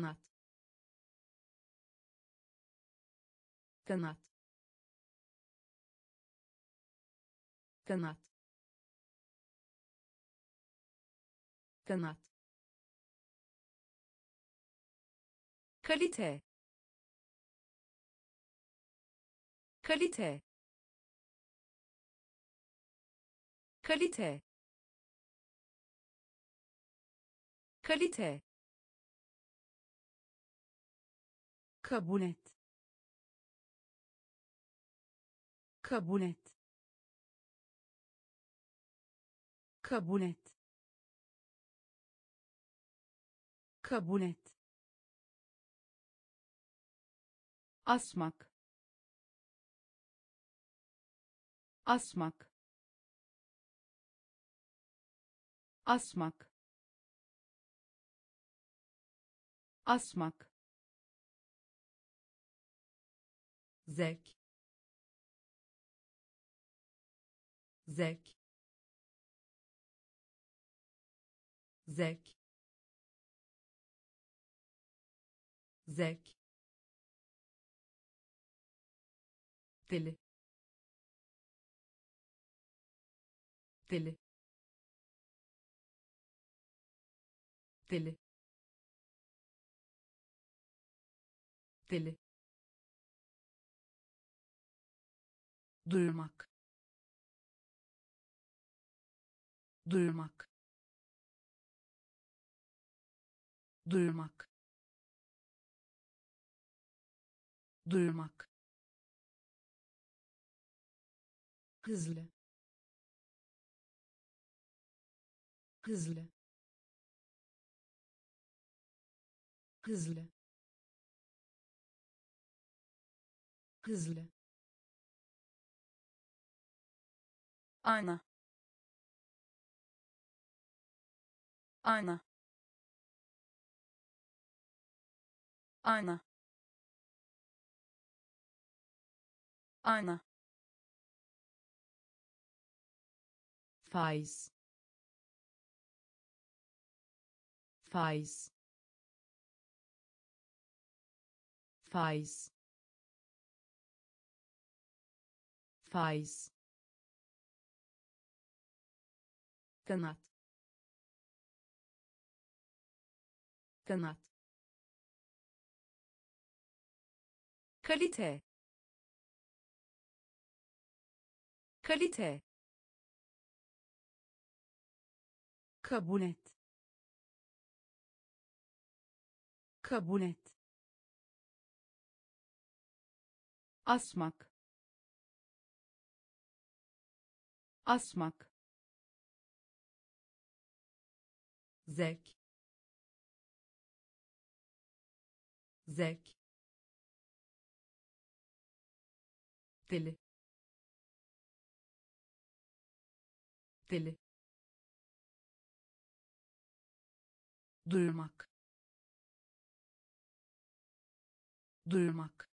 kanat. Kanat. Kanat. Kanat. Kalite. Kalite. Kalite. Kalite kabul et. Kabul et. Kabul et. Kabul et. Asmak. Asmak. Asmak. Asmak zevk zevk zevk zevk deli. Deli. Deli. Deli duyurmak. Duyurmak. Duyurmak. Duyurmak. Hızlı. Hızlı. Hızlı. Hızlı ayna ayna ayna ayna faiz faiz faiz faiz kanat. Kanat. Kalite. Kalite. Kabul et. Kabul et. Asmak. Asmak zevk zevk deli. Deli. Duyurmak. Duyurmak.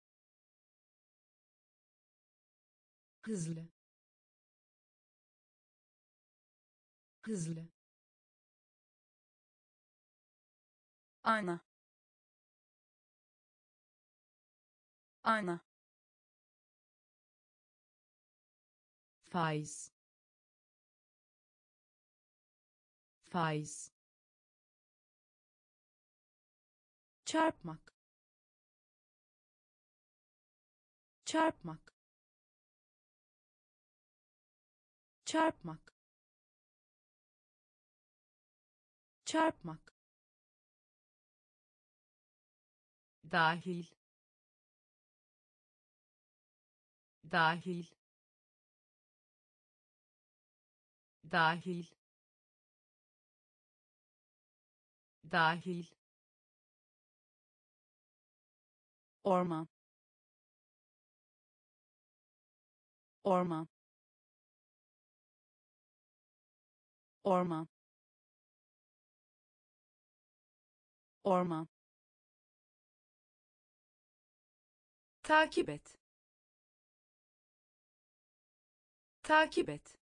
Hızlı. Hızlı ayna ayna faiz. Faiz. Çarpmak. Çarpmak. Çarpmak. Çarpmak dahil. Dahil. Dahil. Dahil. Orman orman orman orman takip et. Takip et.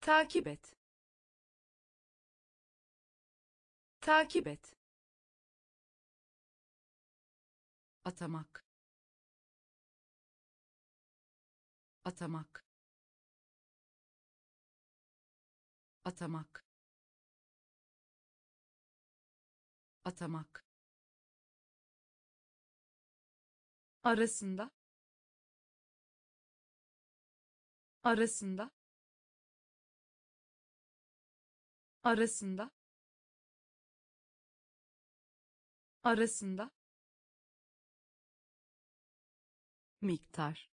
Takip et. Takip et. Atamak. Atamak. Atamak. Atamak arasında arasında arasında arasında. Miktar.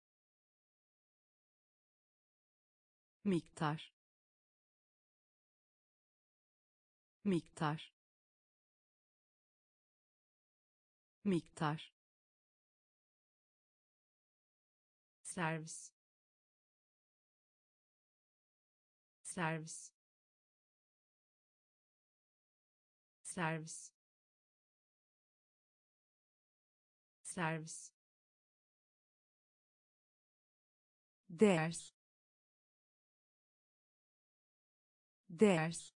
Miktar. Miktar. Miktar servis servis servis servis ders ders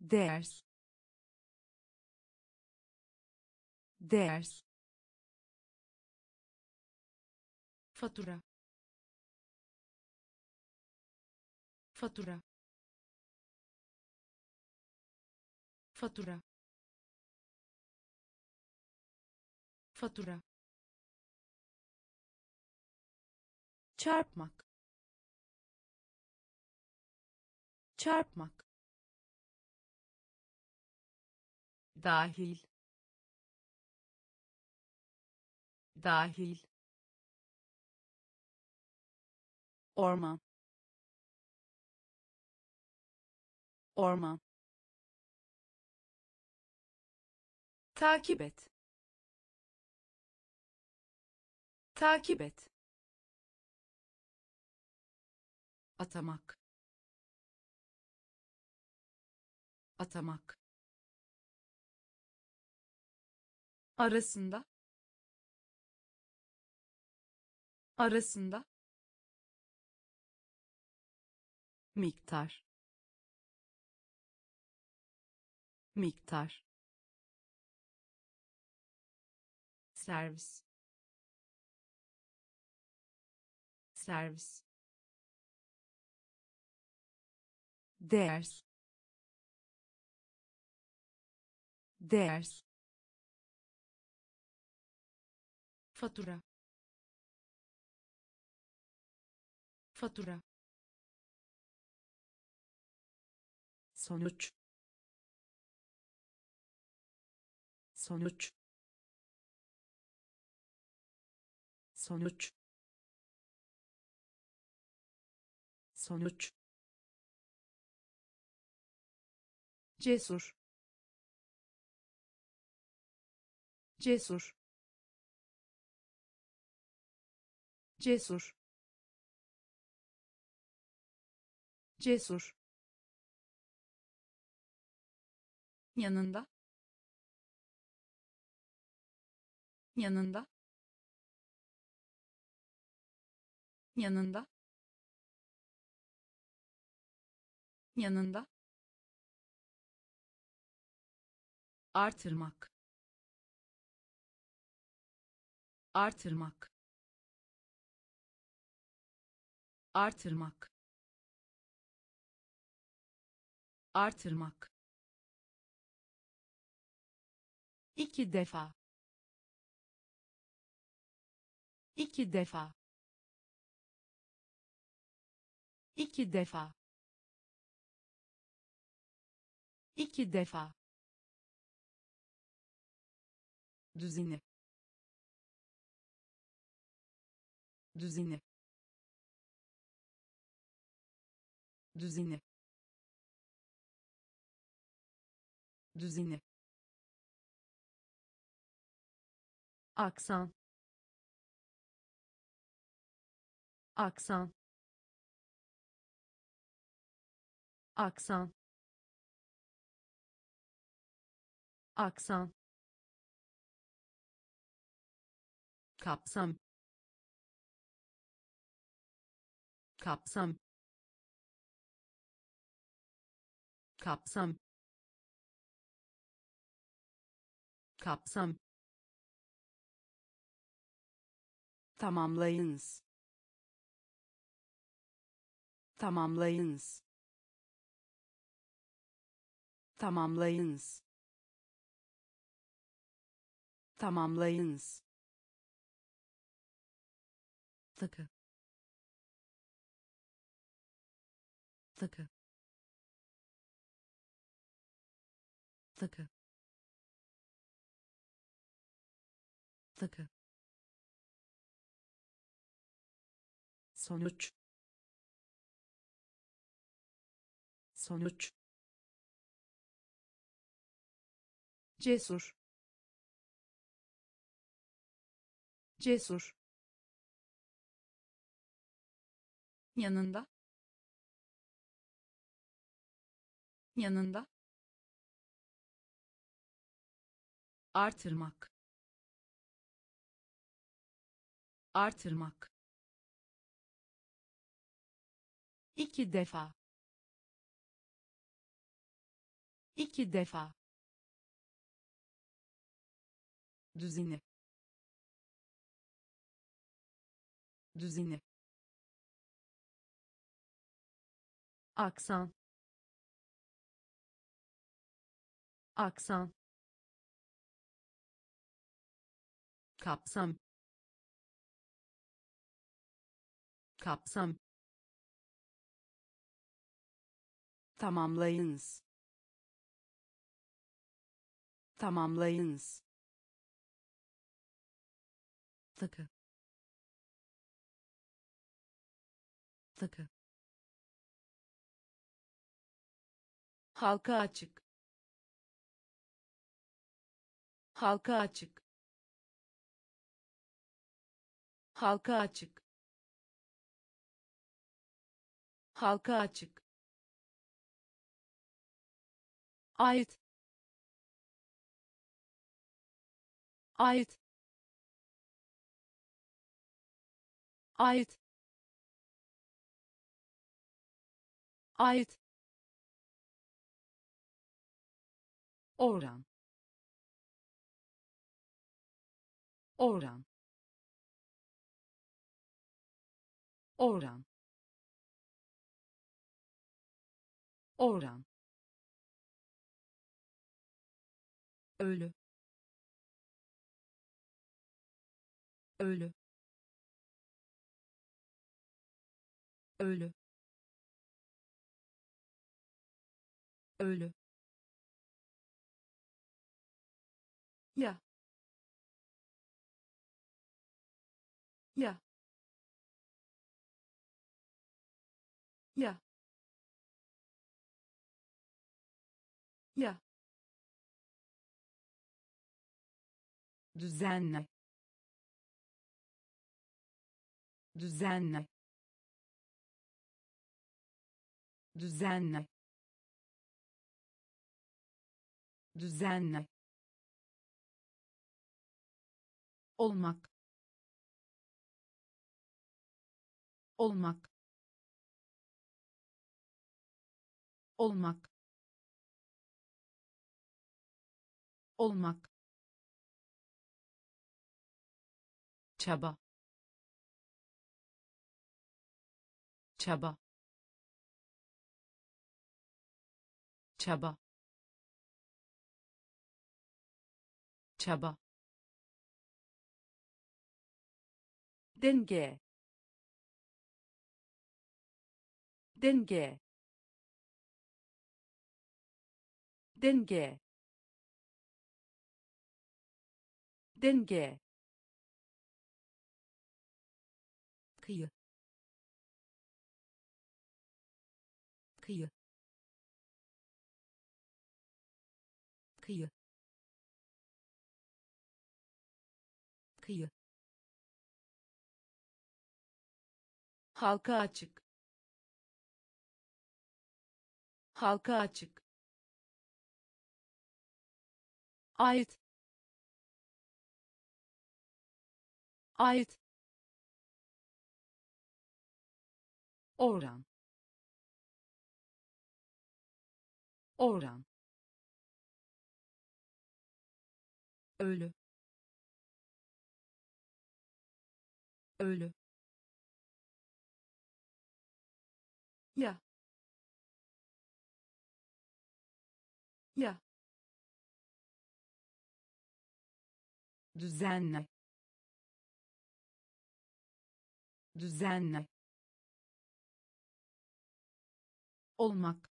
ders ders fatura. Fatura. Fatura. Fatura. Çarpmak. Çarpmak. Dahil. Dahil orman orman takip et. Takip et. Atamak. Atamak. Arasında. Arasında miktar. Miktar. Servis. Servis. Ders ders fatura. Fatura sonuç. Sonuç. Sonuç. Sonuç. Cesur. Cesur. Cesur. Cesur yanında? Yanında? Yanında? Yanında? Artırmak. Artırmak. Artırmak. Artırmak iki defa. İki defa. İki defa. İki defa. Düzeni. Düzeni. Düzeni. Düzeni aksan. Aksan. Aksan. Aksan. Kapsam. Kapsam. Kapsam. Kapsam tamamlayınız. Tamamlayınız. Tamamlayınız. Tamamlayınız. Takı takı takı takı sonuç. Sonuç. Cesur. Cesur. Yanında. Yanında. Artırmak. Artırmak iki defa. İki defa. Düzeni. Düzeni. Aksan. Aksan. Kapsam. Kapsam tamamlayınız. Tamamlayınız. Takı takı halka açık. Halka açık. Halka açık. Halka açık ait. Ait. Ait. Ait. Oran. Oran. Oran. Oran ölü. Ölü. Ölü. Ölü düzenle. Düzenle. Düzenle. Düzenle. Olmak. Olmak. Olmak. Olmak çaba. Çaba. Çaba. Çaba. Denge. Denge. Denge. Denge kıyı. Kıyı. Kıyı. Kıyı. Halka açık. Halka açık. Ait. Ait oran. Oran. Ölü. Ölü. Ya. Ya. Düzenle. Düzenle olmak.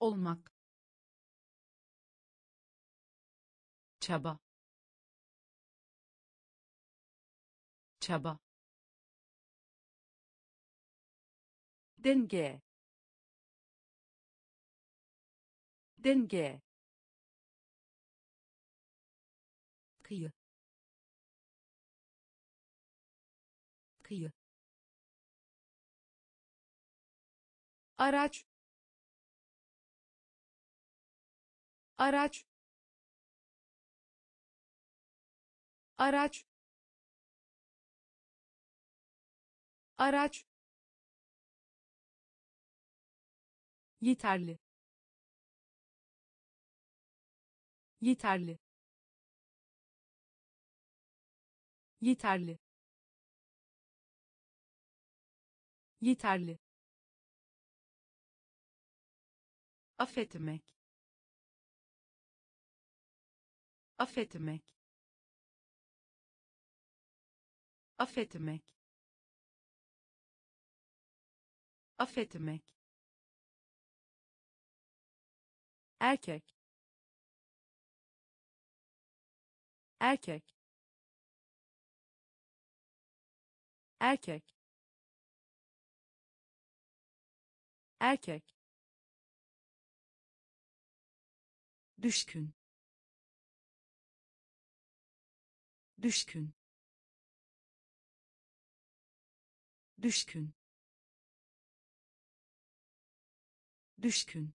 Olmak. Çaba. Çaba. Denge. Denge. Kıyı. Kıyı araç. Araç. Araç. Araç. Yeterli. Yeterli. Yeterli. Yeterli affetmek. Affetmek. Affetmek. Affetmek. Erkek. Erkek. Erkek. Erkek düşkün. Düşkün. Düşkün. Düşkün.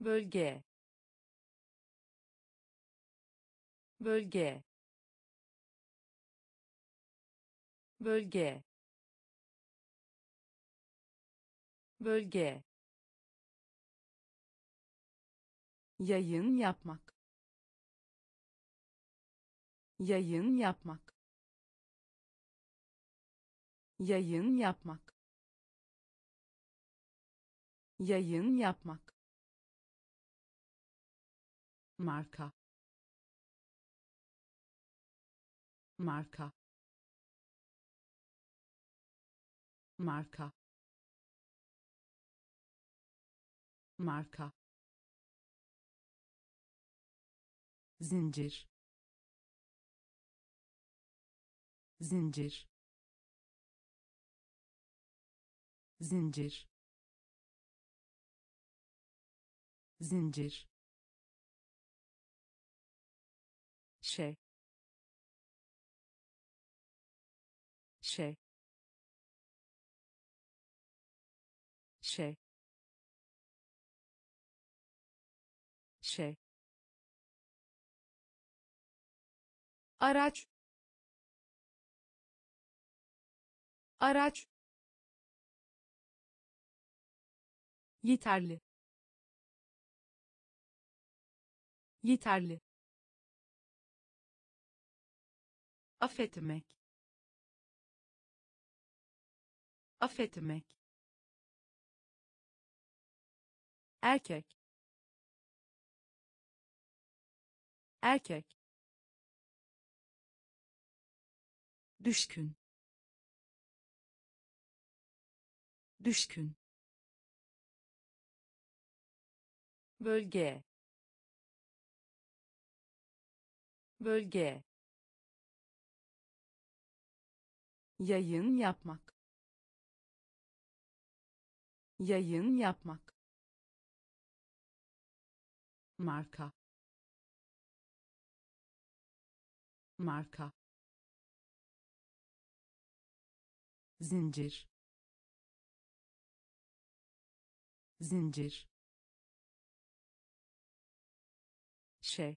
Bölge. Bölge. Bölge. Bölge yayın yapmak. Yayın yapmak. Yayın yapmak. Yayın yapmak. Marka. Marka. Marka. Marka zincir. Zincir. Zincir. Zincir. Şey şey şey şey araç. Araç. Yeterli. Yeterli. Affetmek. Affetmek. Erkek. Erkek düşkün. Düşkün. Bölge. Bölge. Yayın yapmak. Yayın yapmak. Marka. Marka zincir. Zincir. Şey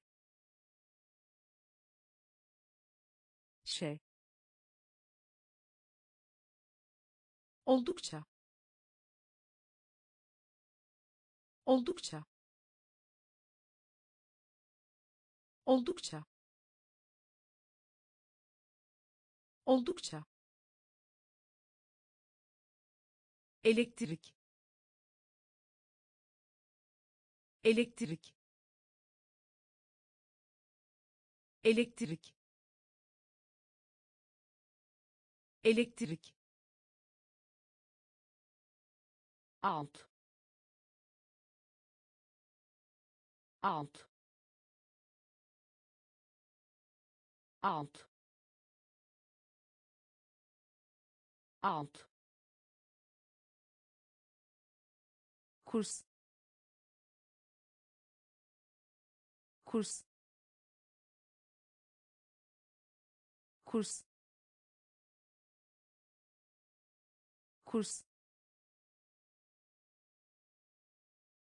şey oldukça. Oldukça. Oldukça. Oldukça elektrik. Elektrik. Elektrik. Elektrik. Alt. Alt. Alt. Alt kurs. Kurs. Kurs. Kurs.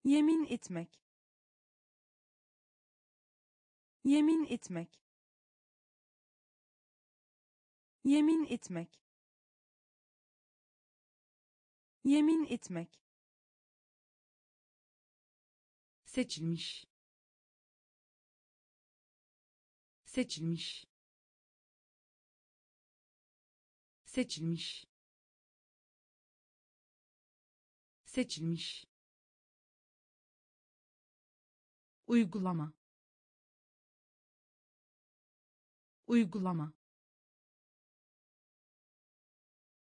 Yemin etmek. Yemin etmek. Yemin etmek. Yemin etmek seçilmiş. Seçilmiş. Seçilmiş. Seçilmiş. Uygulama. Uygulama.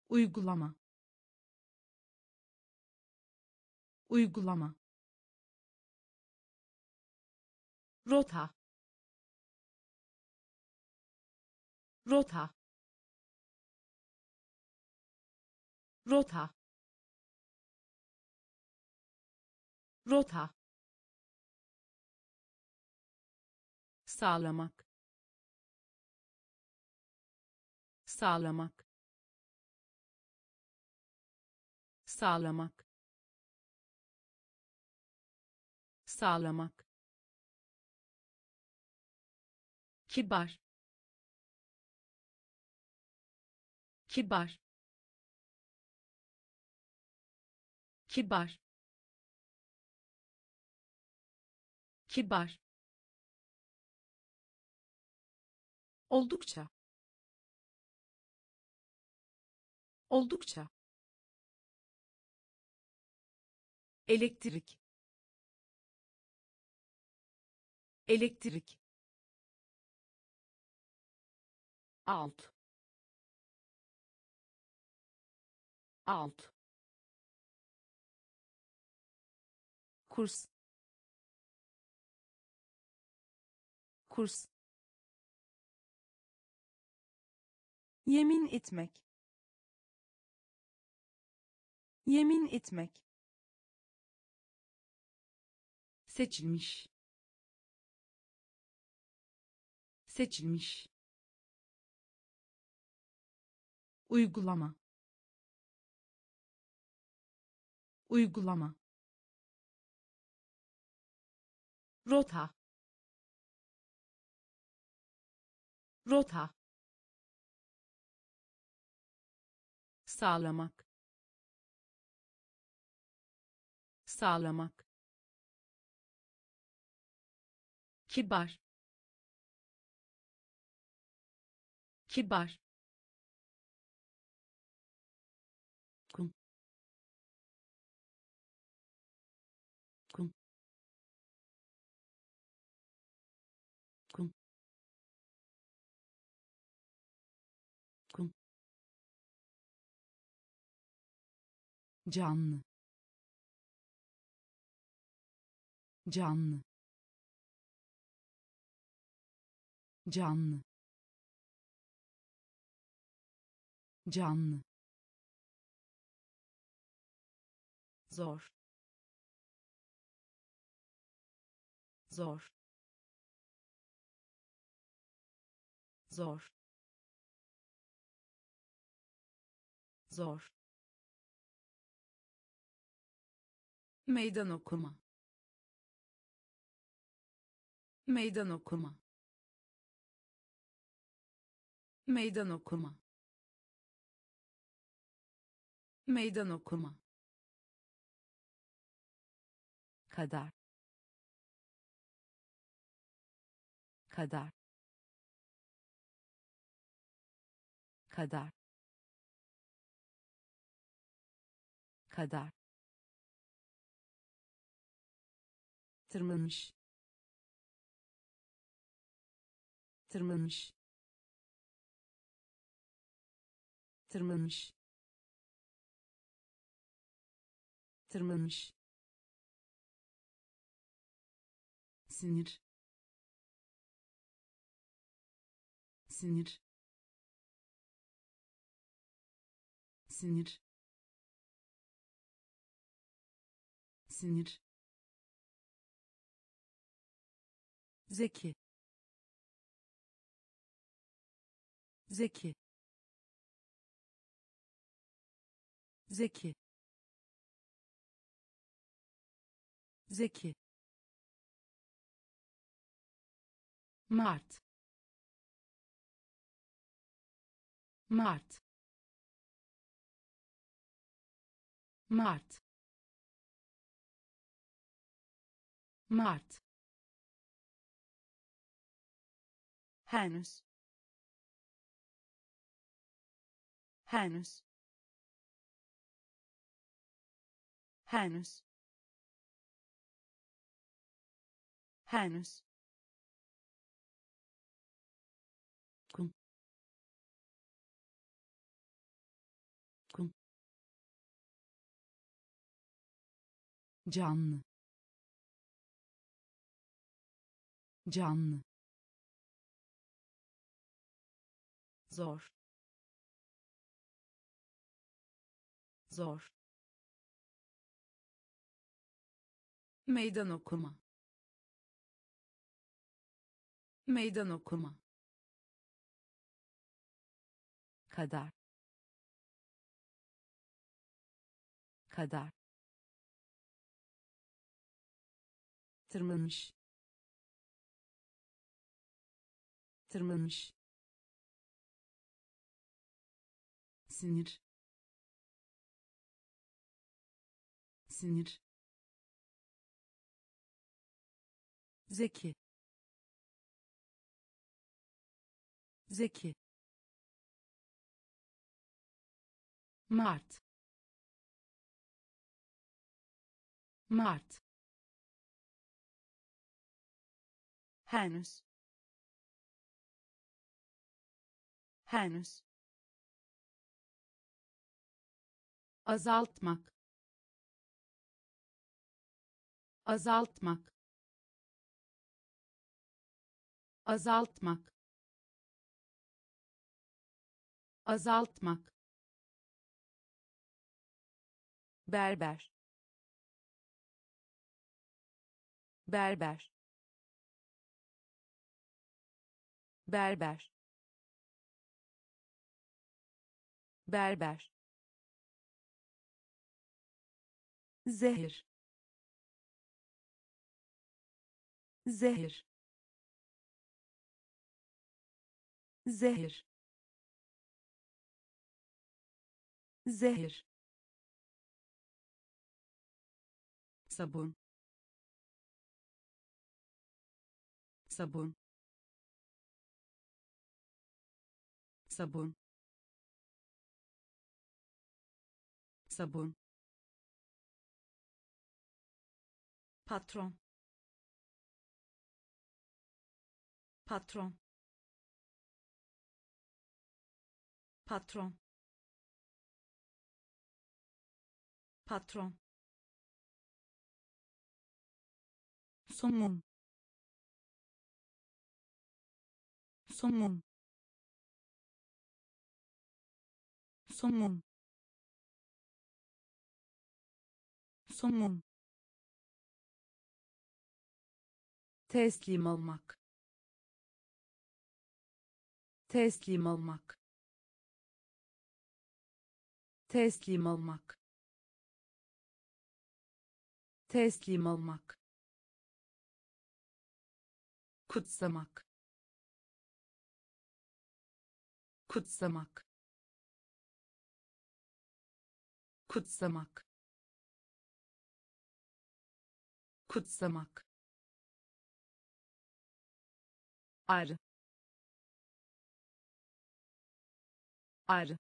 Uygulama. Uygulama rota. Rota. Rota. Rota. Sağlamak. Sağlamak. Sağlamak. Sağlamak kibar. Kibar. Kibar. Kibar. Oldukça. Oldukça. Elektrik. Elektrik alt. Alt. Kurs. Kurs. Yemin etmek. Yemin etmek. Seçilmiş. Seçilmiş uygulama. Uygulama. Rota. Rota. Sağlamak. Sağlamak. Kibar. Kibar canlı. Canlı. Canlı. Canlı. Zor. Zor. Zor. Zor meydan okuma. Meydan okuma. Meydan okuma. Meydan okuma. Kadar. Kadar. Kadar. Kadar tırmanmış. Tırmanmış. Tırmanmış. Tırmanmış. Sinir. Sinir. Sinir. Sinir zeki. Zeki. Zeki. Zeki. Mart. Mart. Mart. Mart henüz. Henüz. Henüz. Henüz. Canlı. Canlı zor. Zor. Meydan okuma. Meydan okuma. Kadar. Kadar. Tırmanmış. Tırmanmış sinir. Sinir. Zeki. Zeki. Mart. Mart. Henüz. Henüz azaltmak. Azaltmak. Azaltmak. Azaltmak. Berber. Berber. Berber. Berber zehir. Zehir. Zehir. Zehir. Sabun. Sabun. Sabun. Sabun patron. Patron. Patron. Patron. Somun somun somun somun teslim olmak. Teslim olmak. Teslim olmak. Teslim olmak. Kutsamak. Kutsamak. Kutsamak. Kutsamak ar ar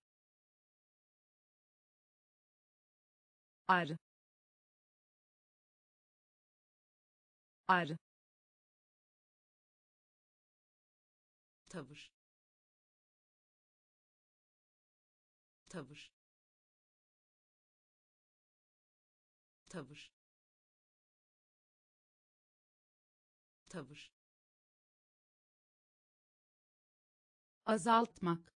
ar ar. Tavır. Tavır. Tavır. Tavır azaltmak.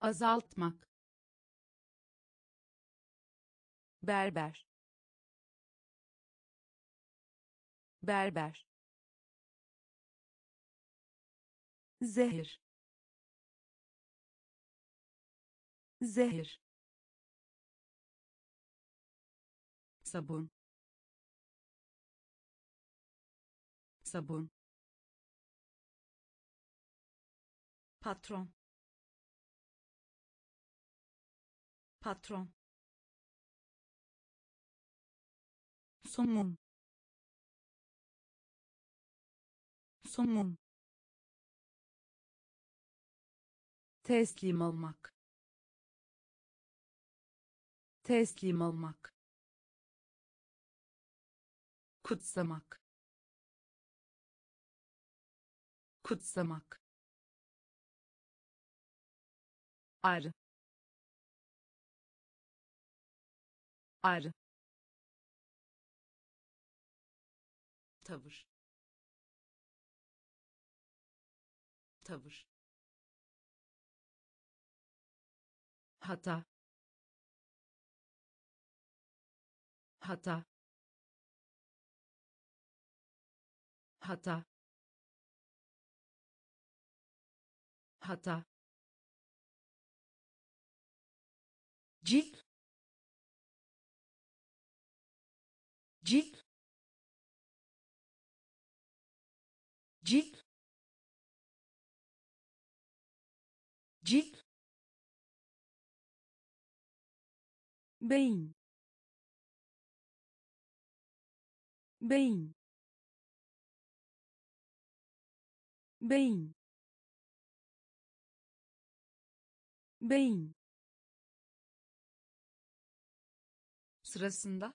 Azaltmak. Berber. Berber. Zehir. Zehir. Sabun. Sabun patron. Patron. Somun somun teslim olmak. Teslim olmak. Kutsamak. Kutsamak ar ar tavır tavır hata hata hata hata cilt cilt cilt cilt beyin beyin beyin beyin sırasında?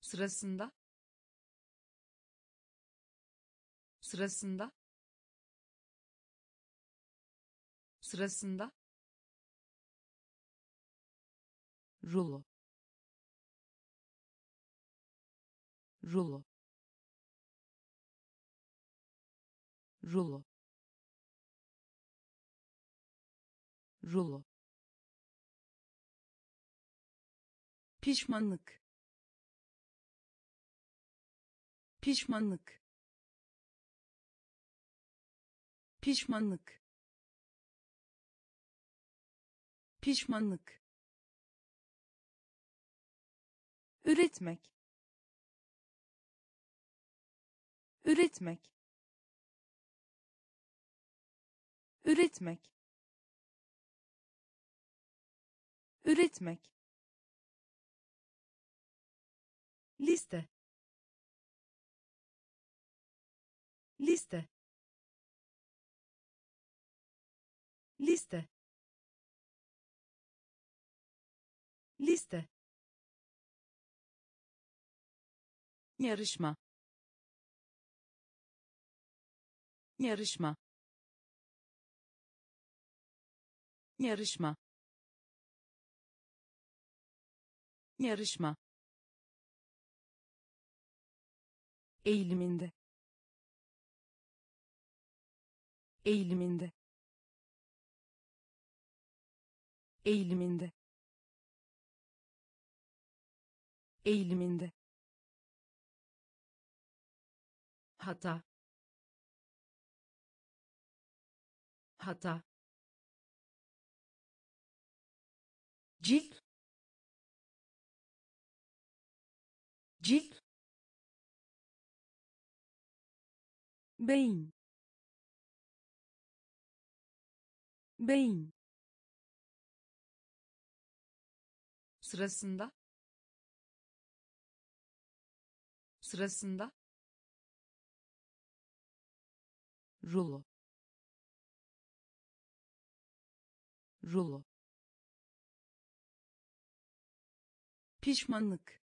Sırasında? Sırasında? Sırasında? Rulo. Rulo. Rulo. Rulo pişmanlık. Pişmanlık. Pişmanlık. Pişmanlık. Üretmek. Üretmek. Üretmek. Üretmek liste. Liste. Liste. Liste. Yarışma. Yarışma. Yarışma. Yarışma eğiliminde. Eğiliminde. Eğiliminde. Eğiliminde. Hata. Hata. Cilt cilt beyin beyin sırasında. Sırasında. Rulo. Rulo. Pişmanlık.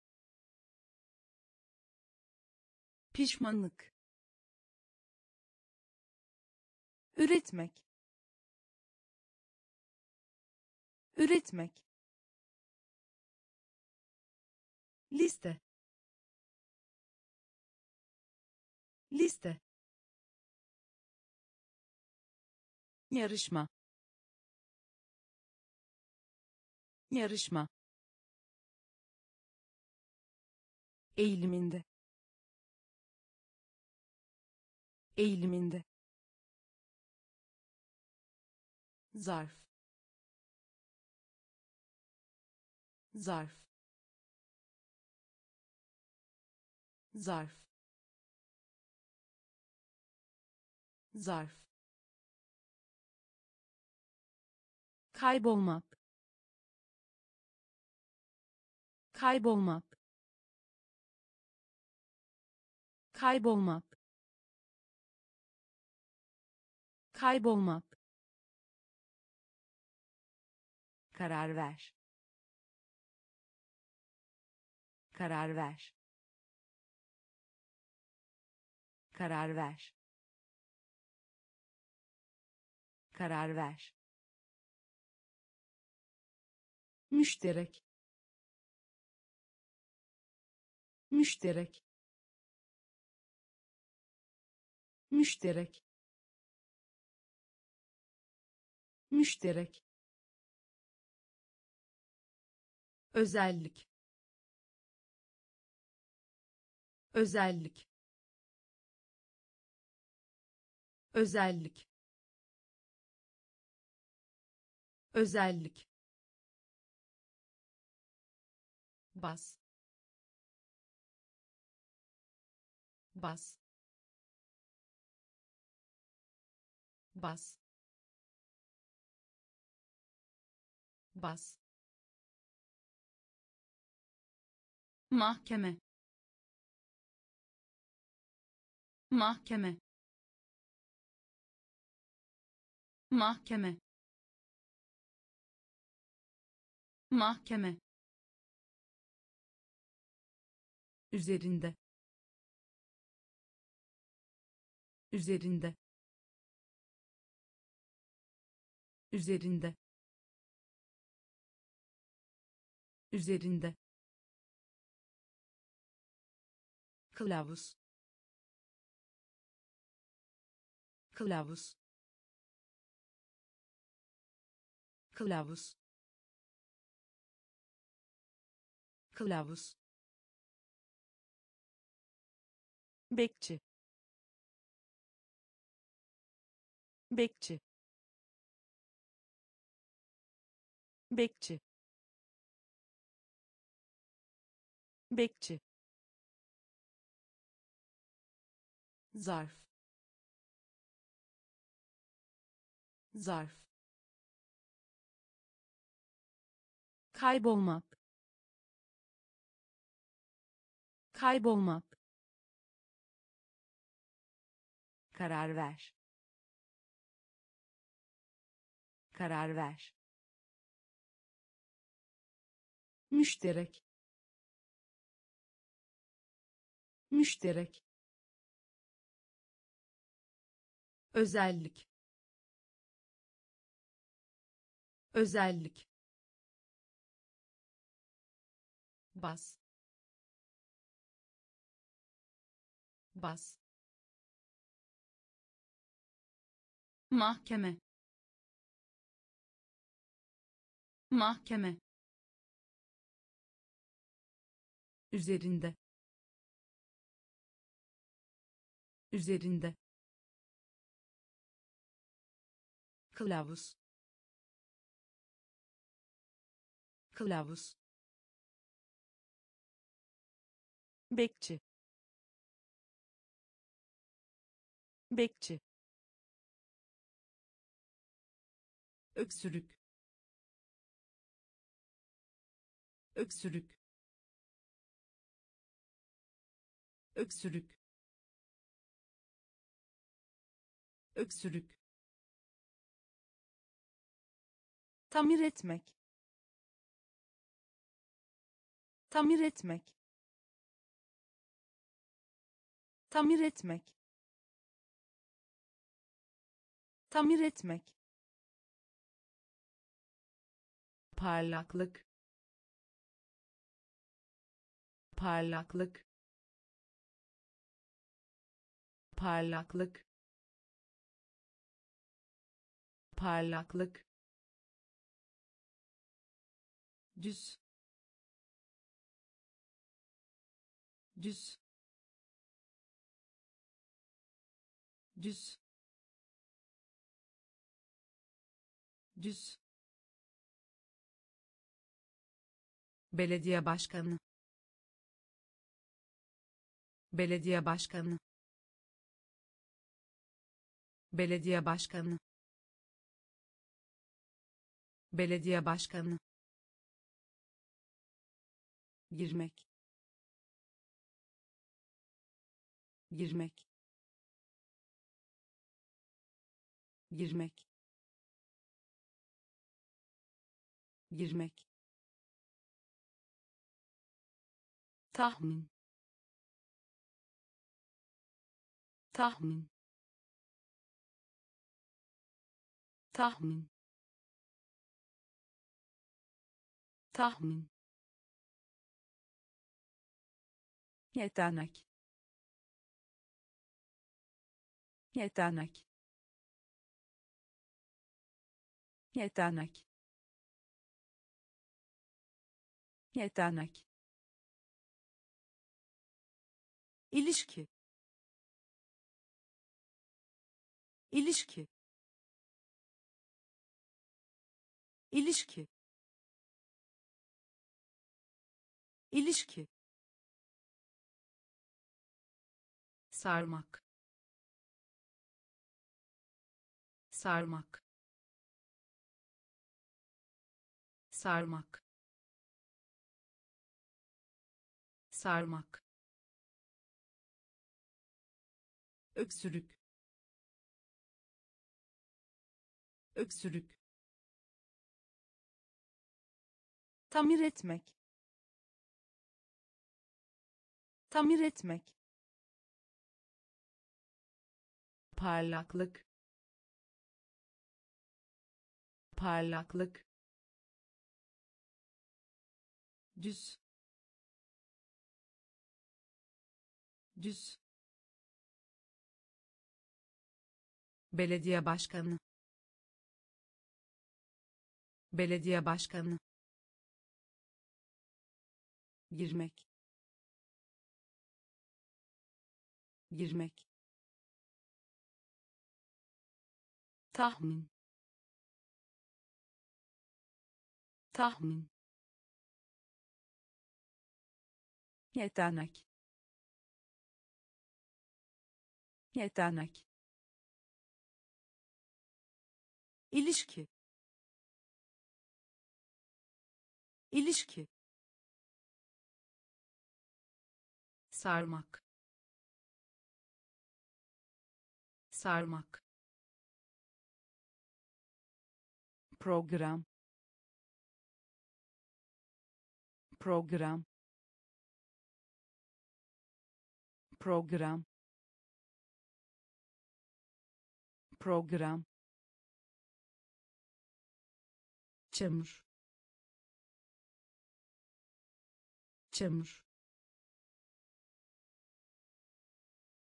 Pişmanlık üretmek. Üretmek. Liste. Liste. Yarışma. Yarışma. Eğiliminde. Eğiliminde zarf. Zarf. Zarf. Zarf. Kaybolmak. Kaybolmak. Kaybolmak. Kaybolmak karar ver. Karar ver. Karar ver. Karar ver. Müşterek. Müşterek. Müşterek. Müşterek özellik. Özellik. Özellik. Özellik. Bas. Bas. Bas. Bas mahkeme. Mahkeme. Mahkeme. Mahkeme. Üzerinde. Üzerinde. Üzerinde. Üzerinde kılavuz. Kılavuz. Kılavuz. Kılavuz. Bekçi. Bekçi. Bekçi. Bekçi zarf. Zarf. Kaybolmak. Kaybolmak. Karar ver. Karar ver. Müşterek. Müşterek özellik. Özellik. Bas. Bas. Mahkeme. Mahkeme. Üzerinde. Üzerinde kılavuz. Kılavuz. Bekçi. Bekçi. Öksürük. Öksürük. Öksürük. Öksürük tamir etmek. Tamir etmek. Tamir etmek. Tamir etmek. Parlaklık. Parlaklık. Parlaklık. Parlaklık düz. Düz. Düz. Düz. Belediye başkanı. Belediye başkanı. Belediye başkanı. Belediye başkanı girmek. Girmek. Girmek. Girmek. Tahmin. Tahmin. Tahmin. Tahmin yetenek. Yetenek. Yetenek. Yetenek. İlişki. İlişki. İlişki. İlişki sarmak sarmak sarmak sarmak öksürük öksürük tamir etmek tamir etmek parlaklık parlaklık düz düz belediye başkanı belediye başkanı girmek girmek tahmin. Tahmin. Yetenek. Yetenek. İlişki. İlişki. Sarmak. Sarmak program. Program. Program. Program. Çamur. Çamur.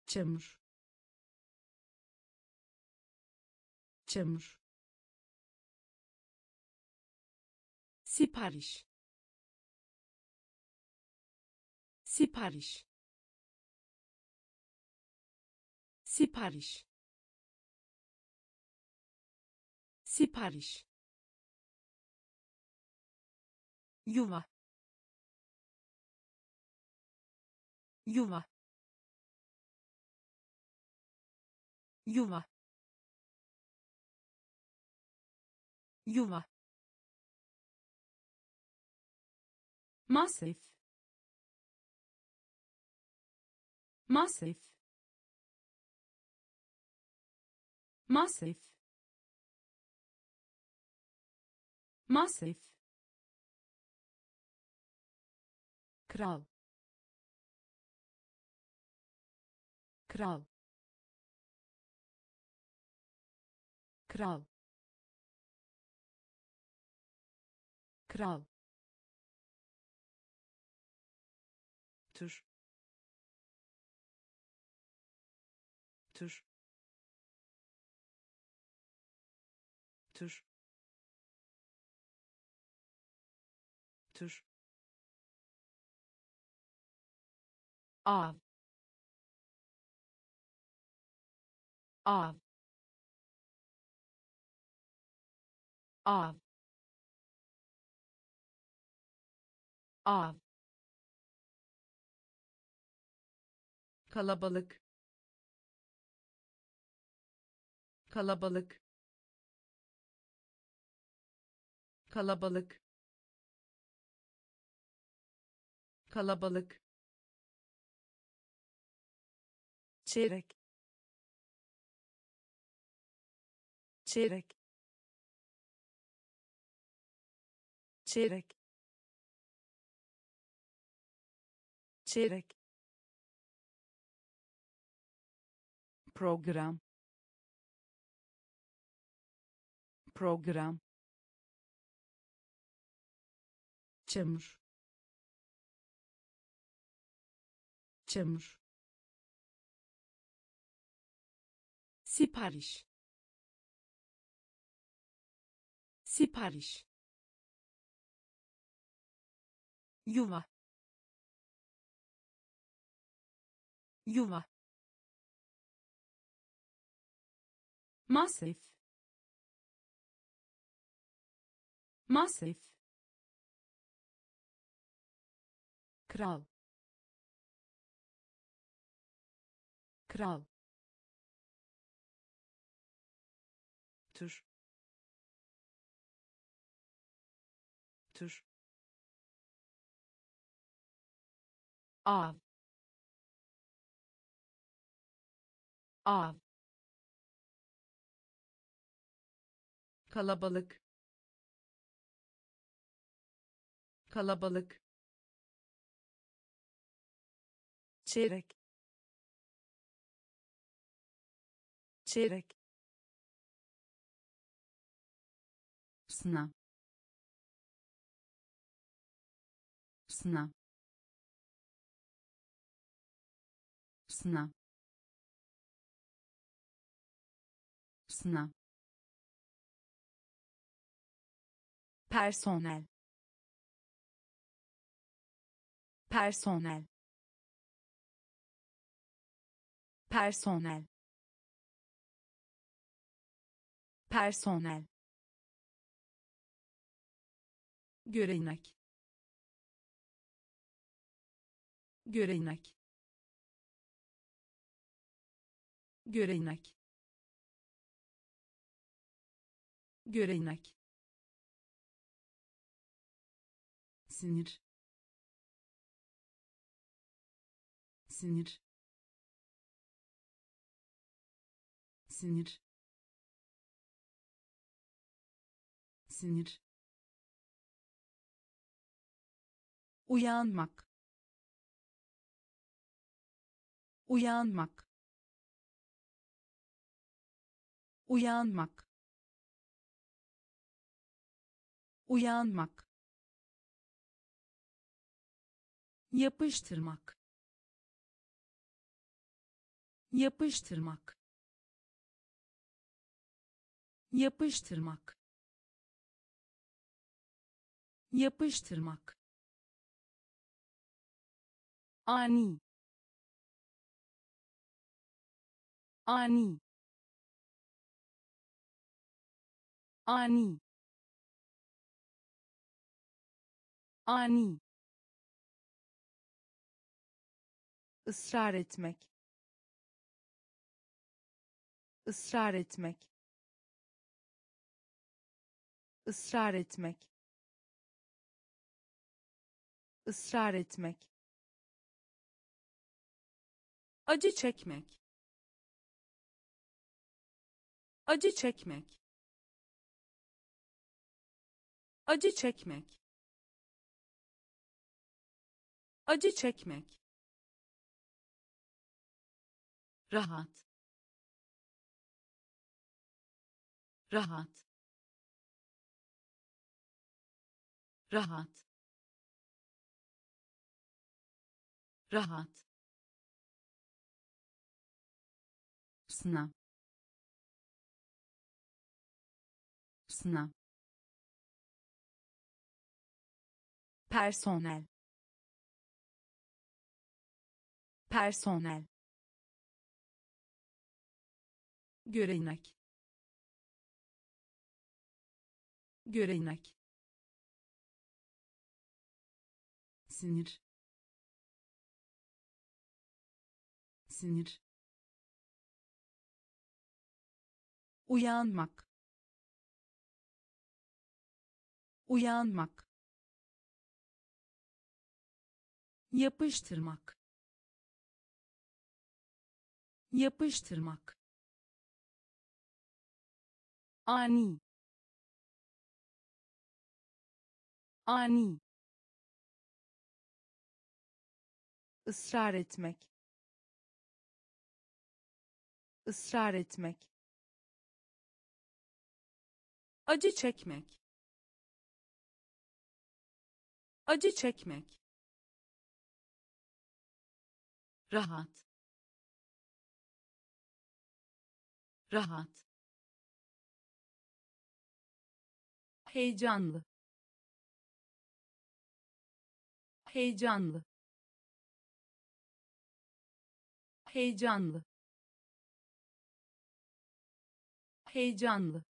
Çamur. Çamur sipariş. Sipariş. Sipariş. Sipariş. Yuva. Yuva. Yuva. Yuva masif masif masif masif kral kral kral kral tür. Tür. Tür. Tür. Av. Av. Av. Av kalabalık. Kalabalık. Kalabalık. Kalabalık. Çeyrek. Çeyrek. Çeyrek. Çeyrek program. Program. Çamur. Çamur. Sipariş. Sipariş. Yuva. Yuva masif masif kral. Kral. Tür. Tür. Av. Av kalabalık. Kalabalık. Çeyrek. Çeyrek. Sınav. Sınav. Sınav. Sınav personel. Personel. Personel. Personel. Görenek. Görenek. Görenek. Görenek sinir. Sinir. Sinir. Sinir. Uyanmak. Uyanmak. Uyanmak. Uyanmak yapıştırmak. Yapıştırmak. Yapıştırmak. Yapıştırmak. Ani. Ani. Ani. Ani ısrar etmek. Israr etmek. Israr etmek. Israr etmek. Acı çekmek. Acı çekmek. Acı çekmek. Acı çekmek rahat. Rahat. Rahat. Rahat. Sınav sınav personel. Personel görenek. Görenek. Sinir. Sinir. Uyanmak. Uyanmak. Yapıştırmak. Yapıştırmak ani. Ani. Israr etmek. Israr etmek. Acı çekmek. Acı çekmek. Rahat. Rahat heyecanlı. Heyecanlı. Heyecanlı. Heyecanlı.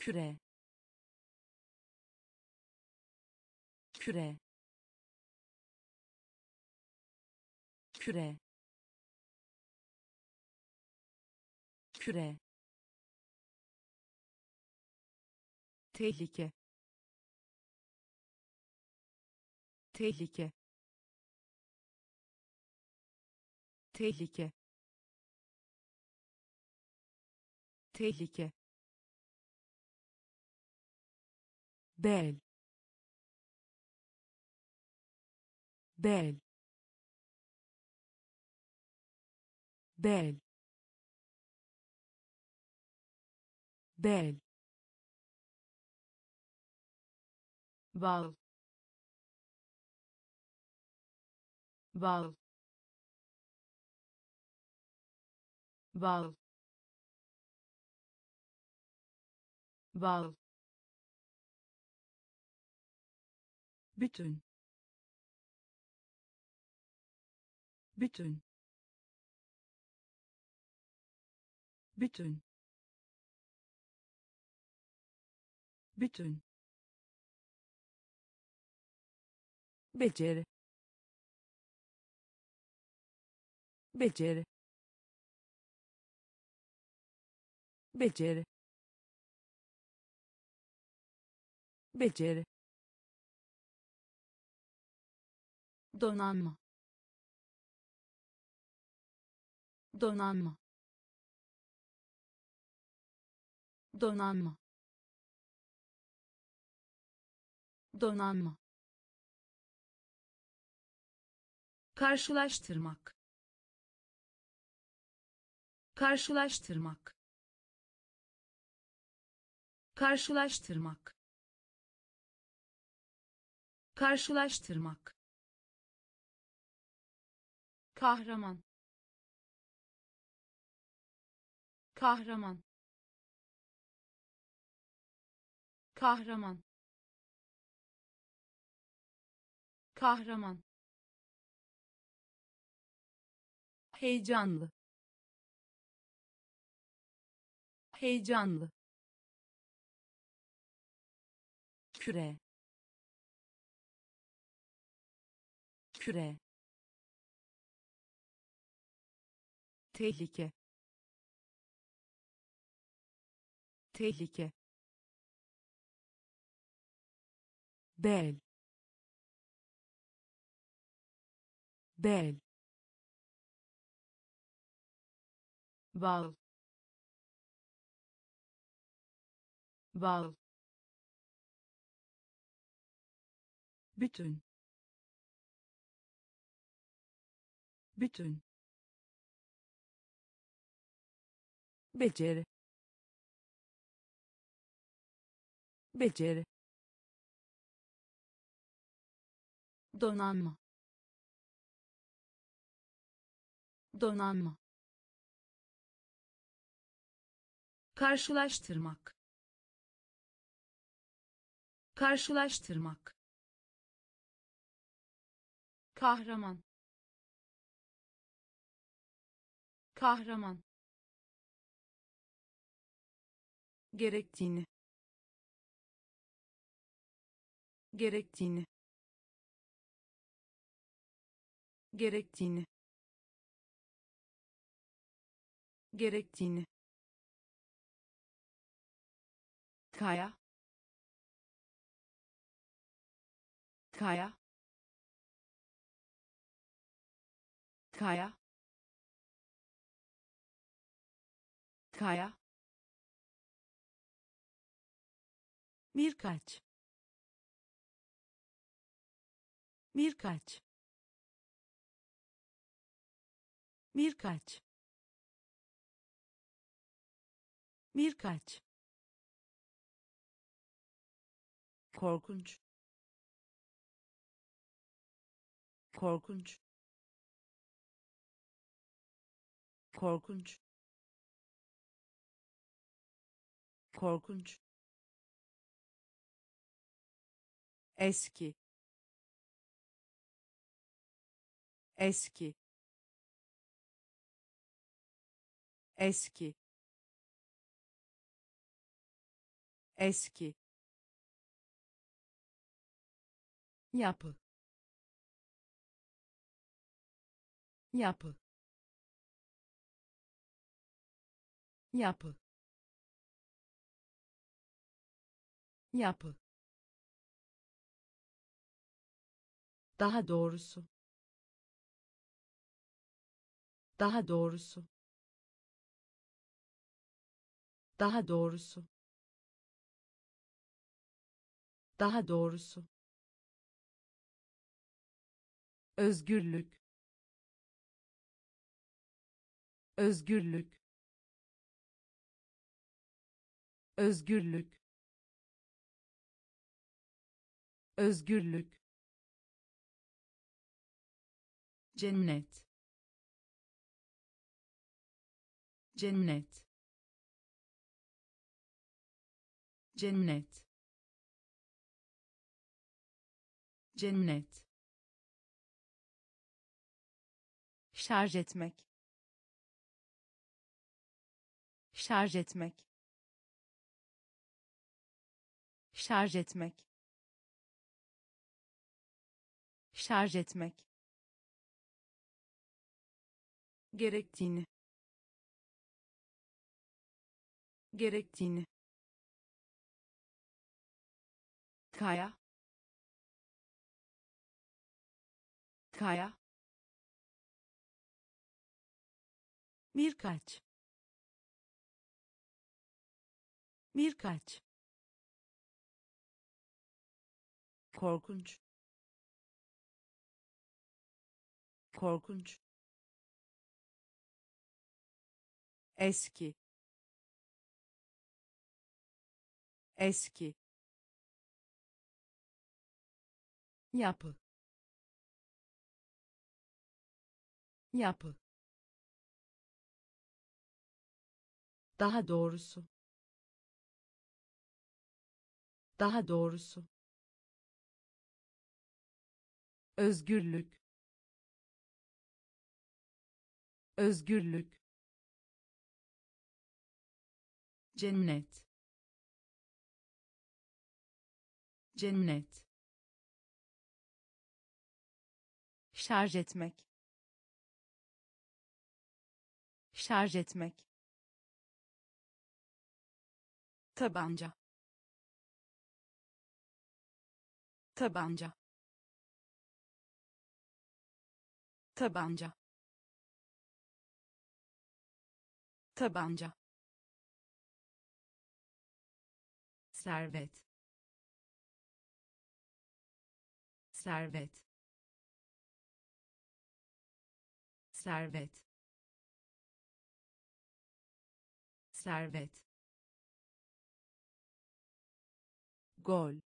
Küre. Küre. Küre. Küre tehlike. Tehlike. Tehlike. Tehlike. Bel. Bel. Bel. Bel bal. Bal. Bal. Bal. Bütün. Bütün. Bütün. Bütün beceri. Beceri. Beceri. Beceri. Donanma. Donanma. Donanma. Donanma karşılaştırmak. Karşılaştırmak. Karşılaştırmak. Karşılaştırmak. Kahraman. Kahraman. Kahraman. Kahraman heyecanlı. Heyecanlı. Küre. Küre. Tehlike. Tehlike. Bel. Bel bal. Bal. Bütün. Bütün. Beceri. Beceri. Donanma. Donanma karşılaştırmak. Karşılaştırmak. Kahraman. Kahraman. Gerektiğini. Gerektiğini. Gerektiğini. Gerektiğini kaya. Kaya. Kaya. Kaya. Birkaç. Birkaç. Birkaç. Birkaç korkunç. Korkunç. Korkunç. Korkunç. Eski. Eski. Eski. Eski yapı. Yapı. Yapı. Yapı. Daha doğrusu. Daha doğrusu. Daha doğrusu. Daha doğrusu özgürlük özgürlük özgürlük özgürlük cennet cennet cennet cennet şarj etmek. Şarj etmek. Şarj etmek. Şarj etmek. Gerektiğini. Gerektiğini. Kaya. Kaya birkaç. Birkaç. Korkunç. Korkunç. Eski. Eski. Yapı. Yapı daha doğrusu. Daha doğrusu. Özgürlük. Özgürlük. Cennet. Cennet. Şarj etmek. Şarj etmek tabanca. Tabanca. Tabanca. Tabanca. Servet. Servet. Servet. Servet gol.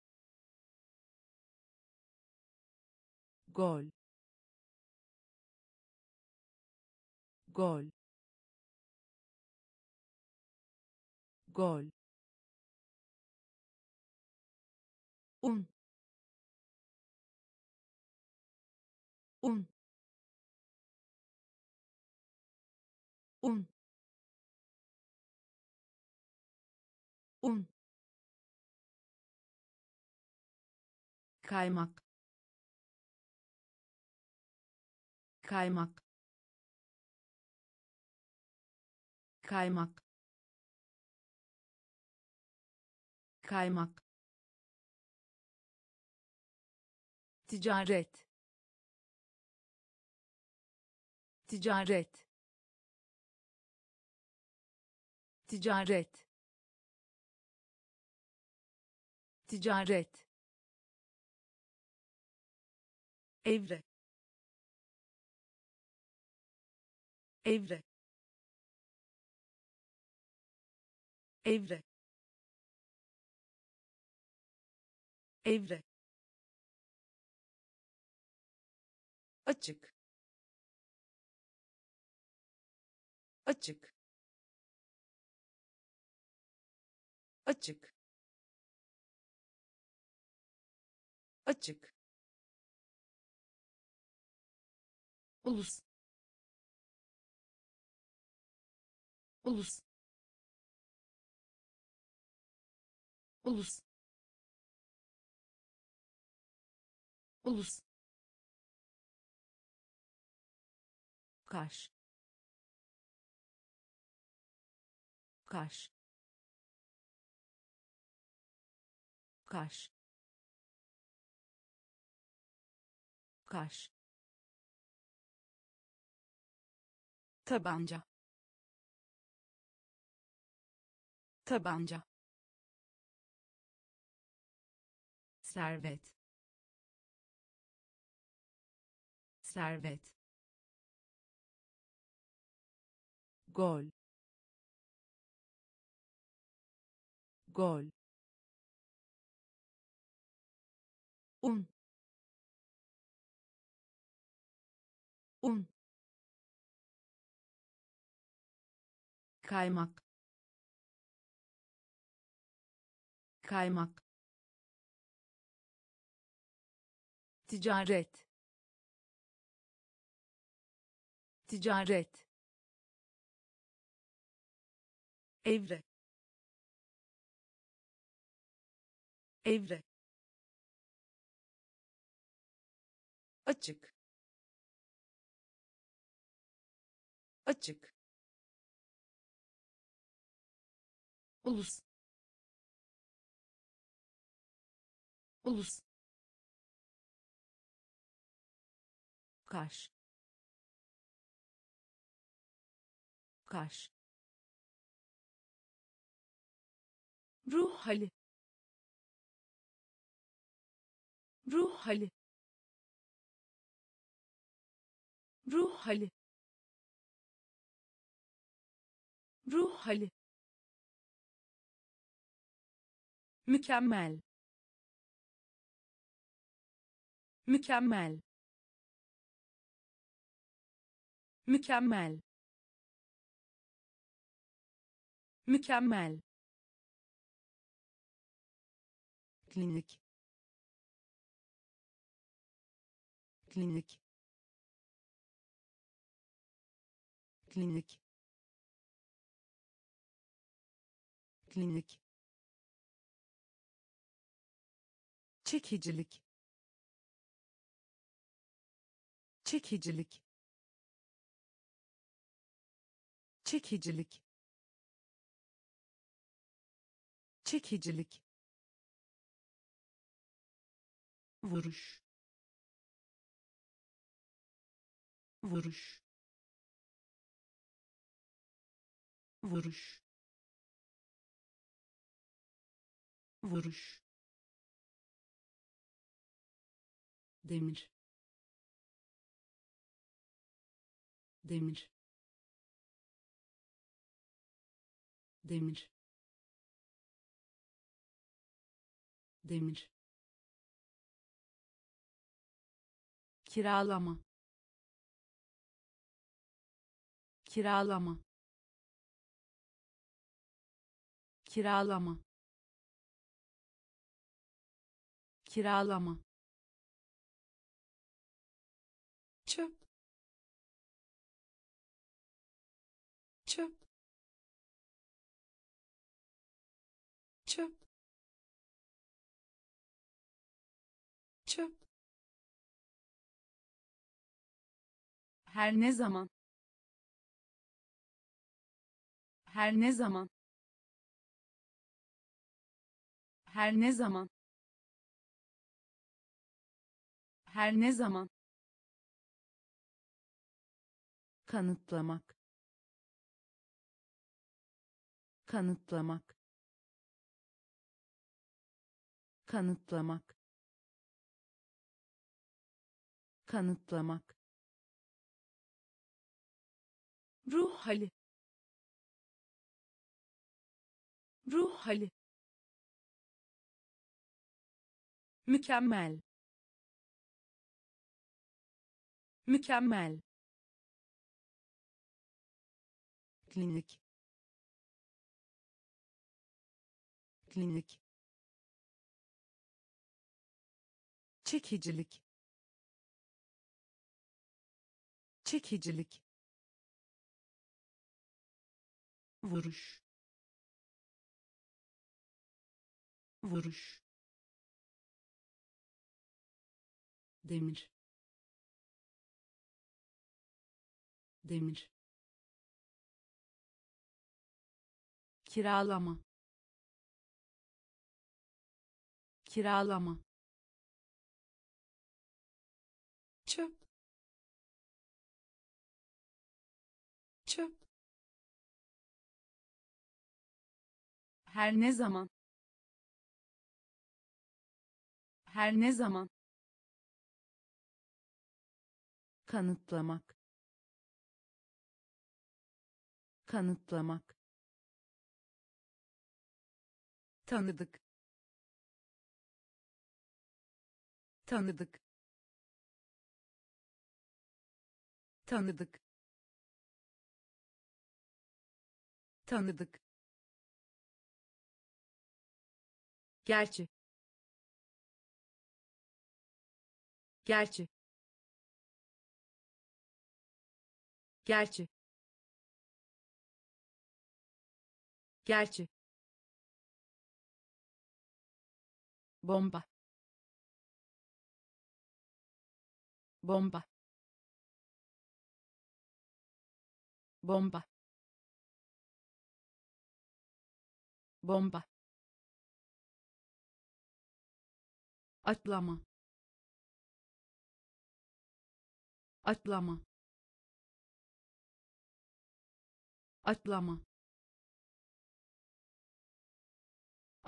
Gol. Gol. Gol. Un. Un. Un. Un kaymak. Kaymak. Kaymak. Kaymak. Ticaret. Ticaret. Ticaret. Ticaret evre. Evre. Evre. Evre. Açık. Açık. Açık. Açık ulus. Ulus. Ulus. Ulus. Kaş kaş kaş kaş tabanca. Tabanca. Servet. Servet. Gol. Gol. Un. Un kaymak. Kaymak. Ticaret. Ticaret. Evre. Evre. Açık. Açık ulus. Ulus. Kaş kaş ruh hali. Ruh hali. Ruh hali. Ruh hali mükemmel. Mükemmel. Mükemmel. Mükemmel. Klinik. Klinik. Klinik. Klinik çekicilik. Çekicilik. Çekicilik. Çekicilik. Vuruş. Vuruş. Vuruş. Vuruş demir. Demir. Demir. Demir. Kiralama. Kiralama. Kiralama. Kiralama çöp çöp çöp çöp Her ne zaman. Her ne zaman. Her ne zaman. Her ne zaman. Kanıtlamak kanıtlamak kanıtlamak kanıtlamak Ruh hali. Ruh hali. Mükemmel. Mükemmel. Klinik. Klinik. Çekicilik. Çekicilik. Vuruş. Vuruş. Demir. Demir kiralama. Kiralama. Çöp. Çöp. Her ne zaman. Her ne zaman. kanıtlamak. Kanıtlamak tanıdık tanıdık tanıdık tanıdık Gerçi. Gerçi. Gerçi. Gerçi. Bomba. Bomba. Bomba. Bomba. atlama atlama atlama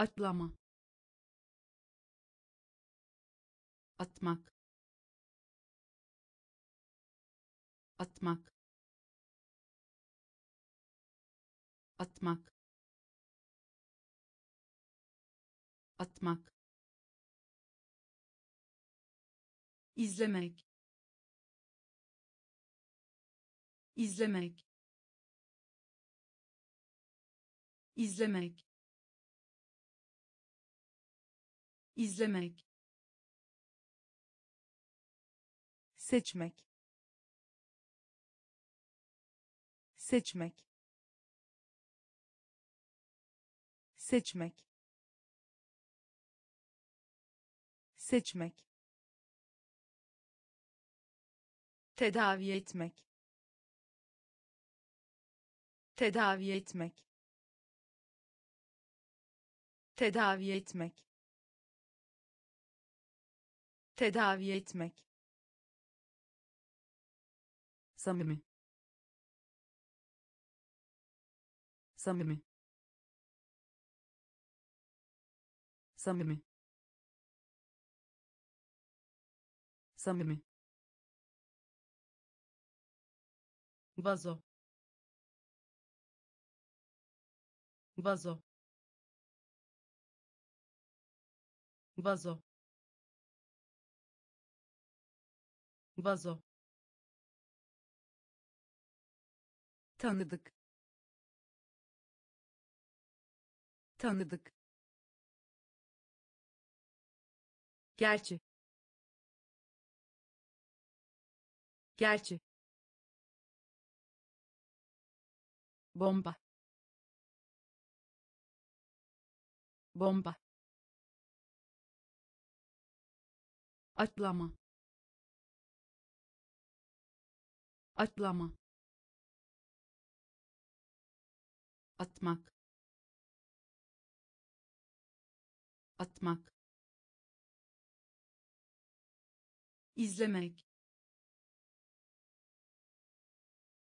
atlama atmak. Atmak. Atmak. Atmak. İzlemek. İzlemek. İzlemek. İzlemek seçmek. Seçmek. Seçmek. Seçmek. Tedavi etmek. Tedavi etmek. Tedavi etmek. Tedavi etmek samimi samimi samimi samimi vazo vazo vazo vazo tanıdık. Tanıdık. Gerçi. Gerçi. Bomba. Bomba. Atlama. Atlama atmak. Atmak. İzlemek.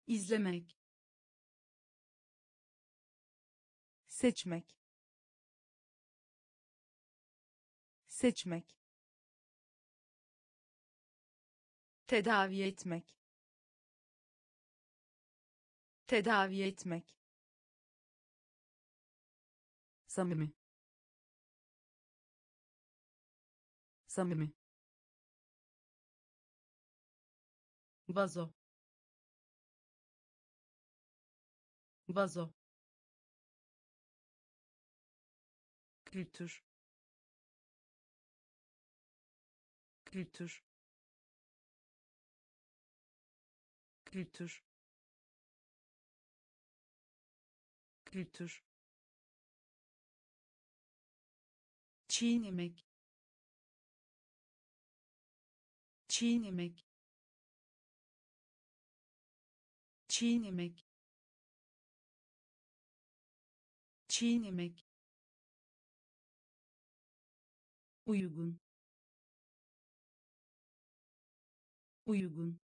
İzlemek. Seçmek. Seçmek. Tedavi etmek. Tedavi etmek samimi. Samimi. Vazo. Vazo. Kültür. Kültür. Kültür. Kültür çiğnemek çiğnemek çiğnemek çiğnemek uygun. Uygun.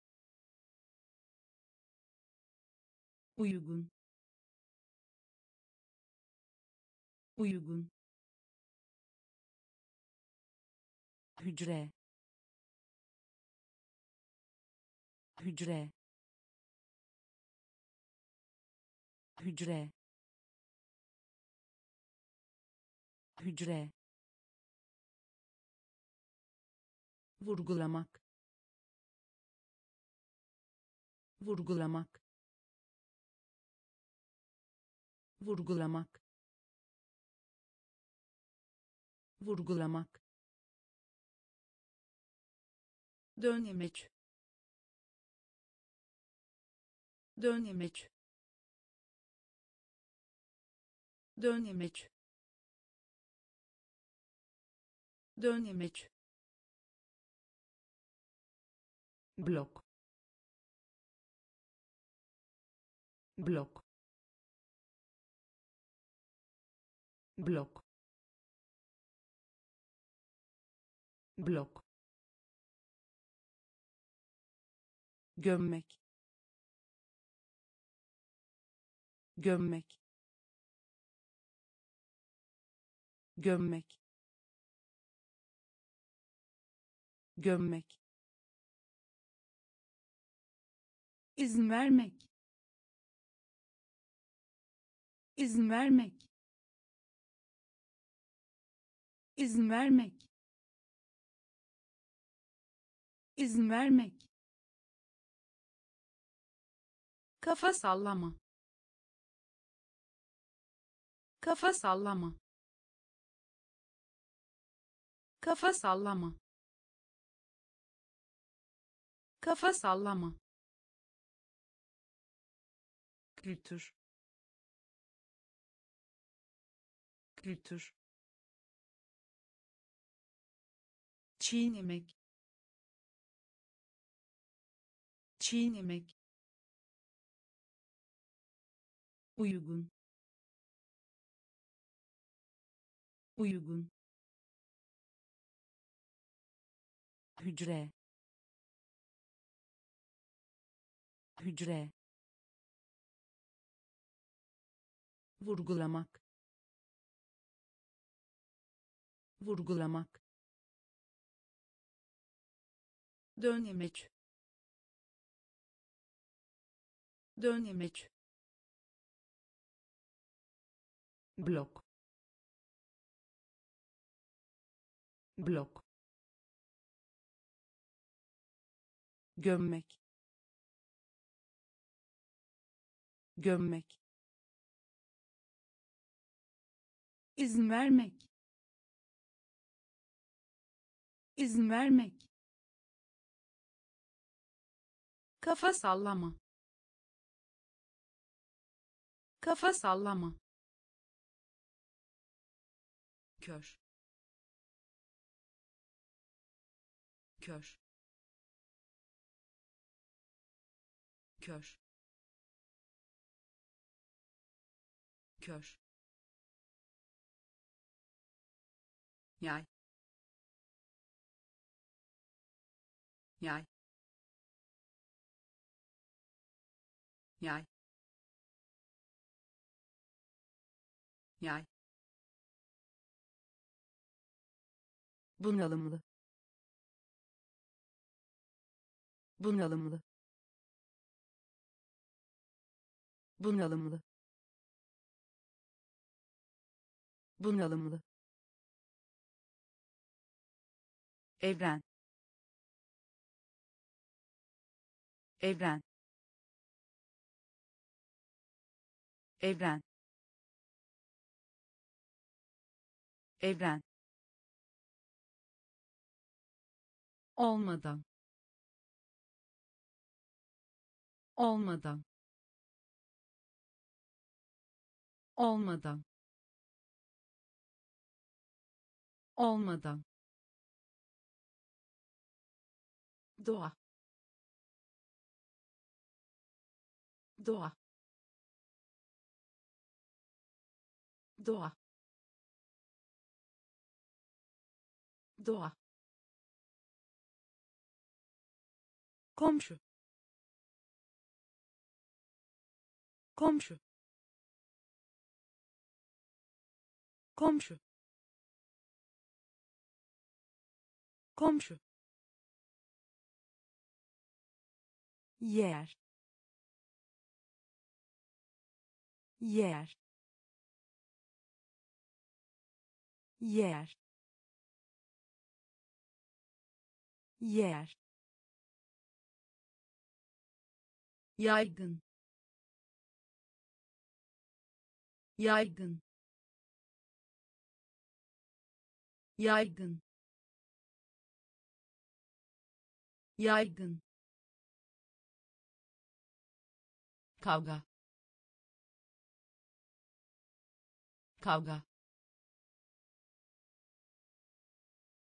Uygun. Uygun hücre hücre hücre hücre. Vurgulamak vurgulamak. Vurgulamak vurgulamak dönemek dönemek dönemek dönemek blok. Blok. Blok. Blok gömmek. Gömmek. Gömmek. Gömmek. İzin vermek. İzin vermek. İzin vermek. İzin vermek kafa sallama. Kafa sallama. Kafa sallama. Kafa sallama. Kültür. Kültür. Çiğnemek. Çiğnemek uygun uygun hücre hücre vurgulamak vurgulamak dönemeç dönemeç blok. Blok. Gömmek. Gömmek. İzin vermek. İzin vermek. Kafa sallama. Kafa sallama kör. Kör. Kör. Kör. Yay. Yay. Yay. Yay bunalımlı bunalımlı bunalımlı bunalımlı. Evren. Evren. Evren. Evren olmadan. Olmadan. Olmadan. Olmadan. Doğa. Doğa. Doğa. Doğa komşu. Komşu. Komşu. Komşu. Yer. Yer. Yer. Yer yaygın. Yaygın. Yaygın. Yaygın. Kavga. Kavga.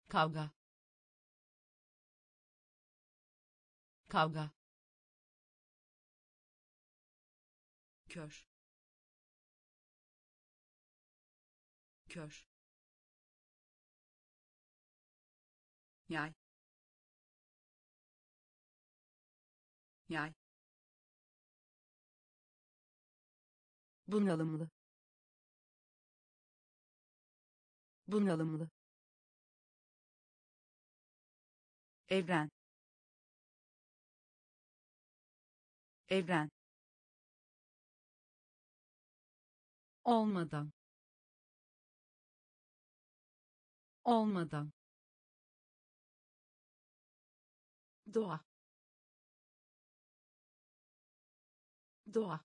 Kavga. Kavga kör. Kör. Yay. Yay. Bunalımlı. Bunalımlı. Evren. Evren olmadan. Olmadan. Doğa. Doğa.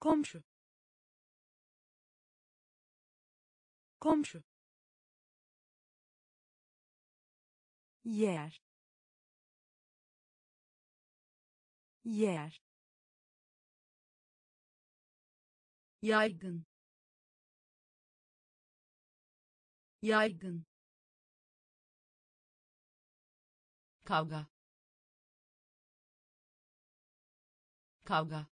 Komşu. Komşu. Yer. Yer yaygın. Yaygın. Kavga. Kavga.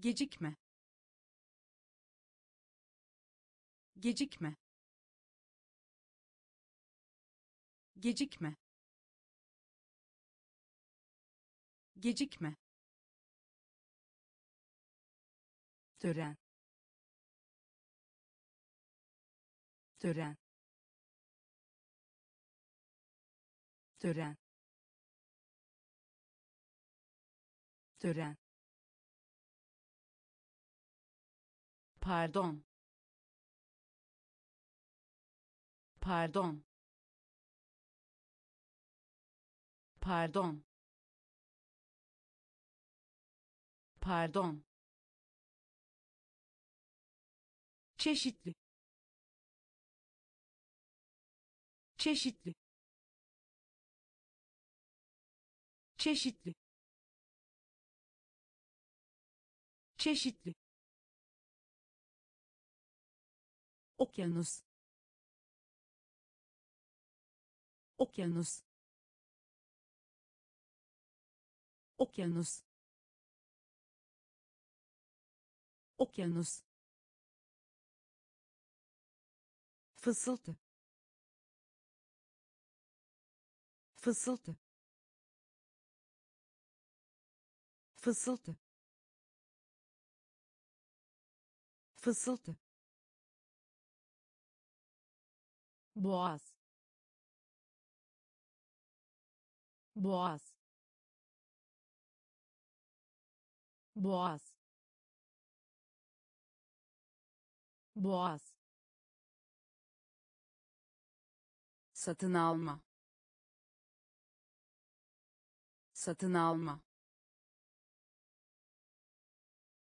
Gecikme. Gecikme. Gecikme. Gecikme tören. Tören. Tören. Tören. Pardon. Pardon. Pardon. Pardon çeşitli. Çeşitli. Çeşitli. Çeşitli. Okyanus. Okyanus. Okyanus. Okyanus fısıltı fısıltı fısıltı fısıltı boğaz boğaz boğaz boğaz satın alma. Satın alma.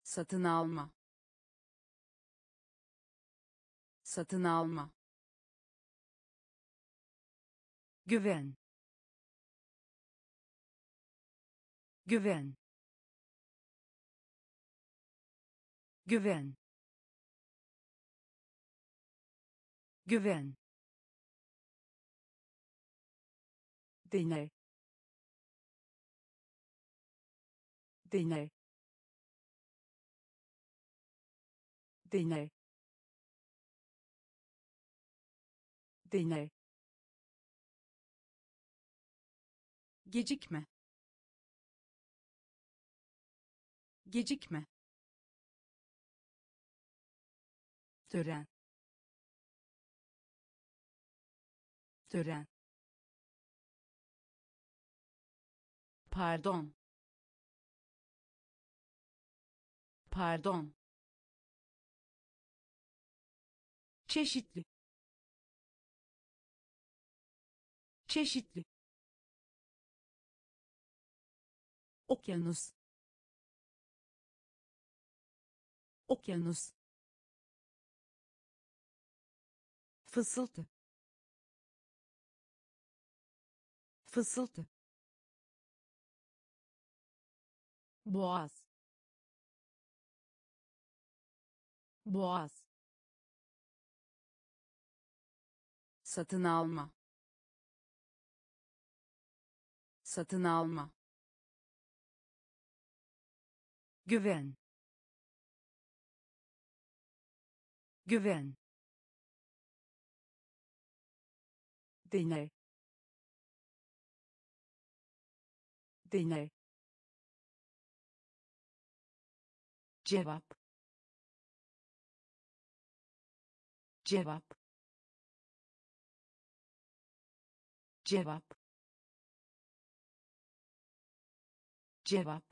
Satın alma. Satın alma. Güven. Güven. Güven. Güven deney. Deney. Deney. Deney. Gecikme. Gecikme. Tören. Tören pardon. Pardon. Çeşitli. Çeşitli. Okyanus. Okyanus. Fısıltı. Fısıltı boğaz. Boğaz. Satın alma. Satın alma. Güven. Güven. Deney deney cevap. Cevap. Cevap. Cevap.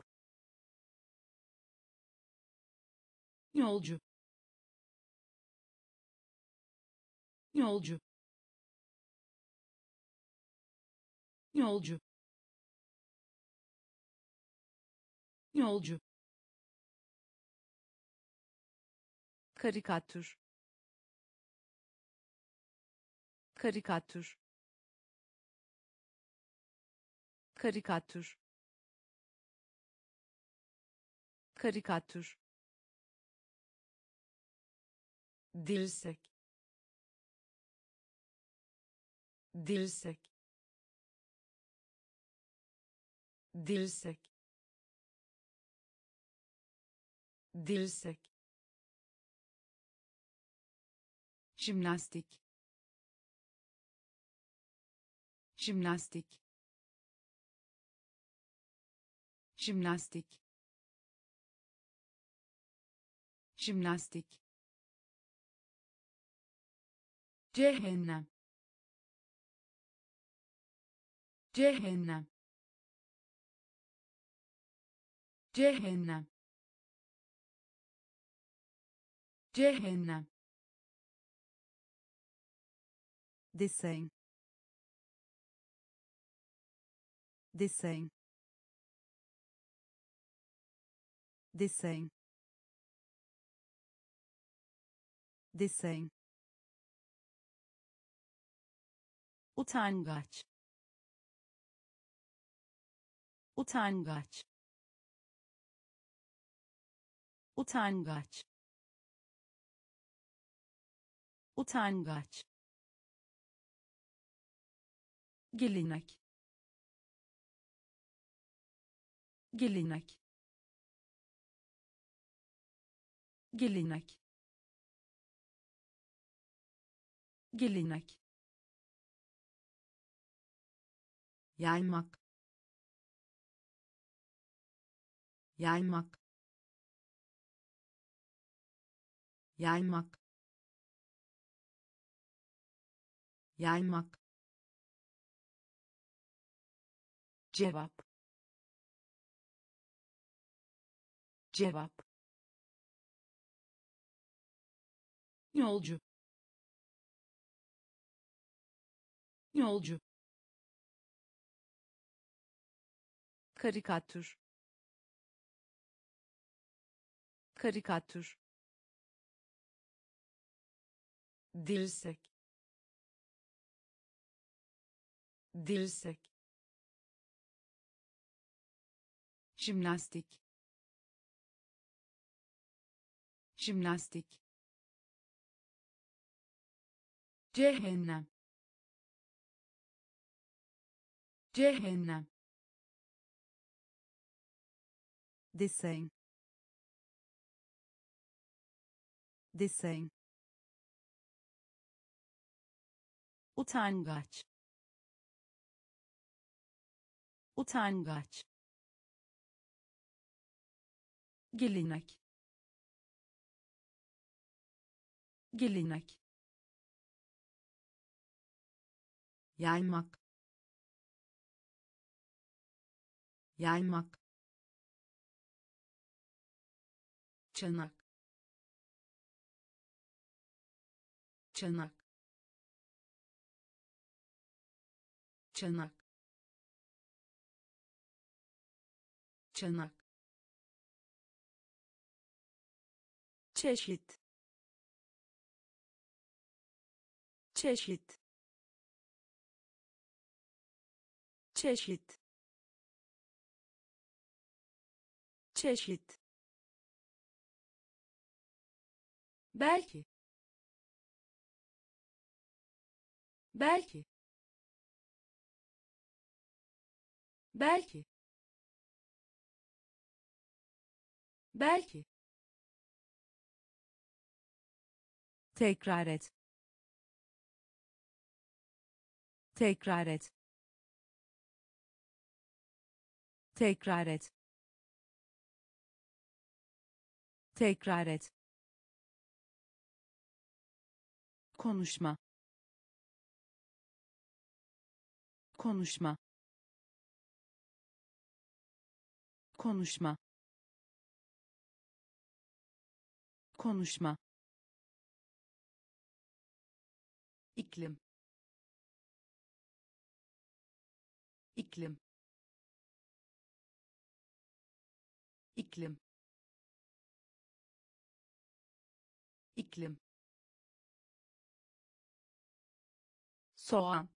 Yolcu. Yolcu. Yolcu. Yolcu karikatür. Karikatür. Karikatür. Karikatür. Dirsek dirsek dirsek dirsek jimnastik. Jimnastik. Jimnastik. Jimnastik. Cehennem. Cehennem. Cehennem. Cehennem desen desen desen desen utangaç. Utangaç. Utangaç. Utangaç gelenek. Gelenek. Gelenek. Gelenek. Yaymak. Yaymak. Yaymak. Yaymak cevap. Cevap. Yolcu. Yolcu. Karikatür. Karikatür. Dirsek dirsek jimnastik. Jimnastik. Cehennem. Cehennem. Desen desen utangaç. Utangaç gelenek. Gelenek. Yaymak. Yaymak. Çanak. Çanak. Çanak. Çanak çeşit. Çeşit. Çeşit. Çeşit. Belki. Belki. Belki. Belki tekrar et. Tekrar et. Tekrar et. Tekrar et. Konuşma. Konuşma. Konuşma. Konuşma iklim. İklim. İklim. İklim. Soğan.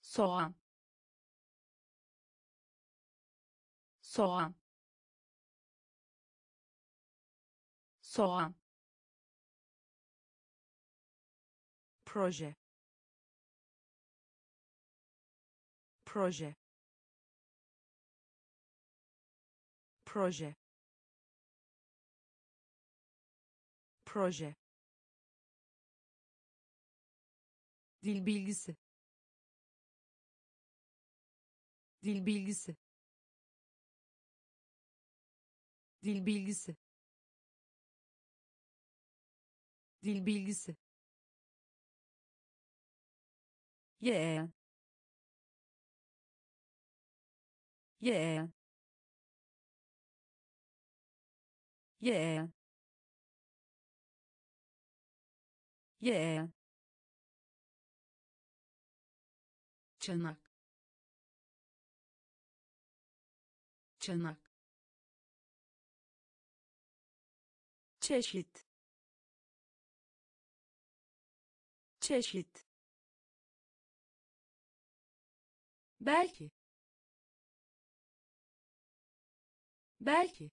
Soğan. Soğan. Soğan proje proje proje proje. Dil bilgisi dil bilgisi dil bilgisi dil bilgisi yeğen yeğen yeğen yeğen çanak. Çanak. Çeşit. Çeşit belki. Belki.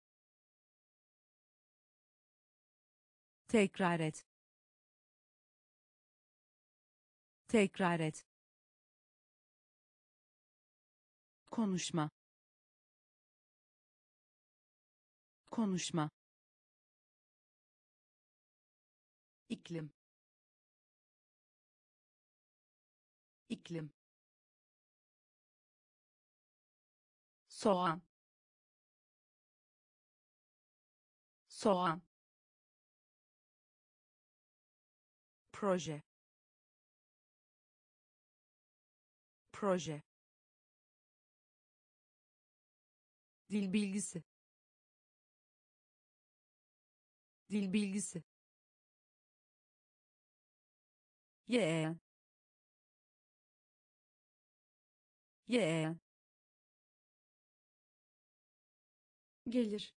Tekrar et. Tekrar et. Konuşma. Konuşma. İklim. İklim soğan. Soğan. Proje. Proje. Dil bilgisi. Dil bilgisi. Yeğen yeğen gelir.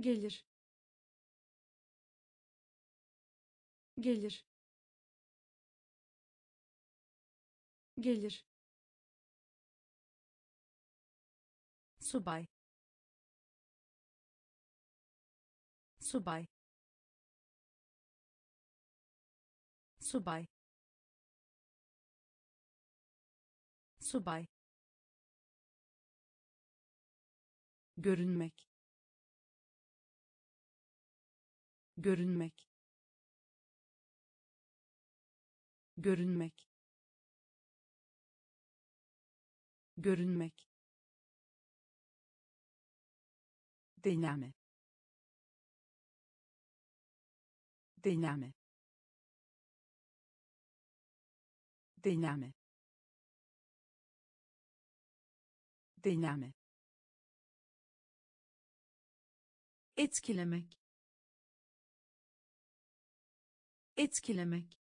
Gelir. Gelir. Gelir. Subay. Subay. Subay. Subay görünmek. Görünmek. Görünmek. Görünmek. Deneme. Deneme. Deneme. Deneme etkilemek. Etkilemek.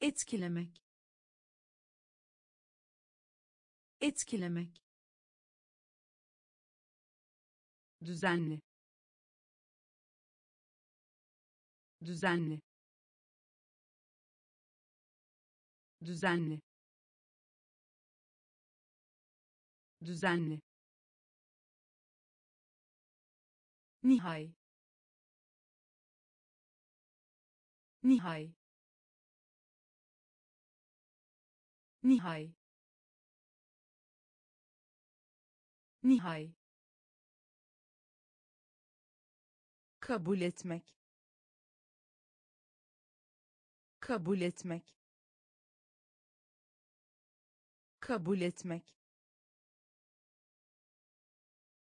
Etkilemek. Etkilemek. Düzenli. Düzenli. Düzenli. Düzenli nihai. Nihai. Nihai. Nihai. Kabul etmek. Kabul etmek. Kabul etmek.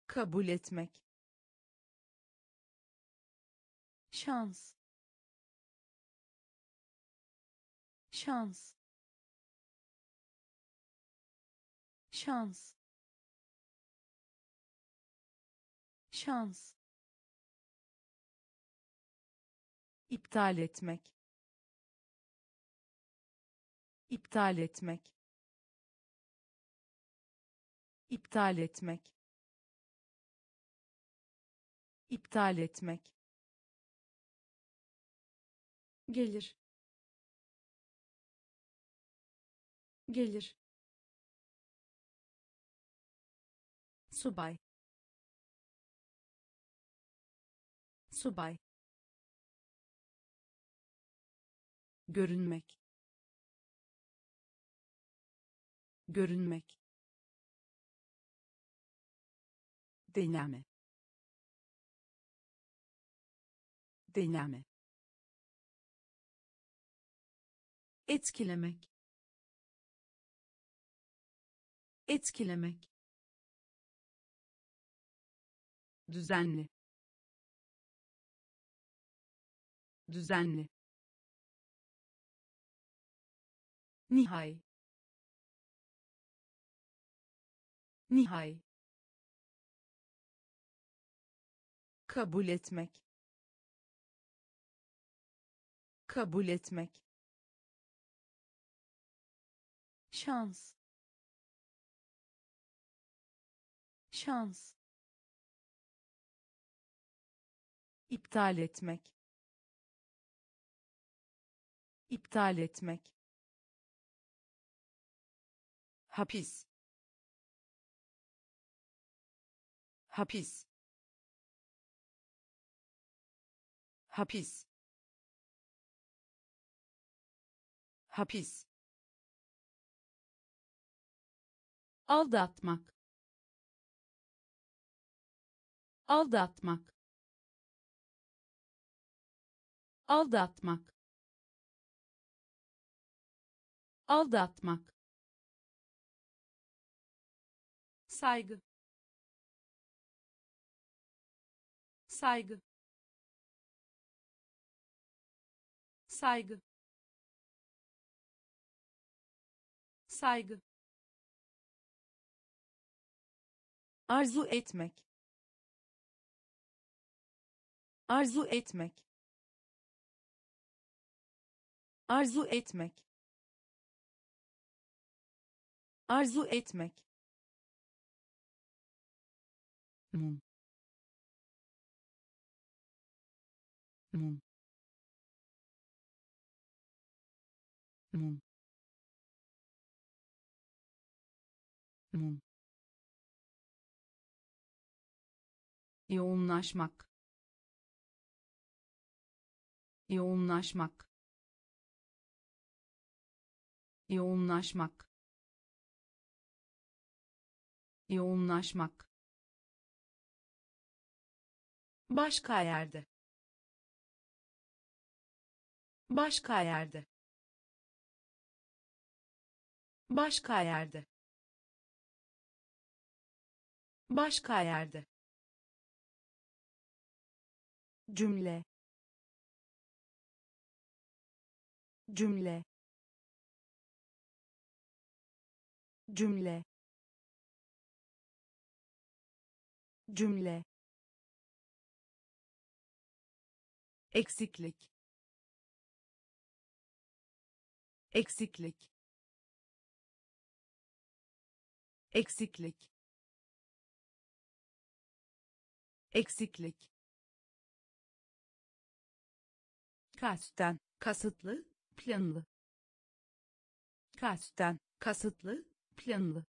Kabul etmek şans. Şans. Şans. Şans. İptal etmek. İptal etmek. İptal etmek. İptal etmek gelir. Gelir. Subay. Subay. Görünmek. Görünmek. Deneme. Deneme etkilemek. Etkilemek. Düzenli. Düzenli. Nihai. Nihai. Kabul etmek. Kabul etmek şans. Şans. İptal etmek. İptal etmek. Hapis. Hapis. Hapis. Hapis aldatmak. Aldatmak. Aldatmak. Aldatmak. Saygı. Saygı. Saygı. Saygı arzu etmek. Arzu etmek. Arzu etmek. Arzu etmek. Mum. Mum. Mum. Mum yoğunlaşmak. Yoğunlaşmak. Yoğunlaşmak. Yoğunlaşmak. Başka yerde. Başka yerde. Başka yerde. Başka yerde cümle. Cümle. Cümle. Cümle. Eksiklik. Eksiklik. Eksiklik. Eksiklik kasten kasıtlı planlı. Kasten kasıtlı planlı.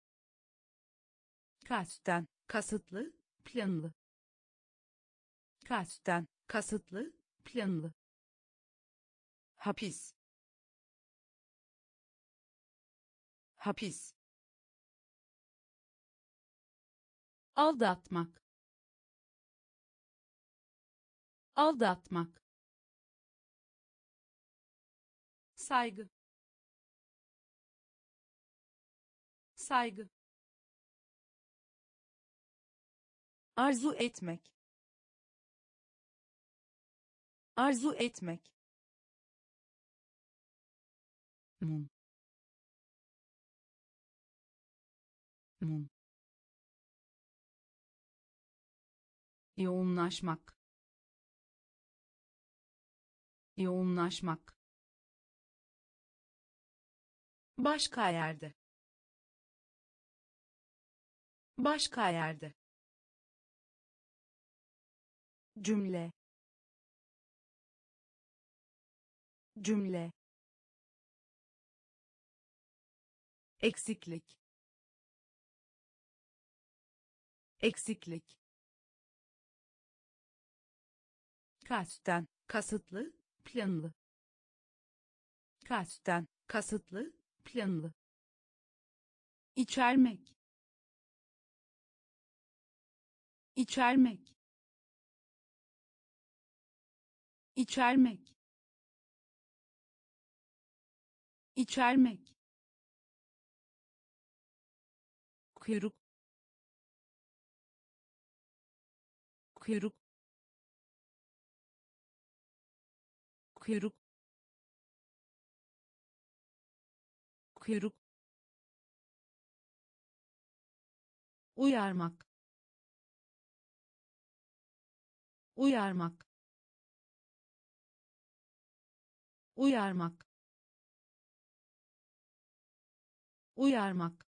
Kasten kasıtlı planlı. Kasten kasıtlı planlı. Hapis. Hapis. Aldatmak. Aldatmak saygı. Saygı. Arzu etmek. Arzu etmek. Mum. Mum. Yoğunlaşmak. Yoğunlaşmak başka yerde. Başka yerde. Cümle. Cümle. Eksiklik. Eksiklik. Kasten kasıtlı planlı. Kasten kasıtlı planlı. İçermek. İçermek. İçermek. İçermek. Kuyruk. Kuyruk. Kuyruk kuyruk uyarmak uyarmak uyarmak uyarmak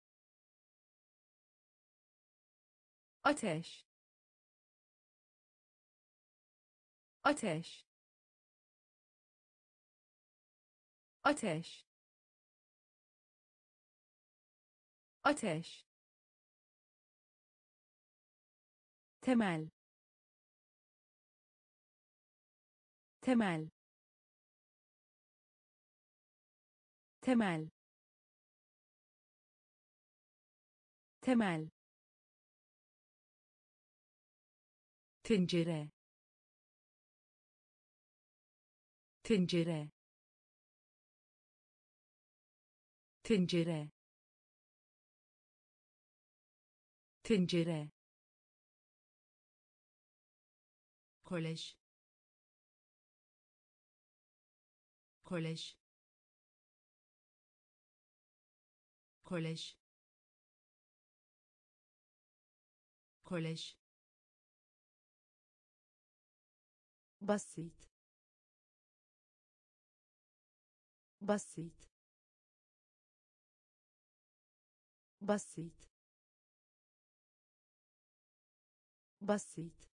ateş ateş ateş ateş temel temel temel temel tencere tencere tencere tencere. Kolej. Kolej. Kolej. Kolej. Basit. Basit. Basit basit.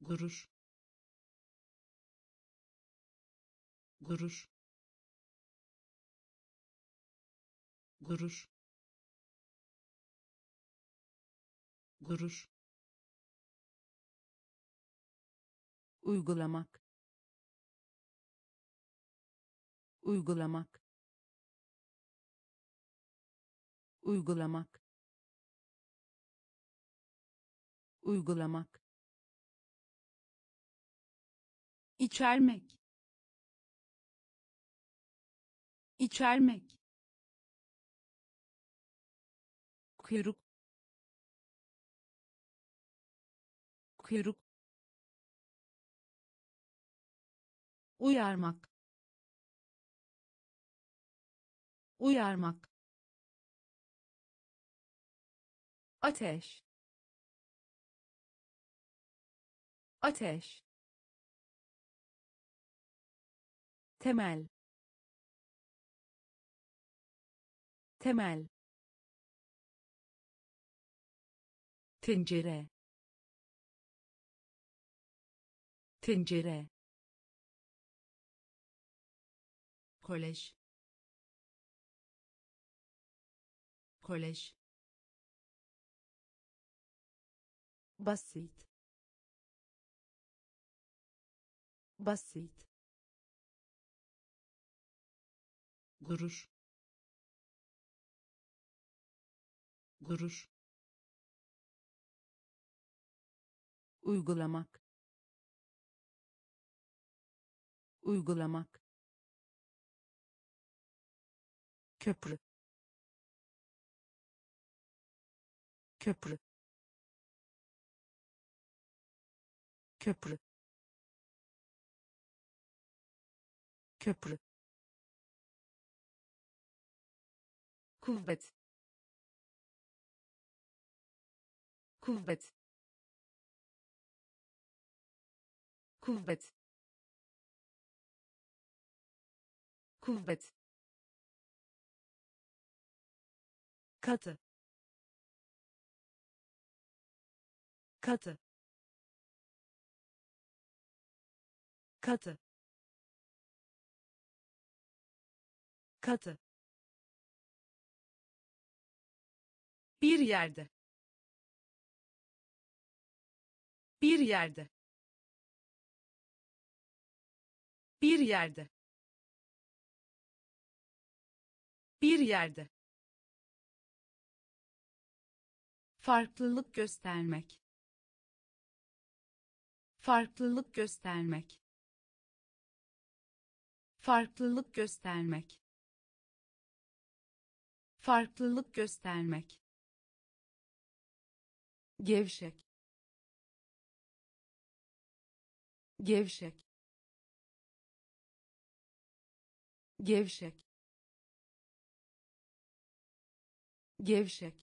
Gurur. Gurur. Gurur. Gurur. Uygulamak. Uygulamak. Uygulamak uygulamak. İçermek. İçermek. Kuyruk. Kuyruk. Uyarmak. Uyarmak. Ateş ateş. Temel. Temel. Tencere. Tencere. Kolej. Kolej. Basit basit. Gurur. Gurur. Uygulamak. Uygulamak. Köprü. Köprü. Köprü köprü. Kuvvet. Kuvvet. Kuvvet. Kuvvet. Katı. Katı. Katı katı. Bir yerde. Bir yerde. Bir yerde. Bir yerde. farklılık göstermek. Farklılık göstermek. Farklılık göstermek farklılık göstermek. Gevşek. Gevşek. Gevşek. Gevşek.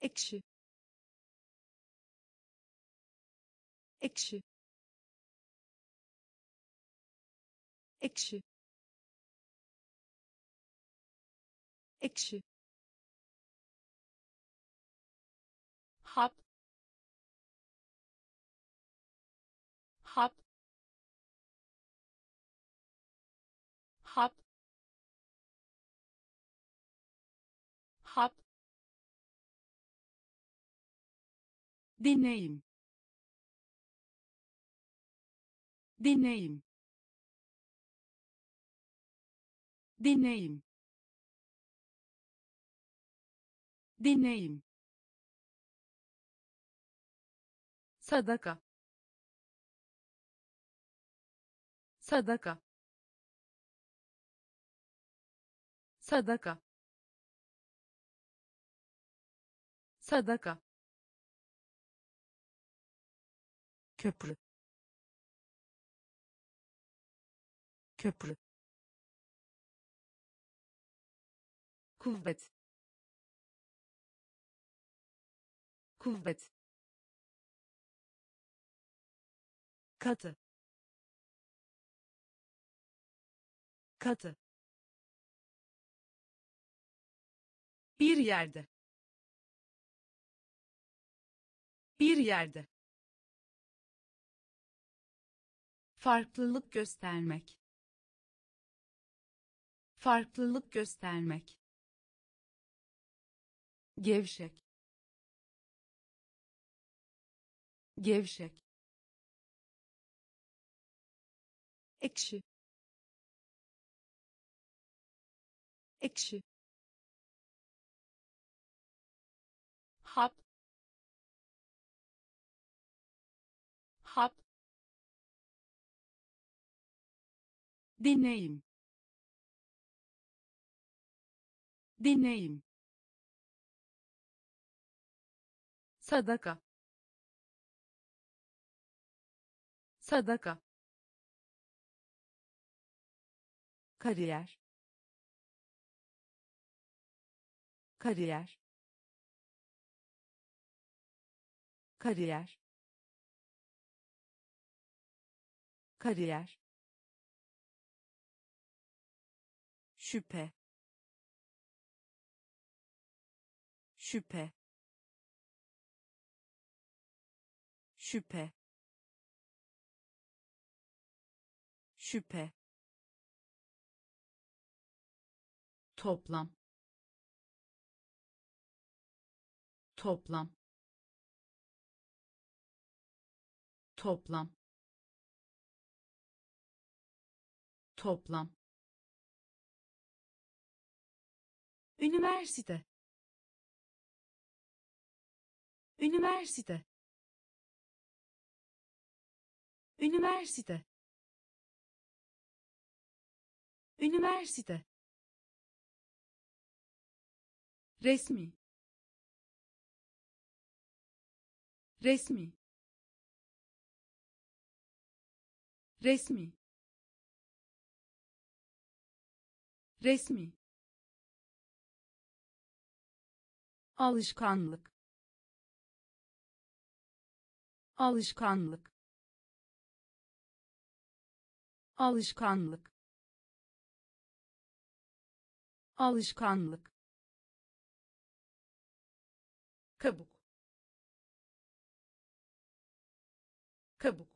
Ekşi. Ekşi. Ekşi ekşi. Hap. Hap. Hap. Hap. Deneyim deneyim deneyim deneyim sadaka. Sadaka. Sadaka. Sadaka. Köprü. Köprü. Kuvvet kuvvet. Katı. Katı. Bir yerde. Bir yerde. Farklılık göstermek. Farklılık göstermek. Gevşek gevşek. Ekşi. Ekşi. Hap. Hap. Deneyim deneyim sadaka sadaka. Kariyer. Kariyer. Kariyer. Kariyer. Şüphe. Şüphe. Şüphe şüphe. Toplam. Toplam. Toplam. Toplam. Üniversite. Üniversite. Üniversite üniversite. Resmi. Resmi. Resmi. Resmi. Alışkanlık. Alışkanlık. Alışkanlık alışkanlık. Kabuk. Kabuk.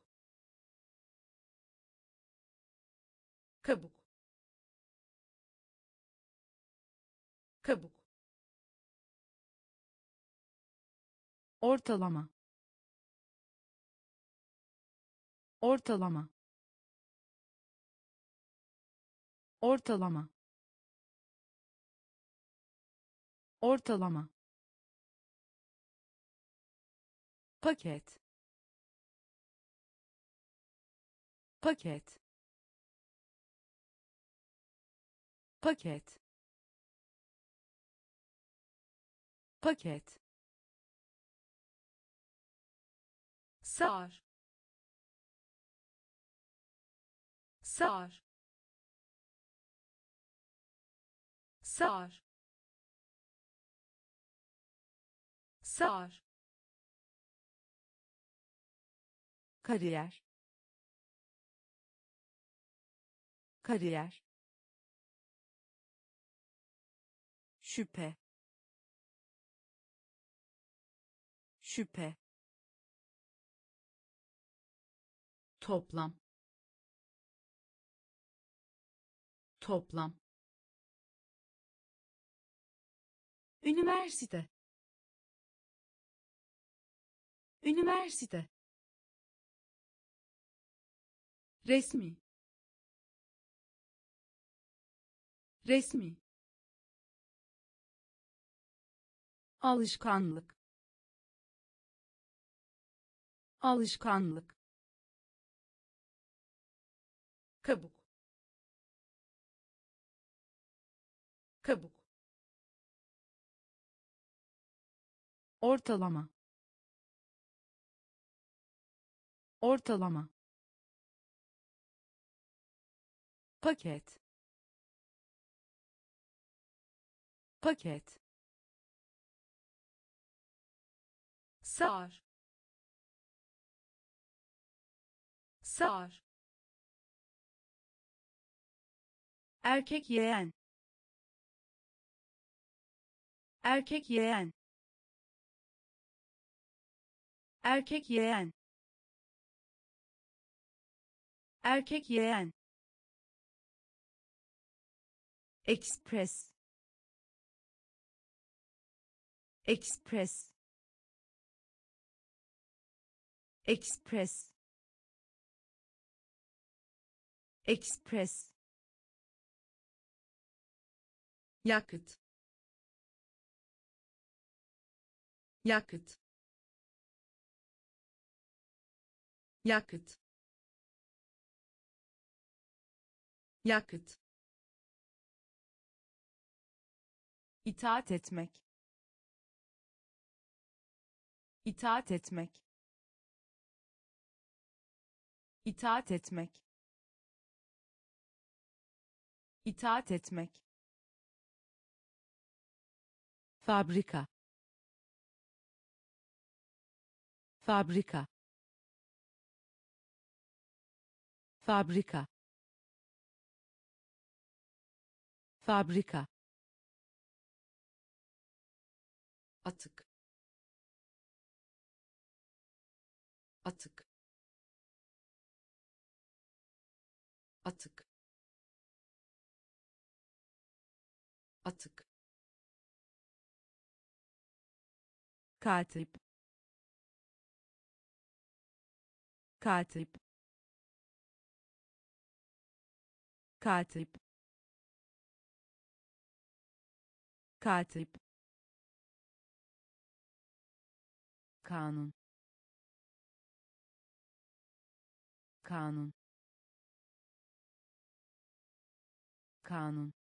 Kabuk. Kabuk. Ortalama. Ortalama. Ortalama ortalama paket paket paket paket. Sar sar sar sar kariyer. Kariyer. Şüphe. Şüphe. Toplam. Toplam. Üniversite üniversite. Resmi. Resmi. Alışkanlık. Alışkanlık. Kabuk. Kabuk. Ortalama ortalama paket paket sar sar erkek yeğen erkek yeğen erkek yeğen erkek yeğen. Express. Express. Express. Express. Yakıt. Yakıt. Yakıt yakıt. İtaat etmek. İtaat etmek. İtaat etmek. İtaat etmek. Fabrika. Fabrika. Fabrika fabrika. Atık. Atık. Atık. Atık. Katip. Katip. Katip katip. Kanun. Kanun. Kanun.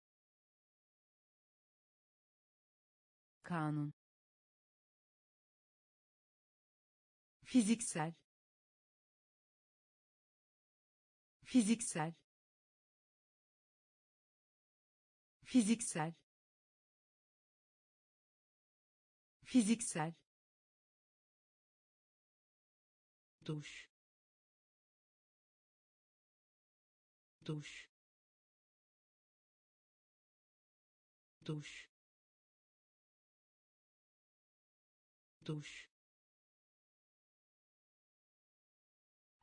Kanun. Fiziksel. Fiziksel. Fiziksel fiziksel. Duş. Duş. Duş. Duş.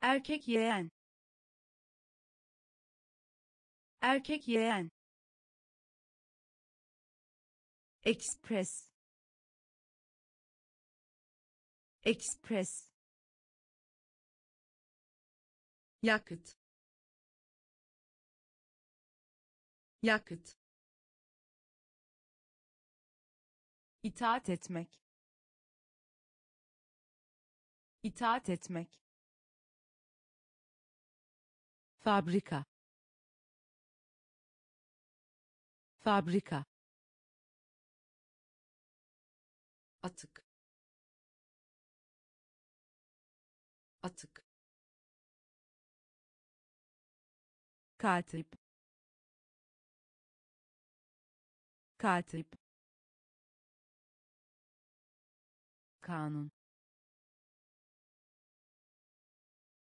Erkek yeğen. Erkek yeğen. Express Express. Yakıt. Yakıt. İtaat etmek. İtaat etmek. Fabrika. Fabrika. Atık atık. Katip. Katip. Kanun.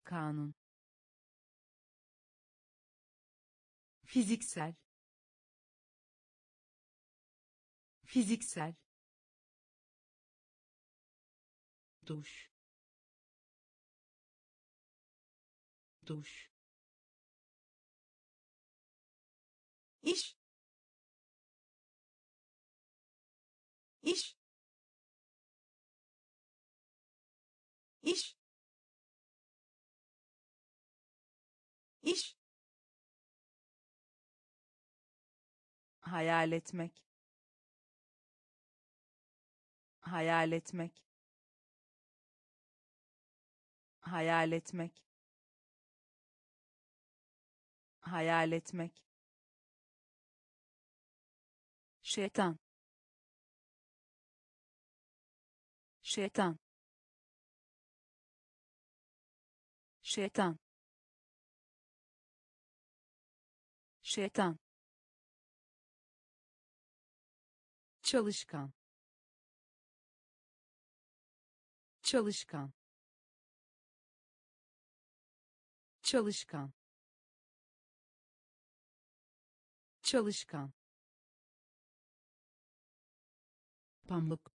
Kanun. Fiziksel. Fiziksel. Duş duş iş. İş. İş. İş. Hayal etmek. Hayal etmek. Hayal etmek hayal etmek. Şeytan. Şeytan. Şeytan. Şeytan. Çalışkan. Çalışkan. Çalışkan çalışkan. Pamuk.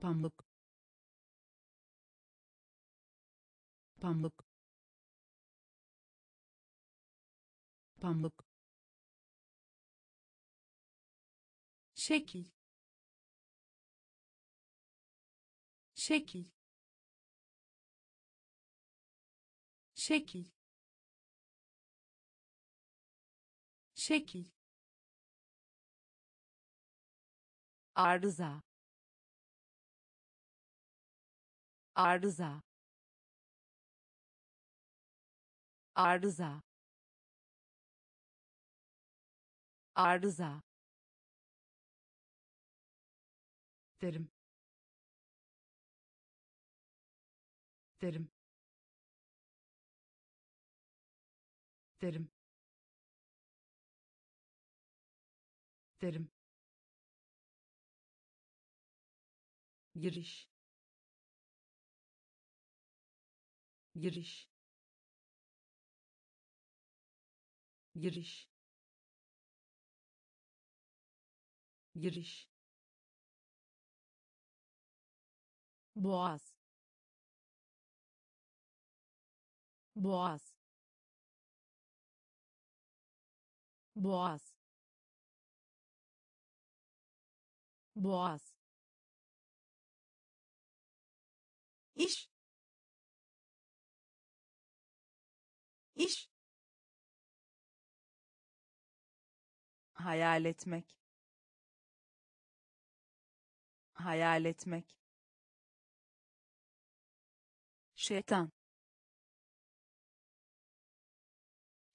Pamuk. Pamuk. Pamuk. Şekil. Şekil. Şekil şekil arıza arıza arıza arıza derim derim derim derim giriş. Giriş. Giriş. Giriş. Boğaz. Boğaz. Boğaz boğaz. İş. İş. Hayal etmek. Hayal etmek. Şeytan.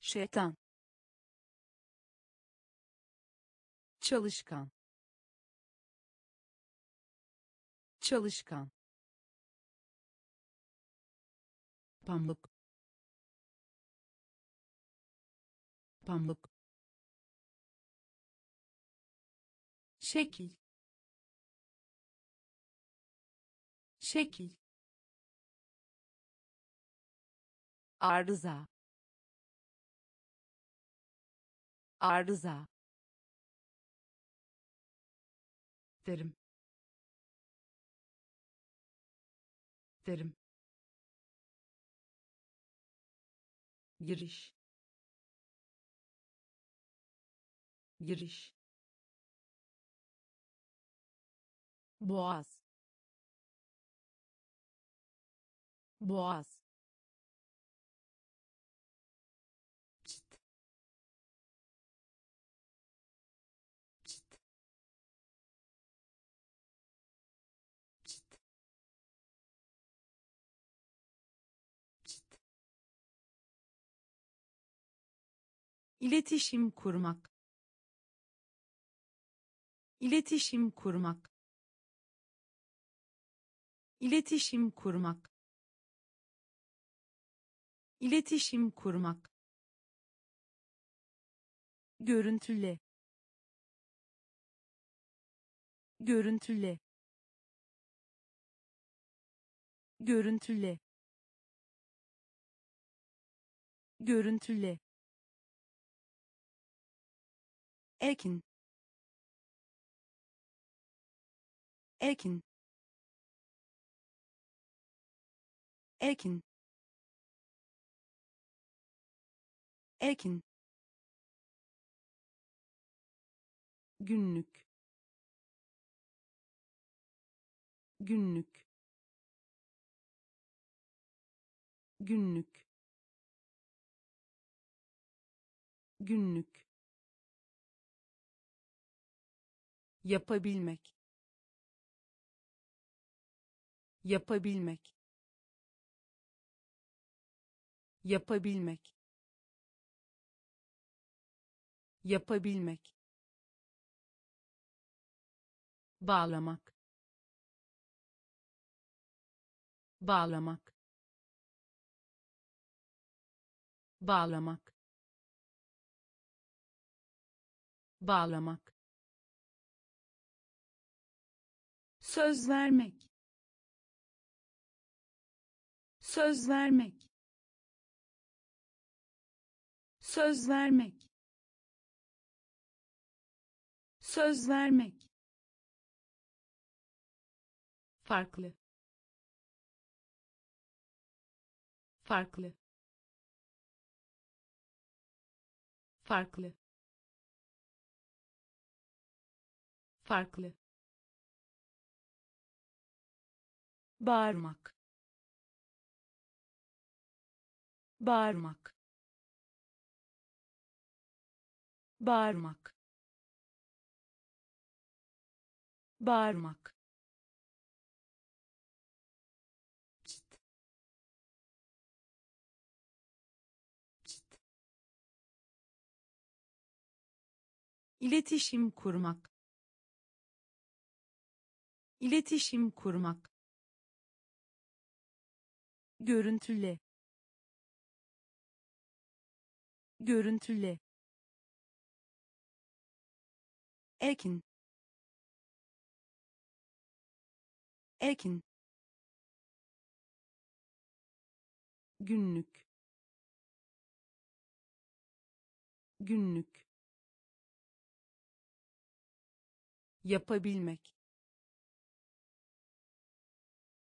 Şeytan. Çalışkan çalışkan. Pamuk. Pamuk. Şekil. Şekil. Arıza. Arıza. Derim derim giriş. Giriş. Boğaz. Boğaz iletişim kurmak. İletişim kurmak. İletişim kurmak. İletişim kurmak. Görüntüle. Görüntüle. Görüntüle. Görüntüle ekin ekin ekin ekin günlük. Günlük. Günlük. Günlük yapabilmek. Yapabilmek. Yapabilmek. Yapabilmek. Bağlamak. Bağlamak. Bağlamak. Bağlamak söz vermek. Söz vermek. Söz vermek. Söz vermek. Farklı. Farklı. Farklı. Farklı bağırmak. Bağırmak. Bağırmak. Bağırmak. İletişim kurmak. İletişim kurmak görüntüle görüntüle ekin. Ekin. Günlük. Günlük. Yapabilmek.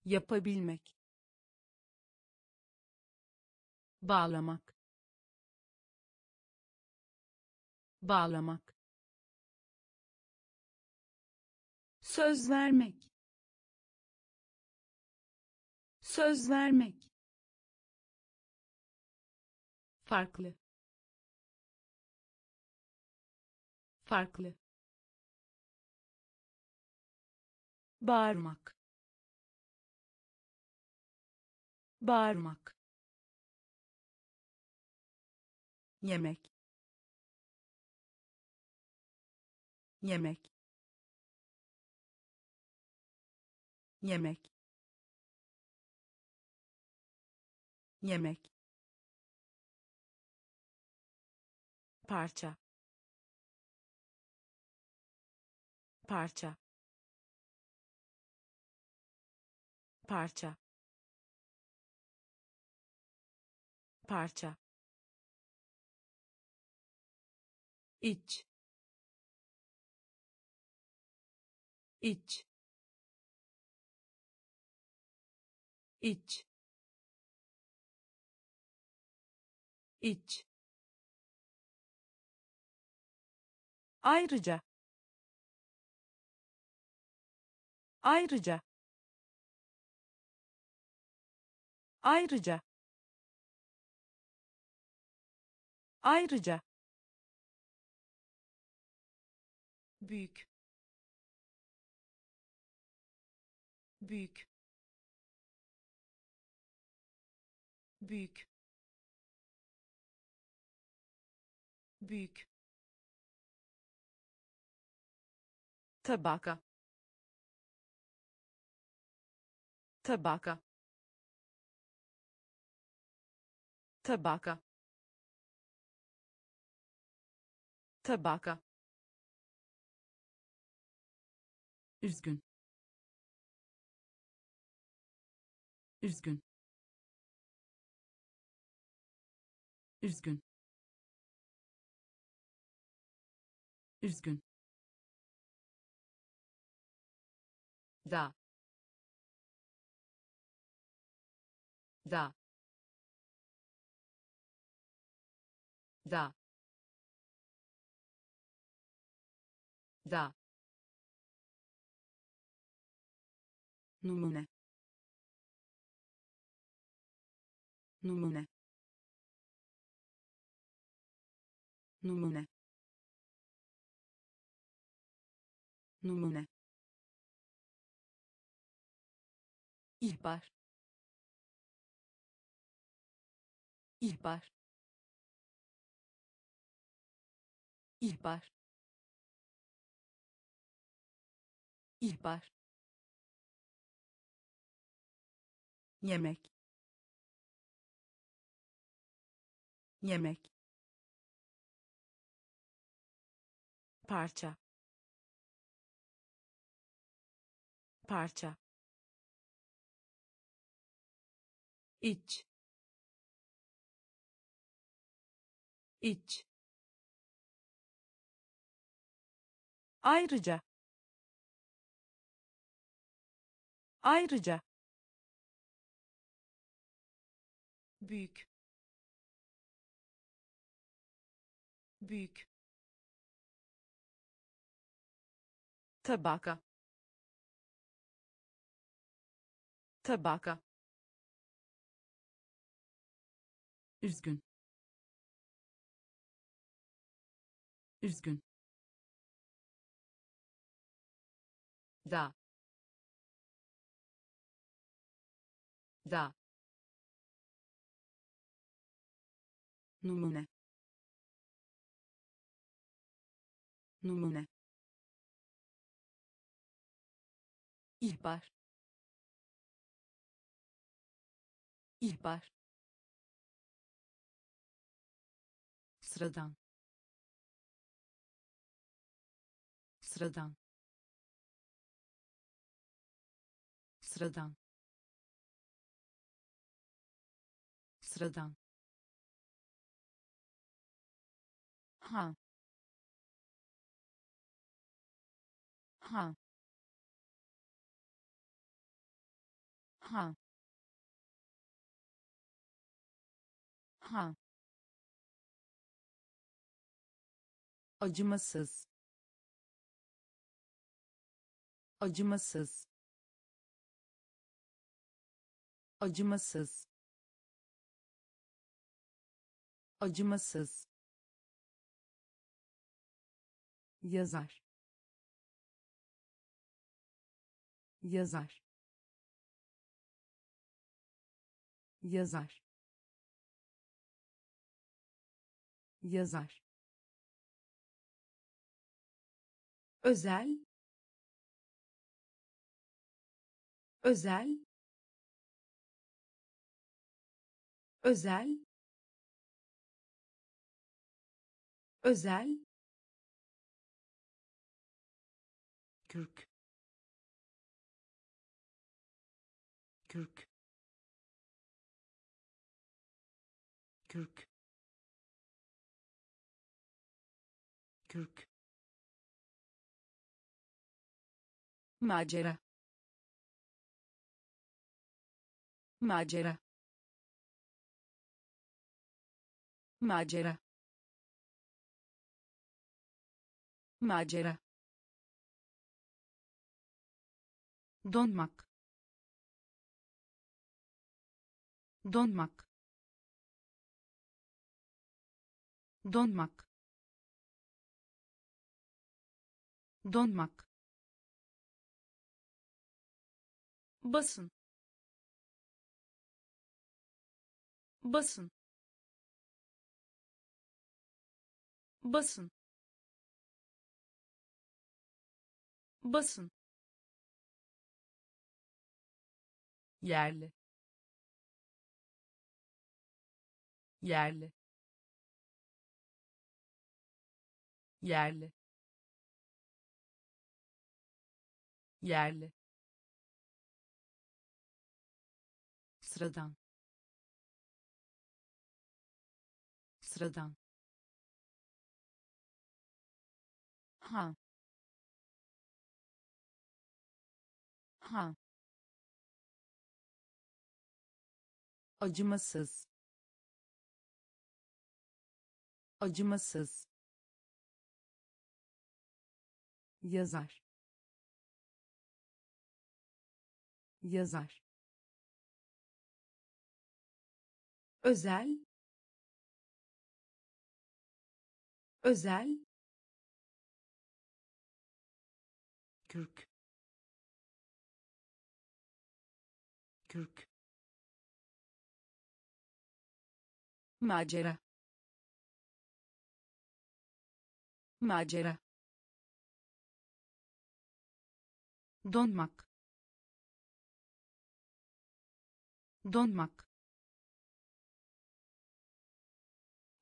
Yapabilmek bağlamak. Bağlamak. Söz vermek. Söz vermek. Farklı. Farklı. Bağırmak. Bağırmak yemek. Yemek. Yemek. Yemek. Parça. Parça. Parça. Parça iç. İç. İç. İç. Ayrıca. Ayrıca. Ayrıca. Ayrıca büyük büyük büyük büyük. Tabaka tabaka tabaka tabaka üzgün. Üzgün. Üzgün. Üzgün. Da. Da. Da. Da numune. Numune. Numune. Numune. İhbar. İhbar. İhbar. İhbar yemek. Yemek. Parça. Parça. İç. İç. Ayrıca. Ayrıca büyük büyük tabaka tabaka üzgün üzgün da da numune. Numune. İhbar. İhbar. Sıradan. Sıradan. Sıradan. Sıradan ha. Ha. Ha. Ha. Acımasız. Acımasız. Acımasız. Acımasız yazar. Yazar. Yazar. Yazar. Özel. Özel. Özel. Özel kürk. Kürk. Kürk. Kürk. Macera. Macera. Macera. Macera donmak. Donmak. Donmak. Donmak. Basın. Basın. Basın. Basın yerli. Yerli. Yerli. Yerli. Sıradan. Sıradan. Ha. Ha acımasız acımasız yazar yazar özel özel kürk kürk macera. Macera. Donmak. Donmak.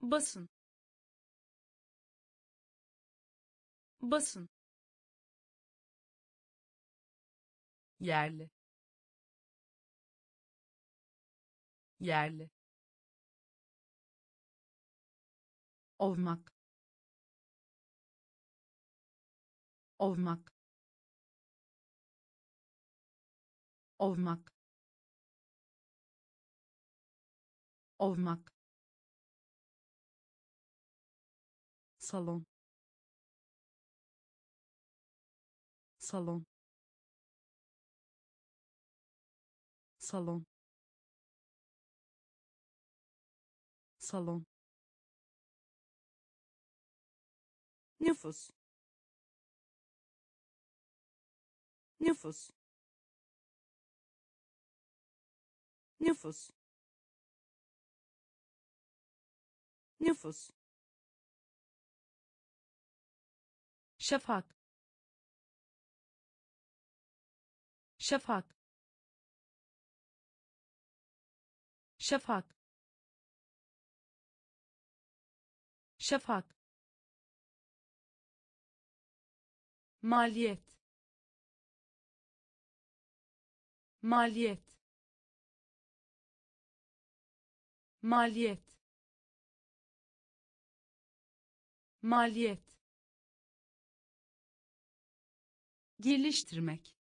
Basın. Basın. Yerli. Yerli ovmak ovmak ovmak ovmak salon. Salon. Salon. Salon nüfus. Nüfus. Nüfus. Nüfus. Şafak. Şafak. Şafak. Şafak maliyet. Maliyet. Maliyet. Maliyet. Geliştirmek.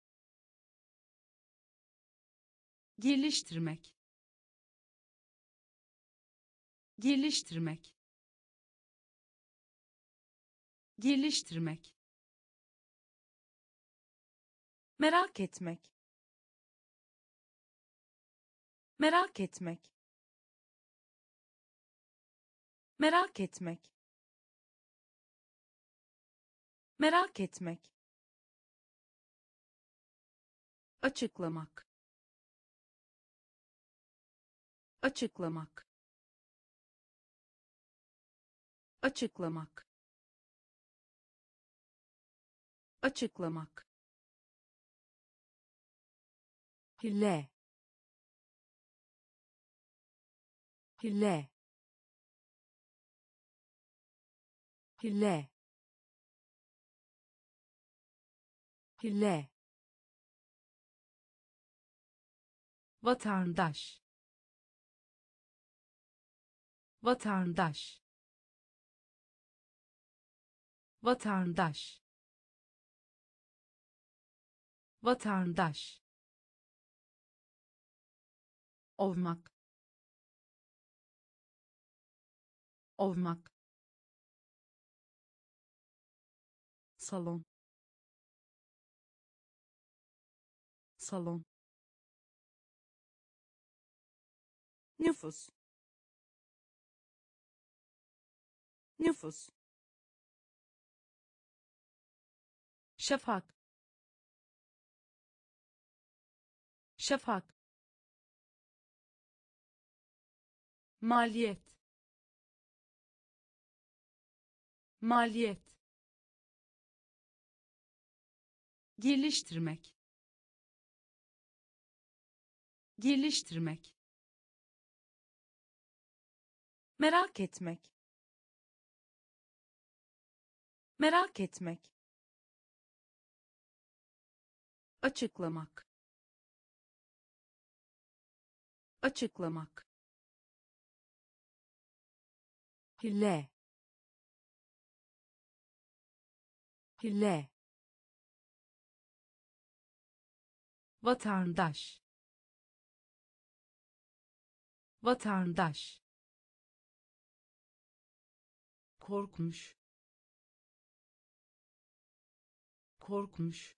Geliştirmek. Geliştirmek. Geliştirmek merak etmek. Merak etmek. Merak etmek. Merak etmek. Açıklamak. Açıklamak. Açıklamak. Açıklamak hile hile hile hile vatandaş. Vatandaş. Vatandaş. Vatandaş ovmak ovmak salon. Salon. Nüfus. Nüfus. Şafak. Şafak maliyet. Maliyet. Geliştirmek. Geliştirmek. Merak etmek. Merak etmek. Açıklamak. Açıklamak hile hile vatandaş. Vatandaş. Korkmuş. Korkmuş.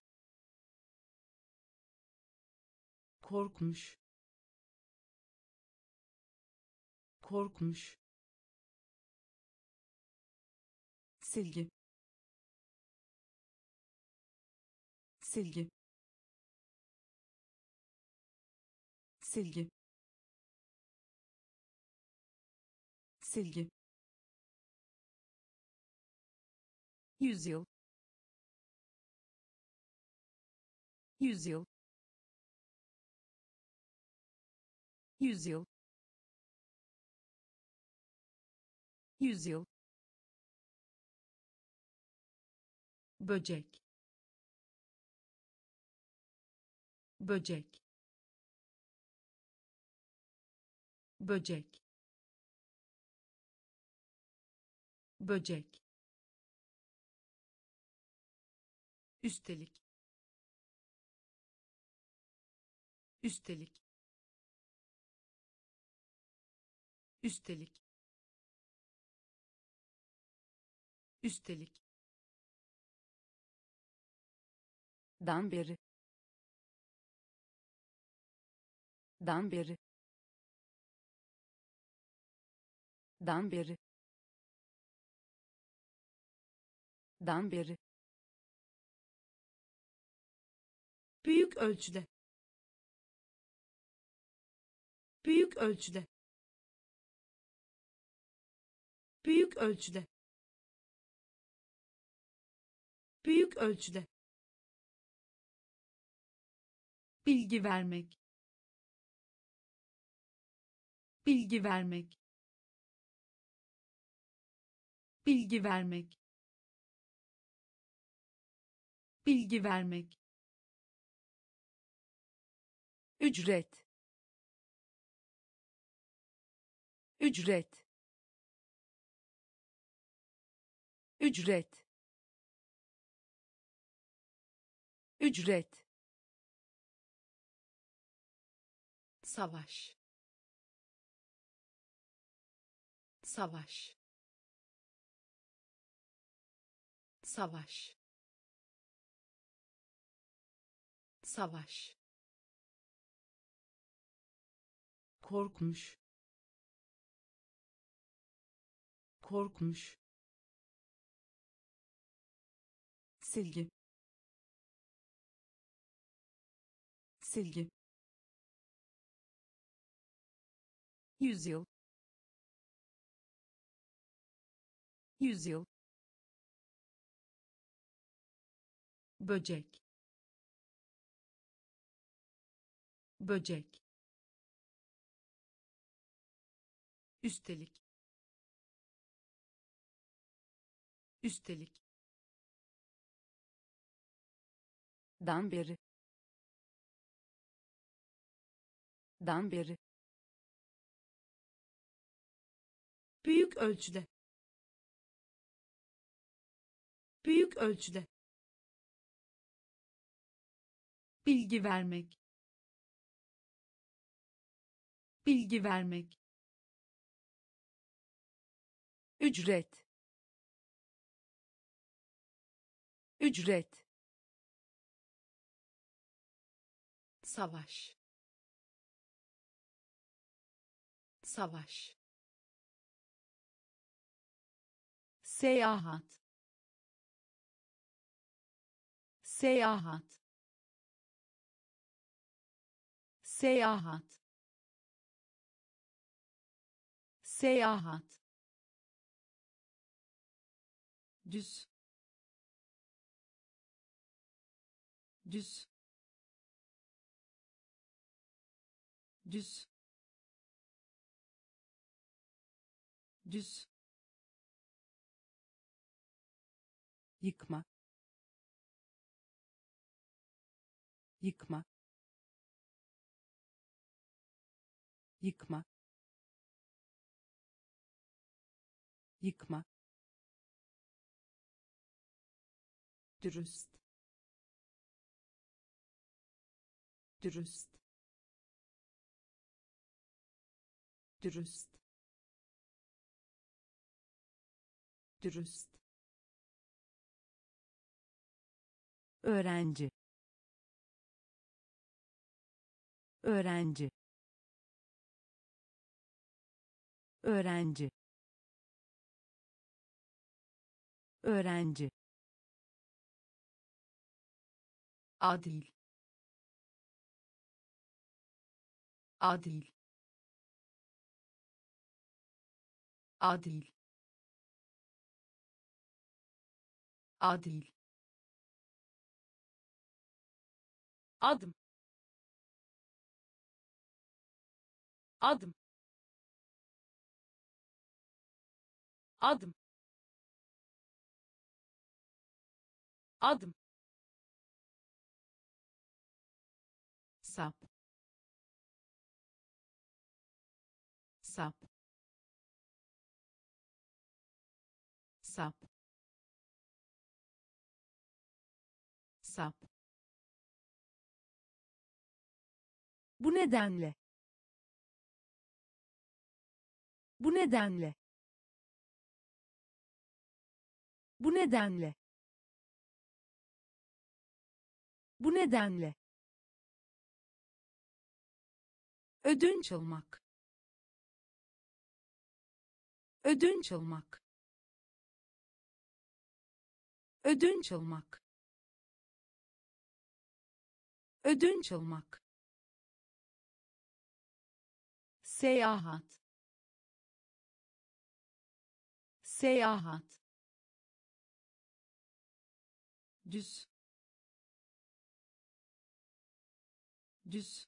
Korkmuş. Korkmuş silgi. Silgi. Silgi. Silgi. Yüzyıl. Yüzyıl. Yüzyıl. Yüzyıl böcek. Böcek. Böcek. Böcek. Üstelik. Üstelik. Üstelik. Üstelik dan beri. Dan beri. Dan beri. Dan beri. Büyük ölçüde. Büyük ölçüde. Büyük ölçüde. Büyük ölçüde bilgi vermek. Bilgi vermek. Bilgi vermek. Bilgi vermek. Ücret. Ücret. Ücret. Ücret savaş. Savaş. Savaş. Savaş. Korkmuş. Korkmuş. Silgi. Silgi yüzyıl. Yüzyıl. Böcek. Böcek. Üstelik. Üstelik. Dan beri. Dan beri büyük ölçüde. Büyük ölçüde. Bilgi vermek. Bilgi vermek. Ücret. Ücret. Savaş. Savaş seyahat. Seyahat. Seyahat. Seyahat. Düz. Düz. Düz. Düz yıkma. Yıkma. Yıkma. Yıkma. Dürüst. Dürüst. Dürüst. Dürüst öğrenci. Öğrenci. Öğrenci. Öğrenci. Adil. Adil. Adil. Adil adım. Adım. Adım. Adım. Sap. Sap. Sap. Sap bu nedenle. Bu nedenle. Bu nedenle. Bu nedenle. Ödünç almak. Ödünç almak. Ödünç almak. Ödünç almak seyahat. Seyahat. Düz. Düz.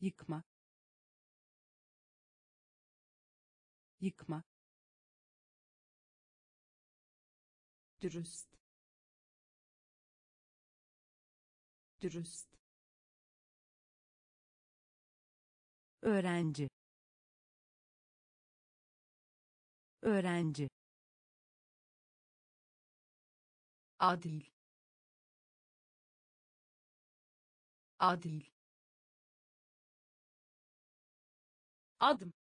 Yıkma. Yıkma. Dürüst. Dürüst öğrenci. Öğrenci. Adil. Adil. Adım.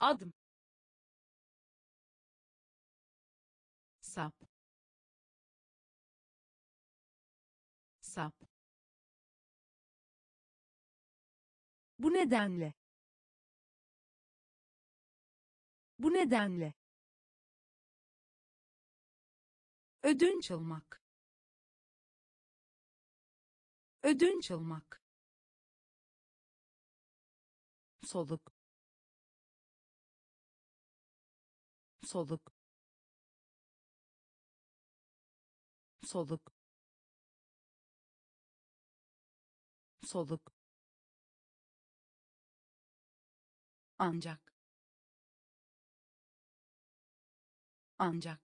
Adım. Sap. Sap bu nedenle. Bu nedenle. Ödünç almak. Ödünç almak. Soluk. Soluk. Soluk. Soluk ancak. Ancak.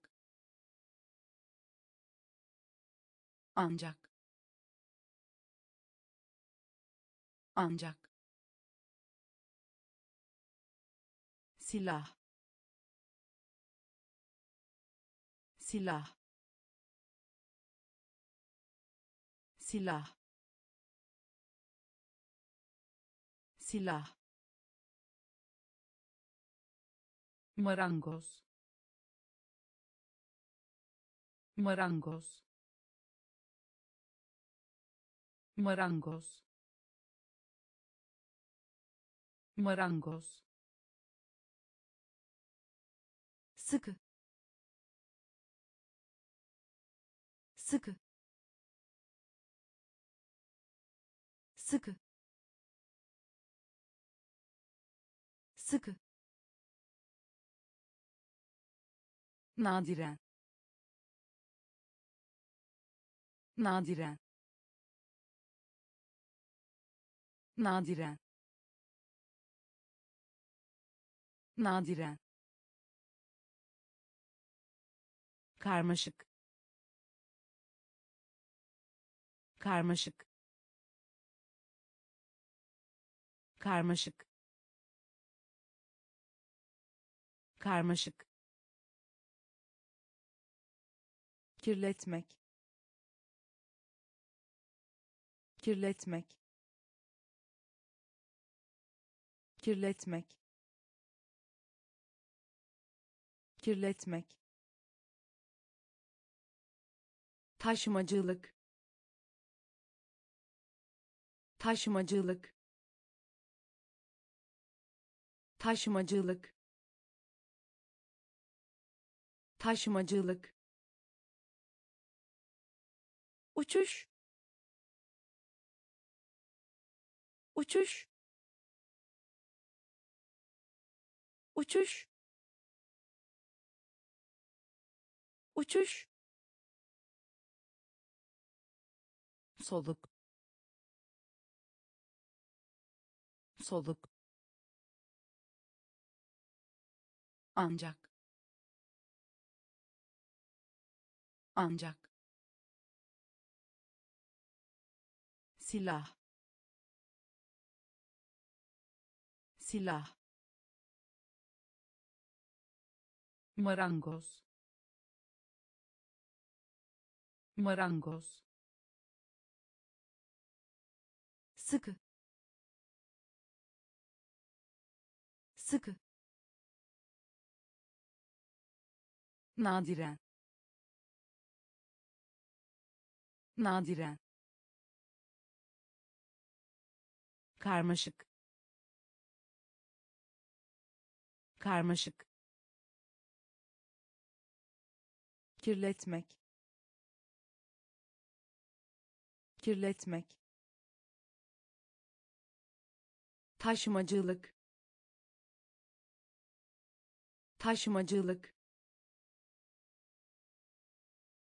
Ancak. Ancak. Silah. Silah. Silah. Silah marangoz marangoz marangoz marangoz sıkı sıkı sıkı sıkı nadiren. Nadiren. Nadiren. Nadiren. Karmaşık. Karmaşık. Karmaşık. Karmaşık kirletmek. Kirletmek. Kirletmek. Kirletmek. Taşımacılık. Taşımacılık. Taşımacılık. Taşımacılık uçuş. Uçuş. Uçuş. Uçuş. Soluk. Soluk. Ancak. Ancak silah. Silah. Marangoz marangoz sıkı. Sıkı. Nadiren. Nadiren karmaşık. Karmaşık. Kirletmek. Kirletmek. Taşımacılık. Taşımacılık.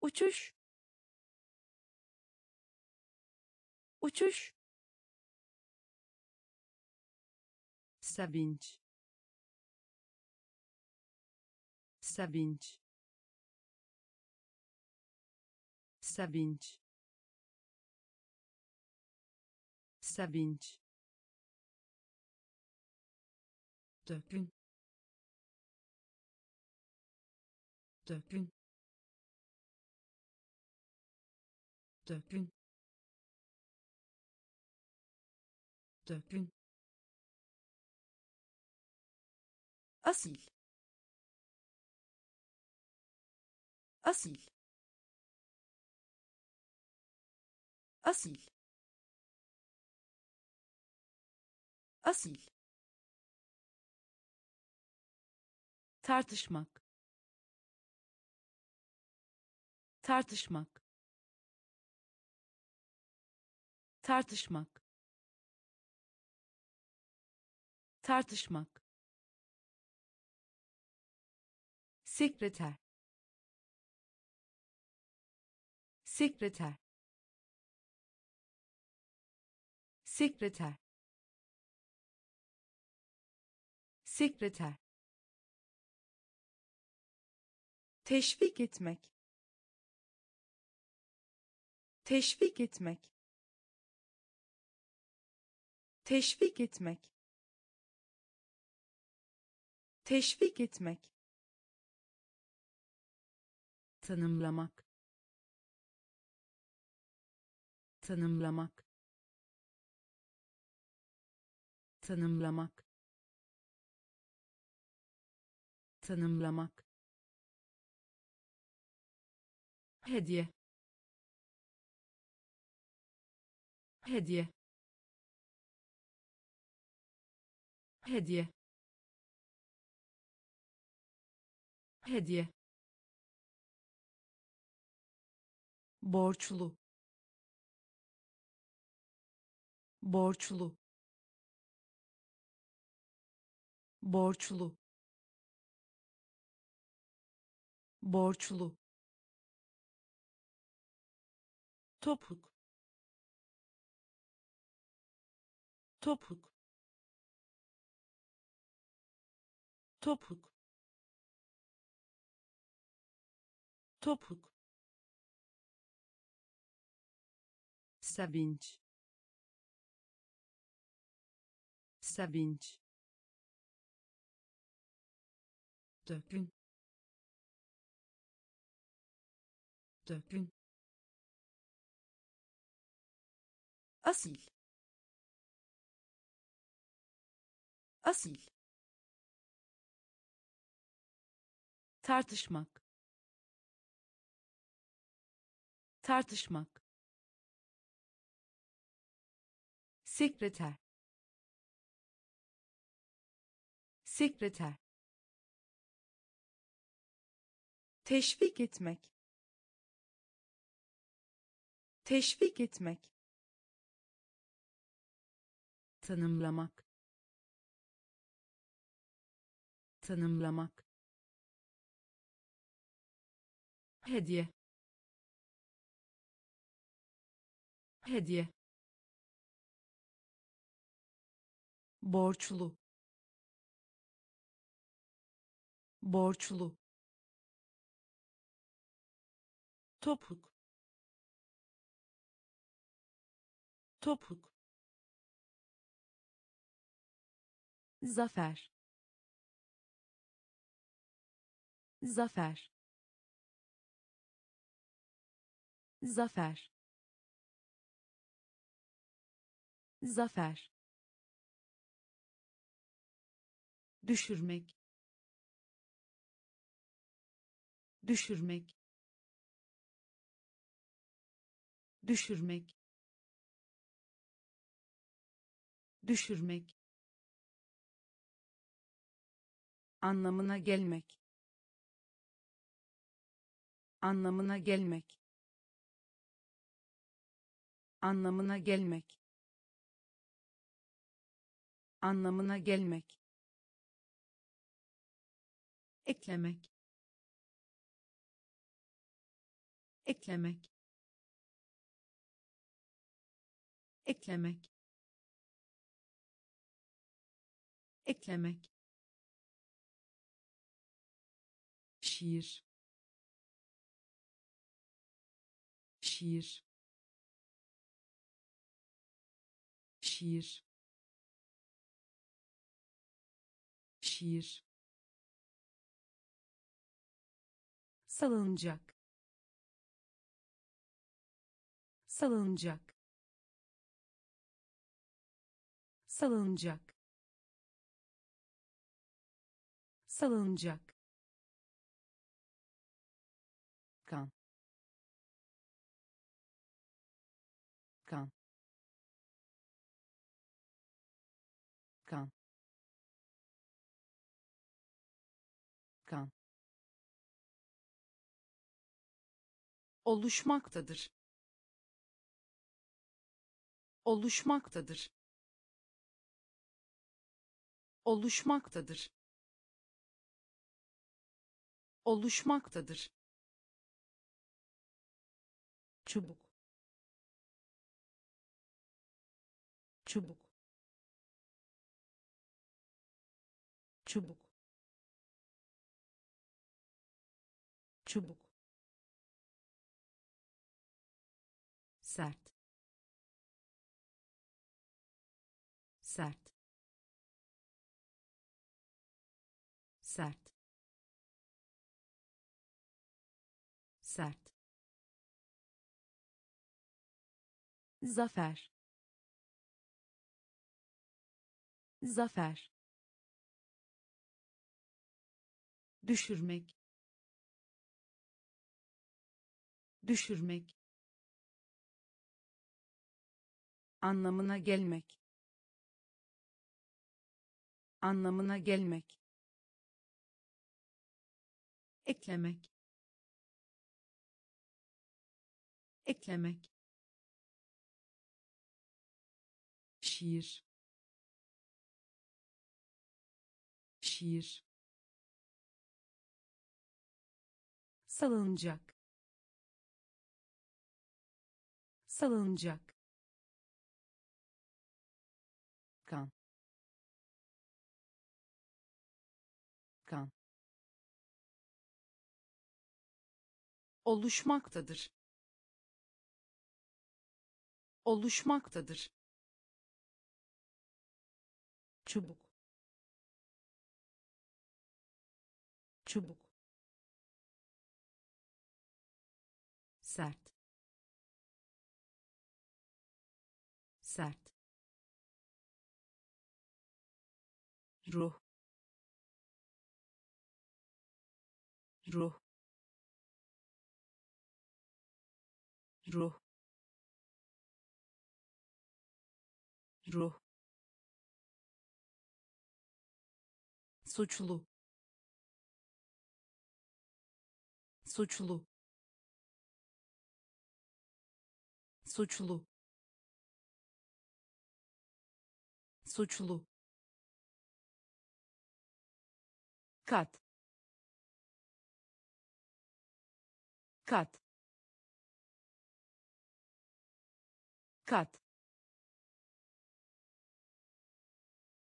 Uçuş. Uçuş sevinç. Sevinç. Sevinç. Sevinç. Dökün. Dökün. Dökün. Dökün asil. Asil. Asil. Asil. Tartışmak. Tartışmak. Tartışmak. Tartışmak sekreter. Sekreter. Sekreter. Sekreter. Teşvik etmek. Teşvik etmek. Teşvik etmek. Teşvik etmek tanımlamak. Tanımlamak. Tanımlamak. Tanımlamak. Hediye. Hediye. Hediye. Hediye borçlu. Borçlu. Borçlu. Borçlu. Topuk. Topuk. Topuk. Topuk sevinç. Sevinç. Dökün. Dökün. Asil. Asil. Tartışmak. Tartışmak sekreter. Sekreter. Teşvik etmek. Teşvik etmek. Tanımlamak. Tanımlamak. Hediye. Hediye borçlu. Borçlu. Topuk. Topuk. Zafer. Zafer. Zafer. Zafer düşürmek. Düşürmek. Düşürmek. Düşürmek. Anlamına gelmek. Anlamına gelmek. Anlamına gelmek. Anlamına gelmek eklemek. Eklemek. Eklemek. Eklemek. Şiir. Şiir. Şiir. Şiir salınacak. Salınacak. Salınacak. Salınacak. Kan. Kan. Kan. Kan oluşmaktadır. Oluşmaktadır. Oluşmaktadır. Oluşmaktadır. Çubuk. Çubuk. Çubuk. Çubuk sert. Sert. Sert. Sert. Zafer. Zafer. Düşürmek. Düşürmek anlamına gelmek. Anlamına gelmek. Eklemek. Eklemek. Şiir. Şiir. Salıncak. Salıncak oluşmaktadır. Oluşmaktadır. Çubuk. Çubuk. Sert. Sert. Ruh. Ruh ruh. Ruh. Suçlu. Suçlu. Suçlu. Suçlu. Kat. Kat kat.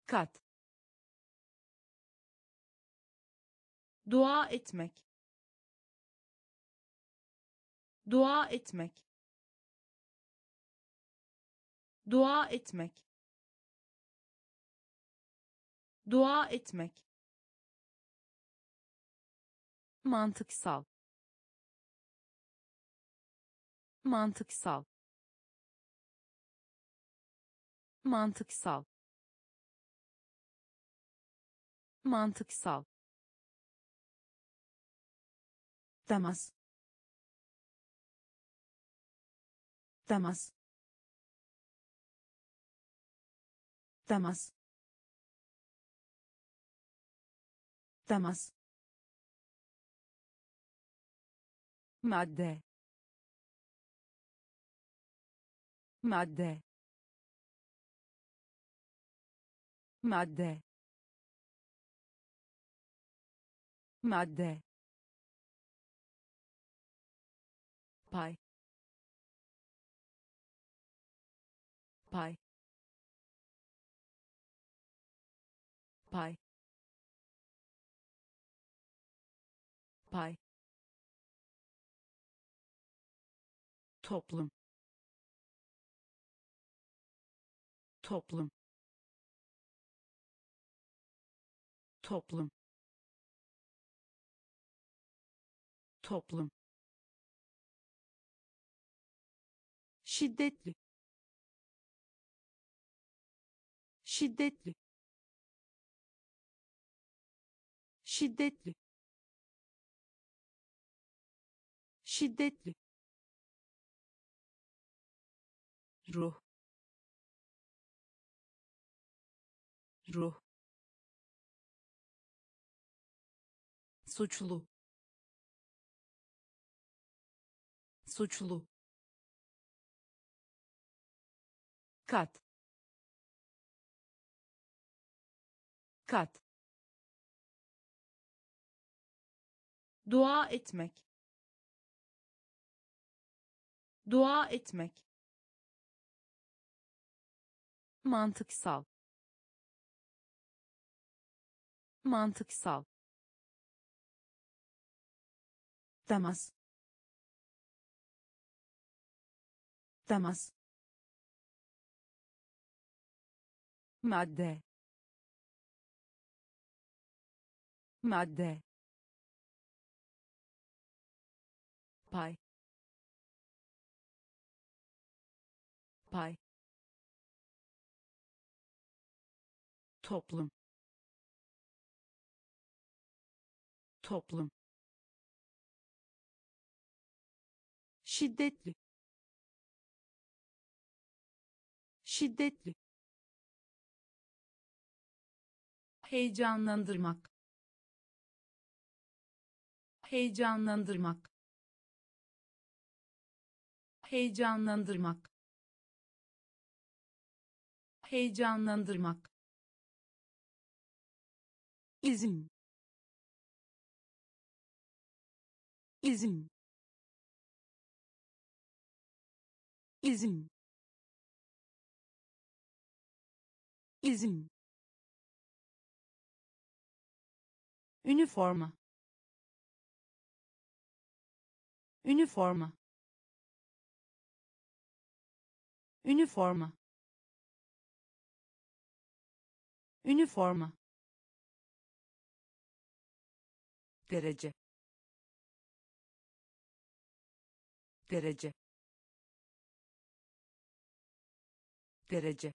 Kat. Dua etmek. Dua etmek. Dua etmek. Dua etmek. Mantıksal. Mantıksal mantıksal. Mantıksal. Temas. Temas. Temas. Temas. Madde. Madde madde. Madde. Pay pay pay pay toplum. Toplum toplum. Toplum. Şiddetli. Şiddetli. Şiddetli. Şiddetli. Ruh. Ruh suçlu. Suçlu. Kat. Kat. Dua etmek. Dua etmek. Mantıksal. Mantıksal temas temas madde. Madde. Pay. Pay. Toplum. Toplum şiddetli. Şiddetli. Heyecanlandırmak. Heyecanlandırmak. Heyecanlandırmak. Heyecanlandırmak. İzin. İzin izin izin üniforma. Üniforma. Üniforma. Üniforma. Derece. Derece derece.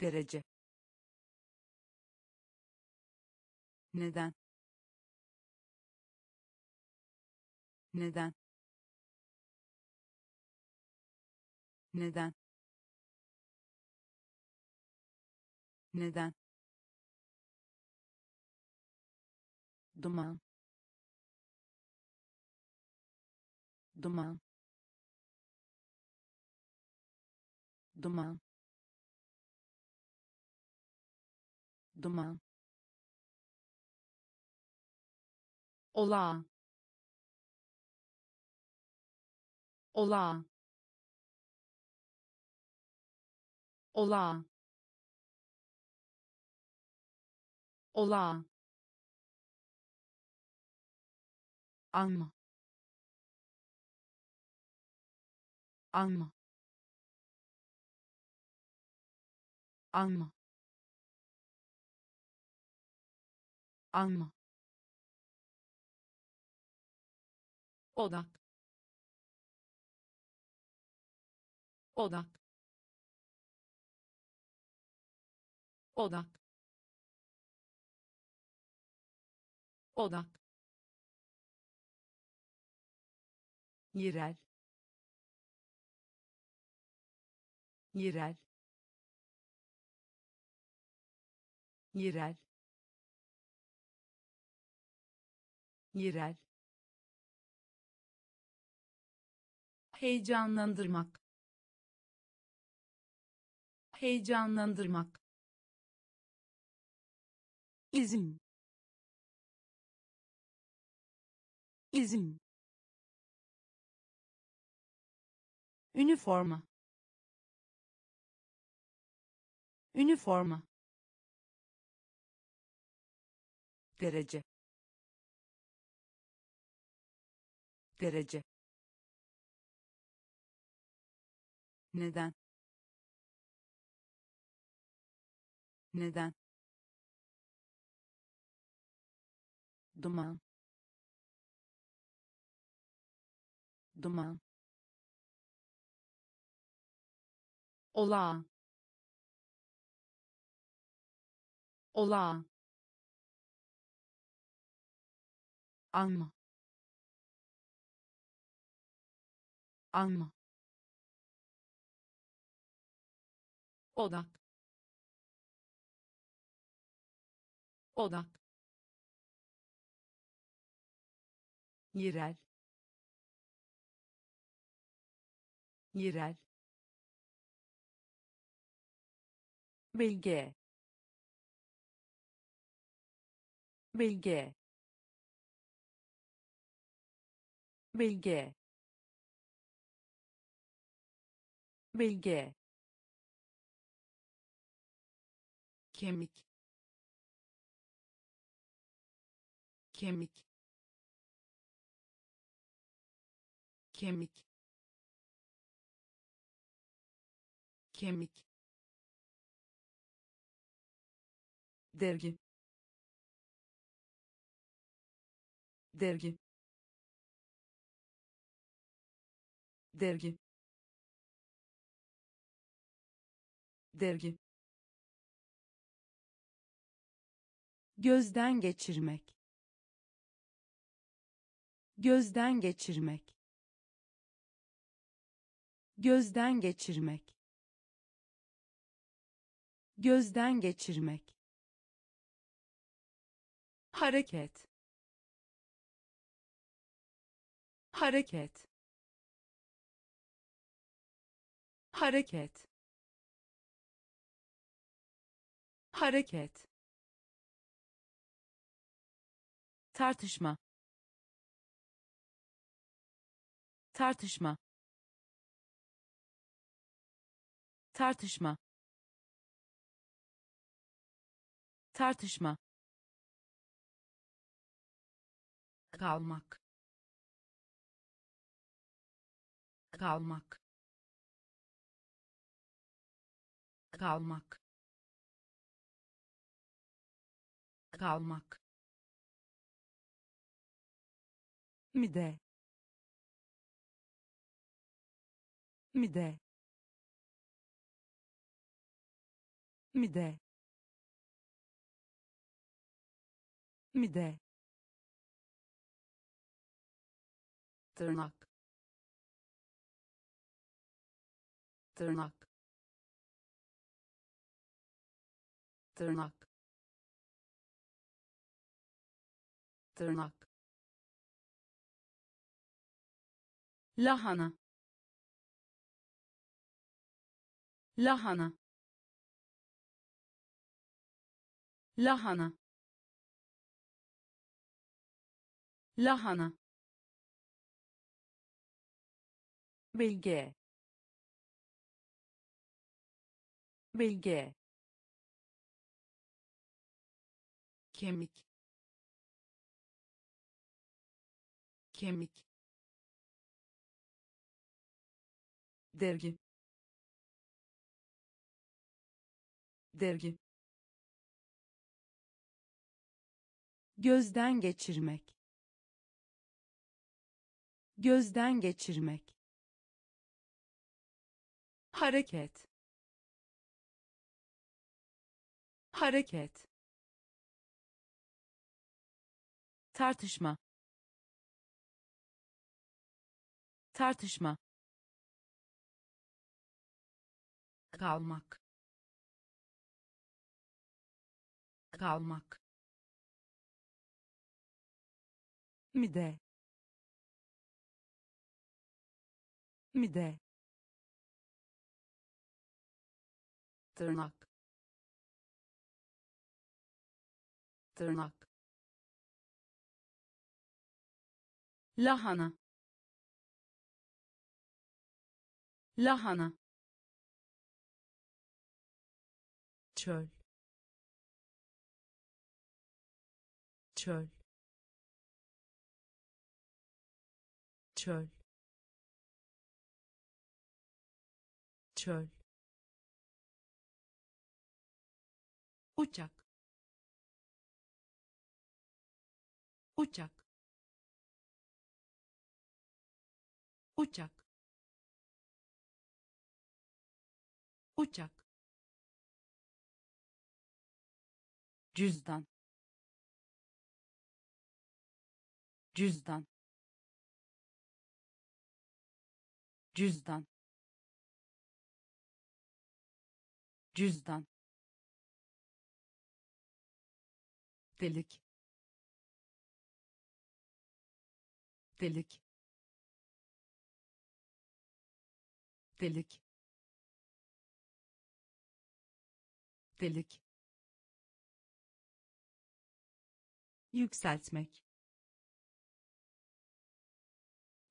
Derece. Neden? Neden? Neden? Neden? Duman. Duman duman. Duman. Olağan olağan olağan olağan alma. Alma alma. Alma. Odak. Odak. Odak. Odak. Yerel. Yerel yerel. Yerel. Heyecanlandırmak. Heyecanlandırmak. İzin izin üniforma. Üniforma derece. Derece. Neden? Neden? Duman. Duman. Olağan. Olağan alma. Alma. Odak. Odak. Yerel. Yerel. Belge belge belge belge kemik kemik kemik kemik dergi dergi dergi. Dergi. Gözden geçirmek. Gözden geçirmek. Gözden geçirmek. Gözden geçirmek. Hareket. Hareket hareket. Hareket. Tartışma. Tartışma. Tartışma. Tartışma. Kalmak. Kalmak kalmak. Kalmak. Mide. Mide. Mide. Mide. Tırnak. Tırnak tırnak. Tırnak. Lahana. Lahana. Lahana. Lahana. Bilge. Bilge kemik. Kemik. Dergi. Dergi. Gözden geçirmek. Gözden geçirmek. Hareket. Hareket tartışma. Tartışma. Kalmak. Kalmak. Mide. Mide. Tırnak. Tırnak lahana. Lahana. Çöl. Çöl. Çöl. Çöl. Uçak. Uçak uçak uçak cüzdan. Cüzdan. Cüzdan. Cüzdan. Delik. Delik delik. Delik. Yükseltmek.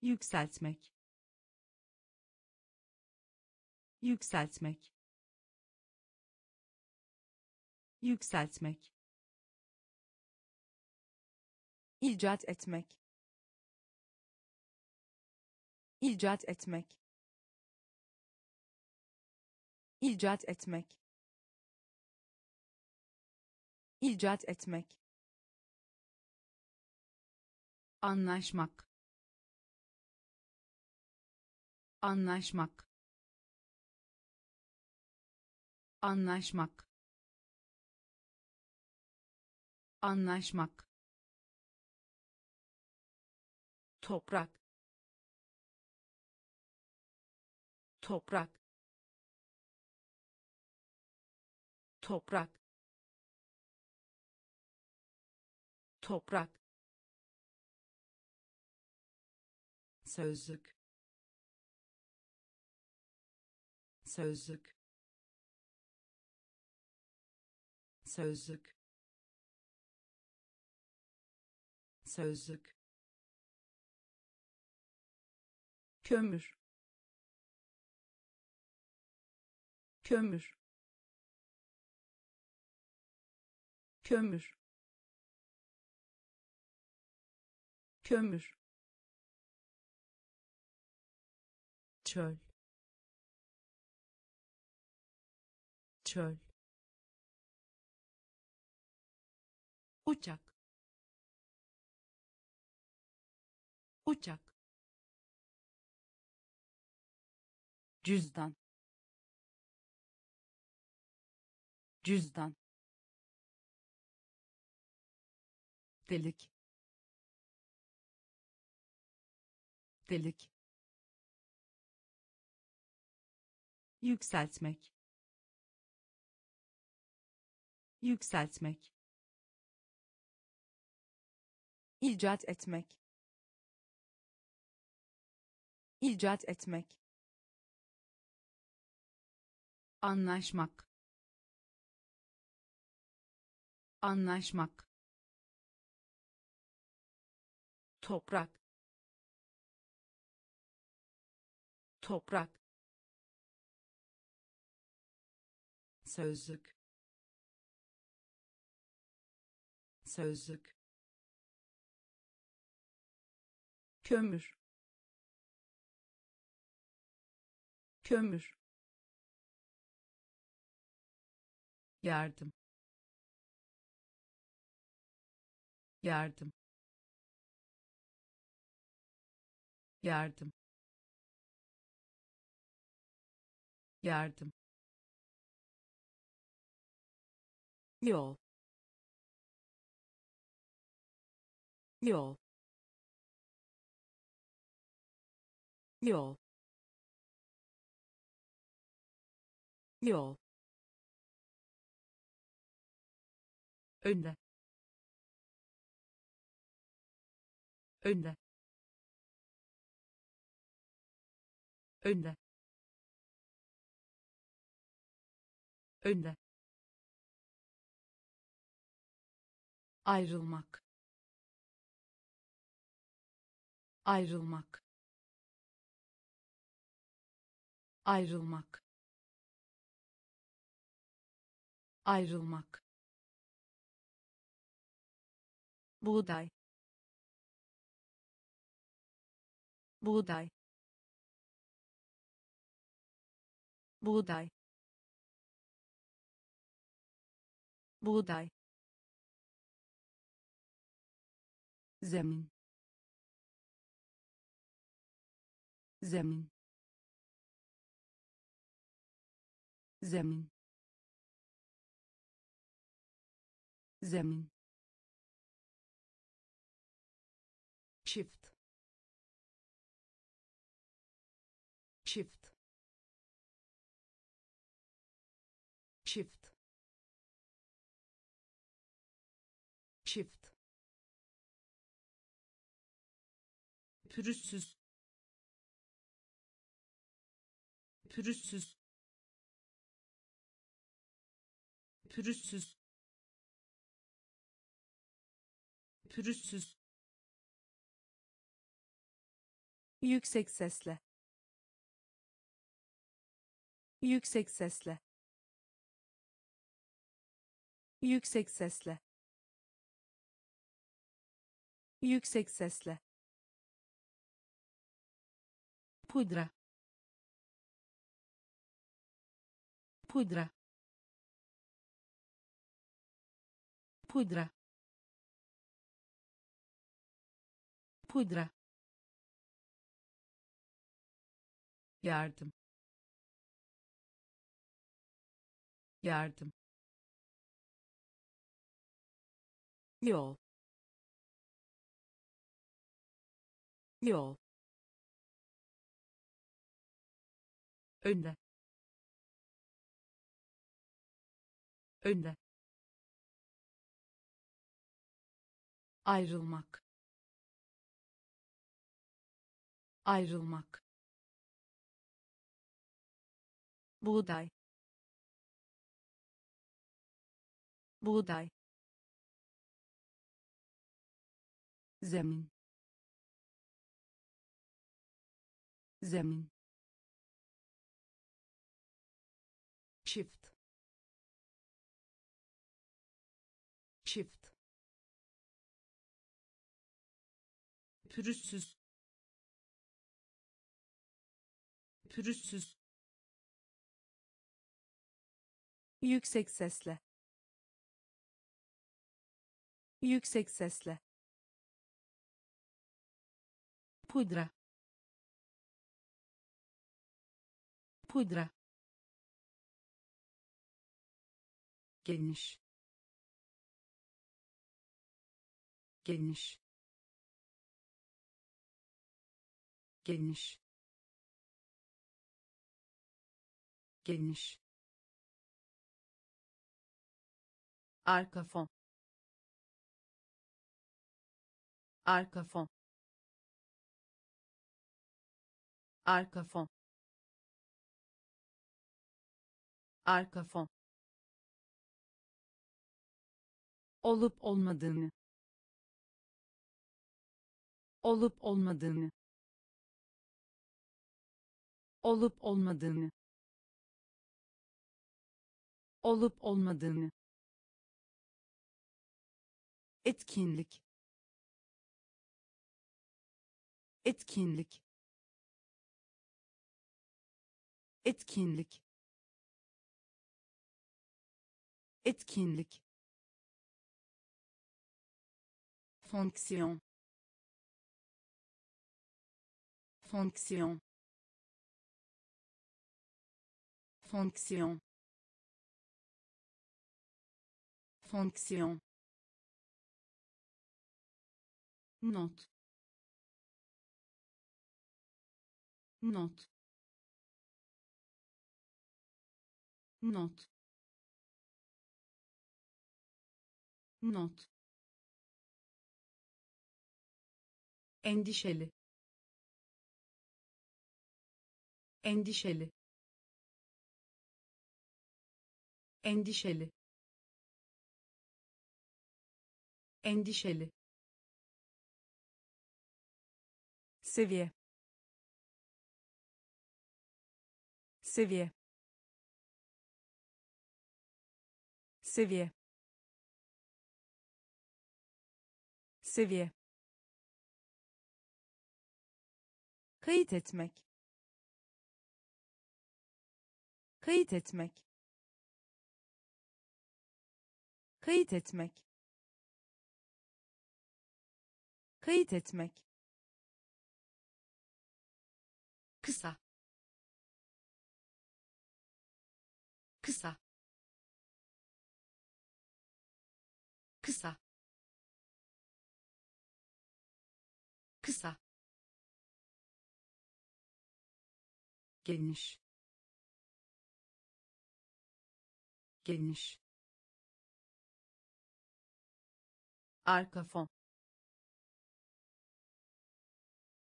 Yükseltmek. Yükseltmek. Yükseltmek. İcat etmek. İcat etmek icat etmek. İcat etmek. Anlaşmak. Anlaşmak. Anlaşmak. Anlaşmak. Toprak. Toprak toprak. Toprak. Sözlük. Sözlük. Sözlük. Sözlük. Kömür. Kömür kömür. Kömür. Çöl. Çöl. Uçak. Uçak. Cüzdan. Cüzdan delik. Delik. Yükseltmek. Yükseltmek. İcat etmek. İcat etmek. Anlaşmak. Anlaşmak toprak. Toprak. Sözlük. Sözlük. Kömür. Kömür. Yardım. Yardım yardım. Yardım. Yol. Yol. Yol. Yol. Önde. Önde önde. Önde. Ayrılmak. Ayrılmak. Ayrılmak. Ayrılmak. Buğday. Buğday buğday. Buğday. Zemin. Zemin. Zemin. Zemin pürüzsüz. Pürüzsüz. Pürüzsüz. Pürüzsüz. Yüksek sesle. Yüksek sesle. Yüksek sesle. Yüksek sesle pudra pudra pudra pudra. Yardım yardım. Yol yol önde. Önde. Ayrılmak. Ayrılmak. Buğday. Buğday. Zemin. Zemin pürüzsüz. Pürüzsüz. Yüksek sesle. Yüksek sesle. Pudra. Pudra. Geniş. Geniş geniş geniş arka fon. Arka fon. Arka fon. Arka fon. Olup olmadığını. Olup olmadığını olup olmadığını. Olup olmadığını. Etkinlik. Etkinlik. Etkinlik. Etkinlik. Fonksiyon. Fonksiyon fonksiyon fonksiyon not not not not endişeli endişeli endişeli. Endişeli. Seviye. Seviye. Seviye. Seviye. Kayıt etmek. Kayıt etmek kayıt etmek. Kayıt etmek. Kısa. Kısa. Kısa. Kısa. Geniş. Geniş arka fon.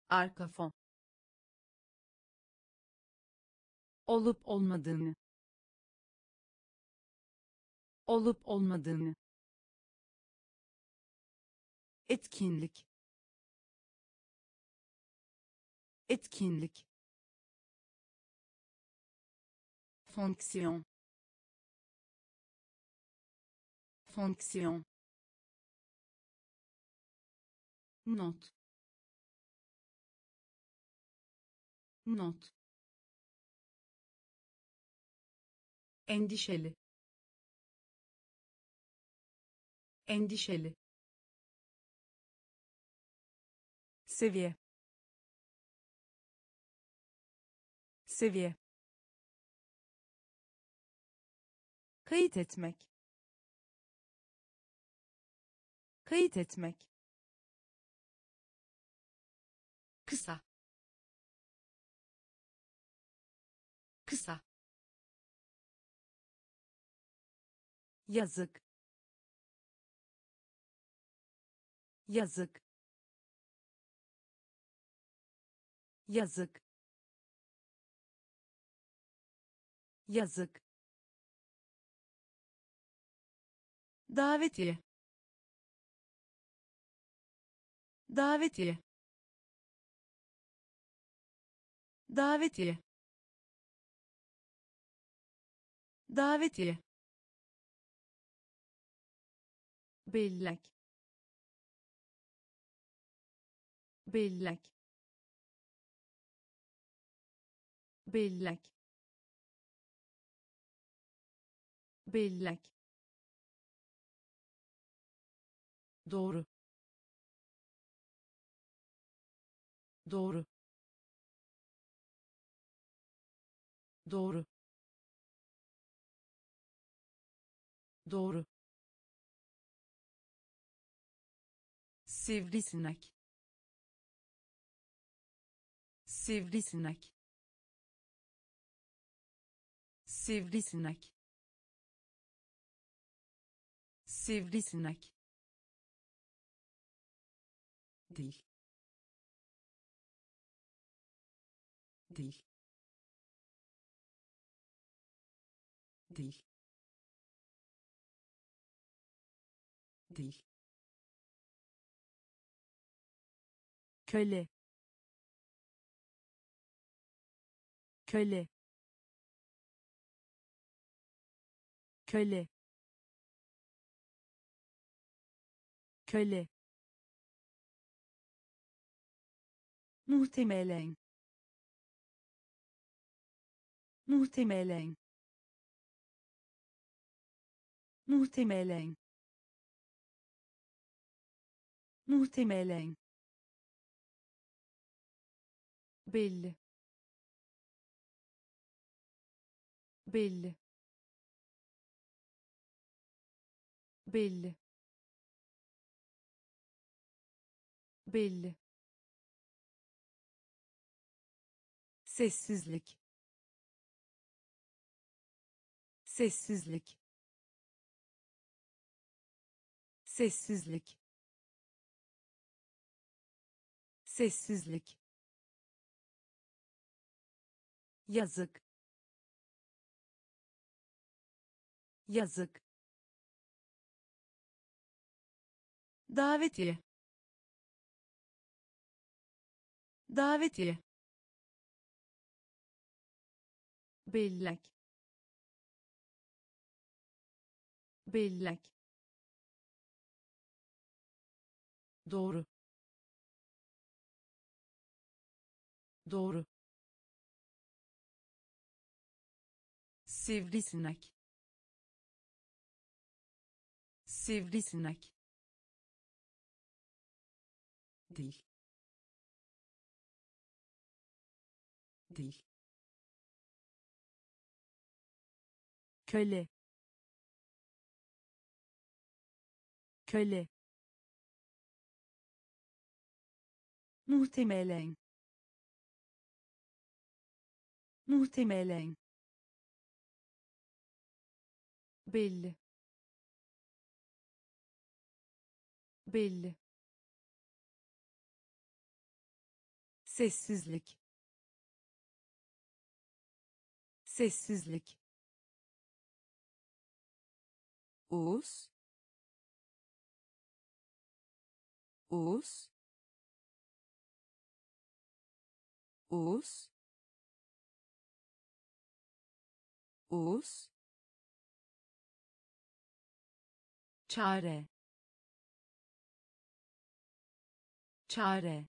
Arka fon. Olup olmadığını. Olup olmadığını. Etkinlik. Etkinlik. Fonksiyon. Fonksiyon not. Not. Endişeli. Endişeli. Seviye. Seviye. Kayıt etmek. Kayıt etmek kısa. Kısa. Yazık. Yazık. Yazık. Yazık. Davetiye. Davetiye davetiye. Davetiye. Bellek bellek bellek bellek doğru. Doğru doğru. Doğru. Sivrisinek. Sivrisinek. Sivrisinek. Sivrisinek. Değil değil değil. Değil. Köle. Köle. Köle. Köle. Muhtemelen. Muhtemelen muhtemelen. Muhtemelen. Belli. Belli. Belli. Belli. Sessizlik. Sessizlik sessizlik. Sessizlik. Yazık. Yazık. Davetiye. Davetiye. Bellek. Bellek doğru. Doğru. Sivrisinek. Sivrisinek. Değil değil köle. Köle muhtemelen. Muhtemelen. Belli. Belli. Sessizlik. Sessizlik. Uz Uz Uz Uz çare. Çare.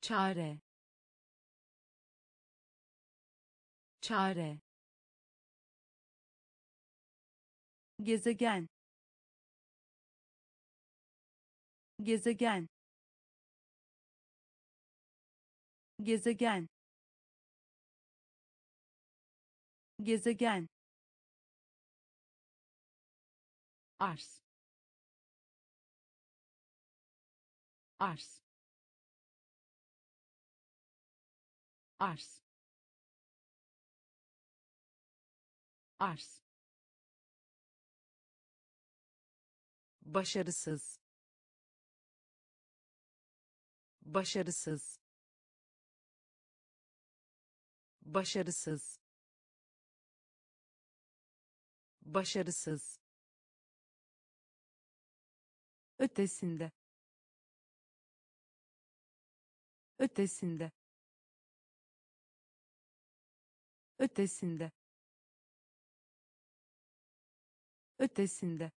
Çare. Çare. Gezegen. Gezegen gezegen. Gezegen. Arz arz arz arz başarısız. Başarısız başarısız başarısız ötesinde ötesinde ötesinde ötesinde.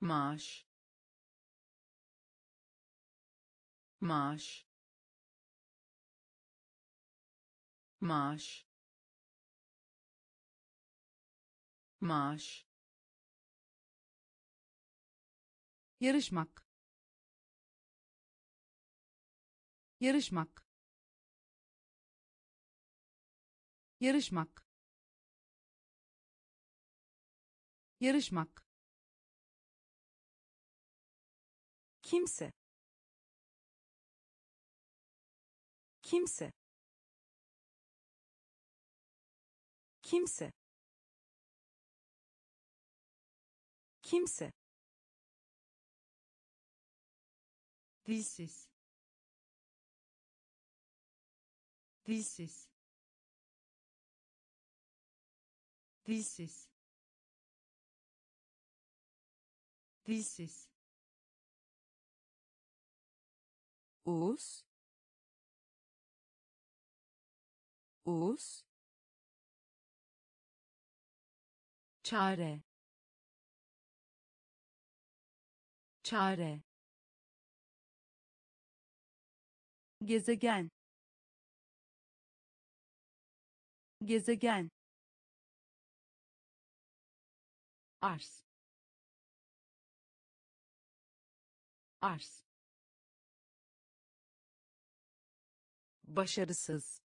Maaş maaş maaş. Maaş. Yarışmak. Yarışmak. Yarışmak. Yarışmak. Kimse. Kimse kimse. Kimse. Dilsiz. Dilsiz. Dilsiz. Dilsiz. Uğuz Uğuz çare. Çare. Gezegen. Gezegen. Arz arz başarısız.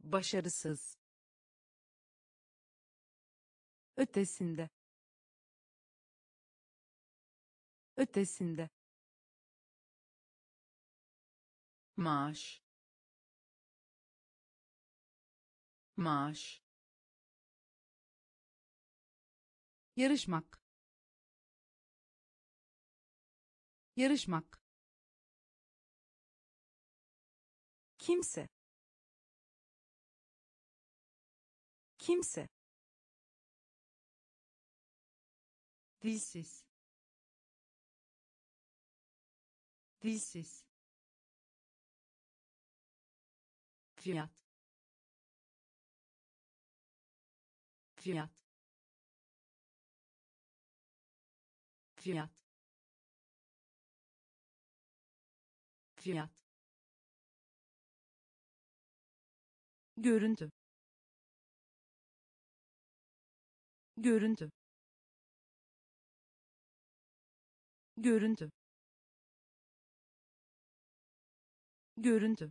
Başarısız ötesinde. Ötesinde. Maaş. Maaş. Yarışmak. Yarışmak. Kimse. Kimse dilsiz. Dilsiz. Fiyat. Fiyat. Fiyat. Fiyat. Görüntü. Görüntü görüntü. Görüntü.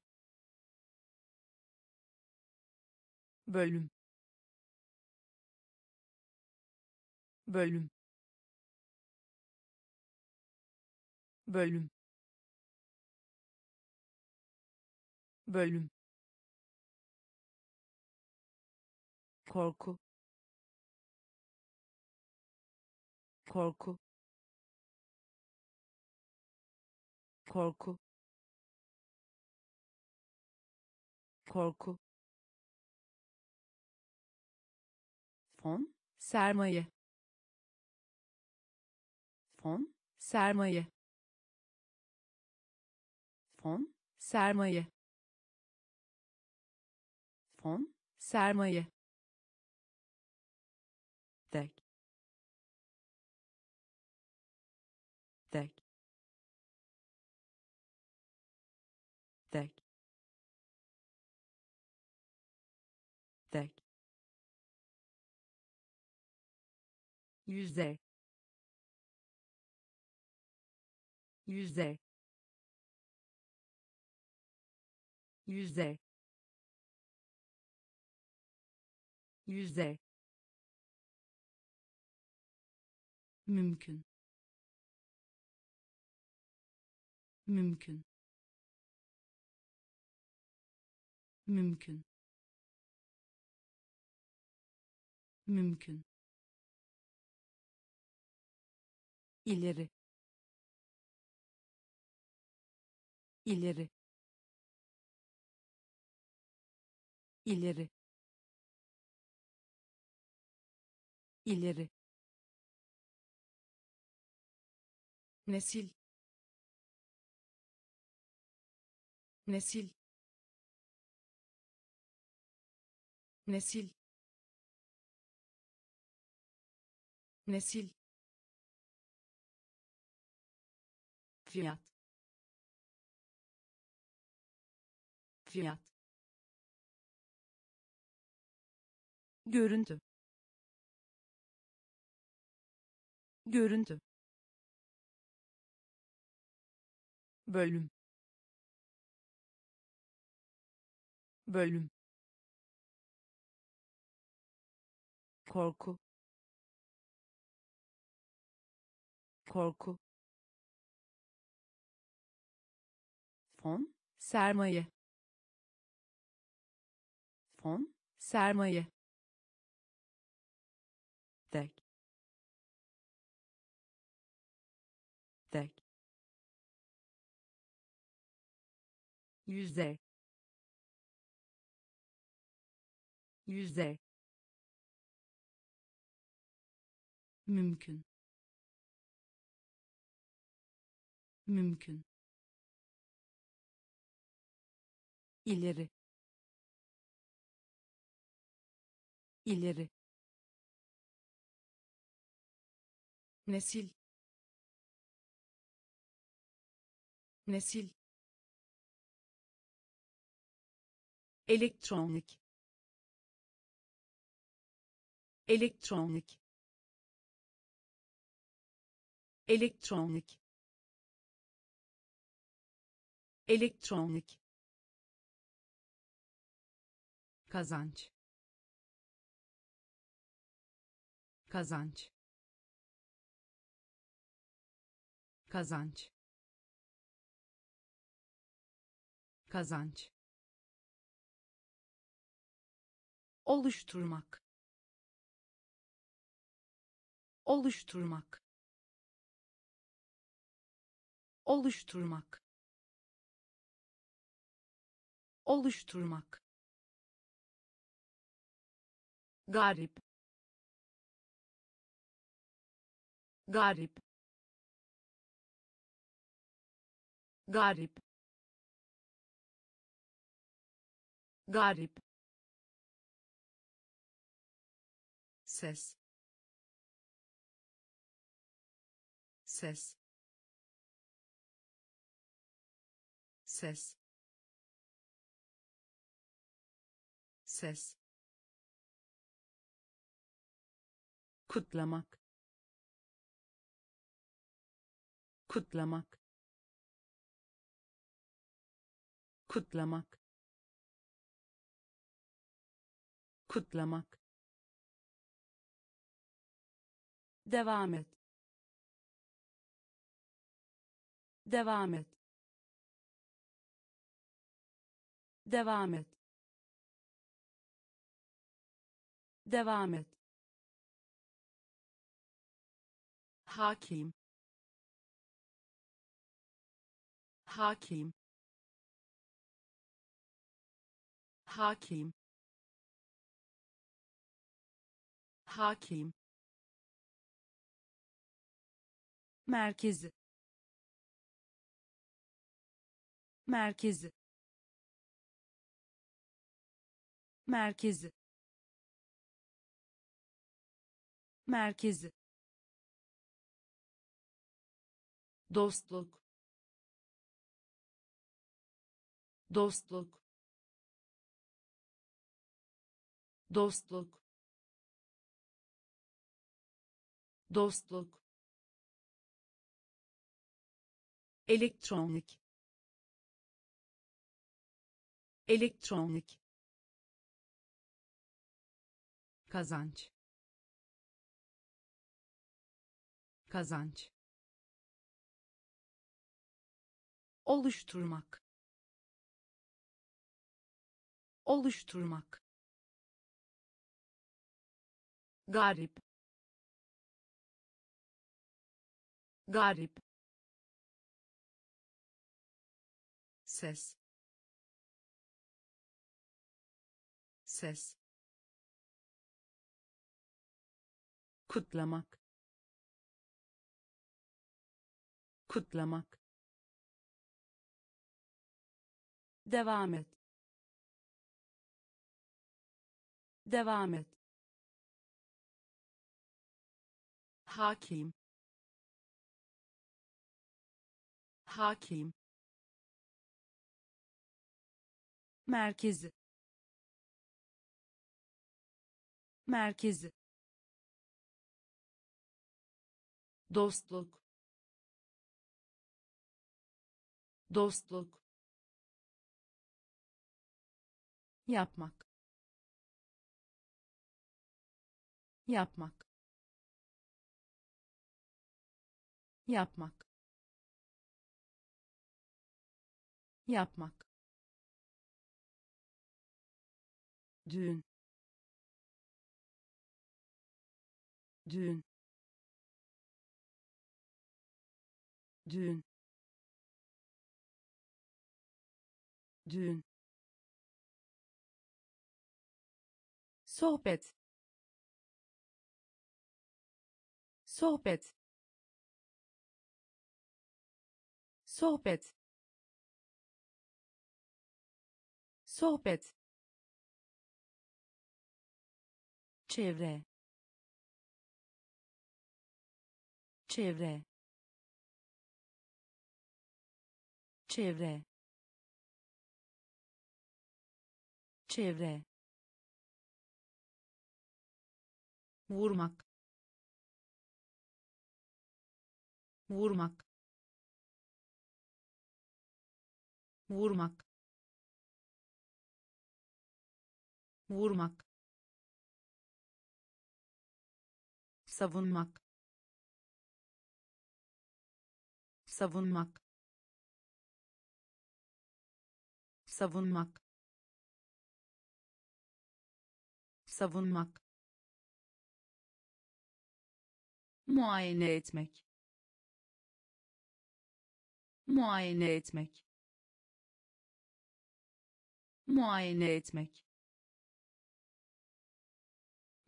Bölüm. Bölüm. Bölüm. Bölüm. Korku. Korku korku. Korku. Fon sermaye. Fon sermaye. Fon sermaye. Fon sermaye. Tek tek yüzde. Yüzde. Yüzde. Yüzde. Mümkün. Mümkün. Mümkün. Mümkün ileri. İleri. İleri. İleri. Nesil. Nesil. Nesil. Nesil fiyat. Fiyat. Görüntü. Görüntü. Bölüm. Bölüm. Korku. Korku fon sermaye. Fon sermaye. Tek tek yüzde. Yüzde. Mümkün. Mümkün ileri. İleri. Nesil. Nesil. Elektronik. Elektronik. Elektronik. Elektronik kazanç. Kazanç. Kazanç. Kazanç. Oluşturmak. Oluşturmak. Oluşturmak. Oluşturmak garip. Garip. Garip. Garip. Ses. Ses. Ses. Ses kutlamak. Kutlamak. Kutlamak. Kutlamak. Devam et. Devam et. Devam et. Devam et hakim. Hakim. Hakim. Hakim. Merkezi. Merkezi. Merkezi. Merkezi dostluk. Dostluk. Dostluk. Dostluk. Elektronik. Elektronik. Kazanç. Kazanç oluşturmak. Oluşturmak. Garip. Garip. Ses. Ses. Kutlamak. Kutlamak devam et. Devam et. Hakim. Hakim. Merkezi. Merkezi. Dostluk. Dostluk yapmak. Yapmak. Yapmak. Yapmak. Düğün. Düğün. Düğün. Düğün sohbet. Sohbet. Sohbet. Sohbet. Çevre. Çevre. Çevre. Çevre vurmak. Vurmak. Vurmak. Vurmak. Savunmak. Savunmak. Savunmak. Savunmak muayene etmek. Muayene etmek. Muayene etmek.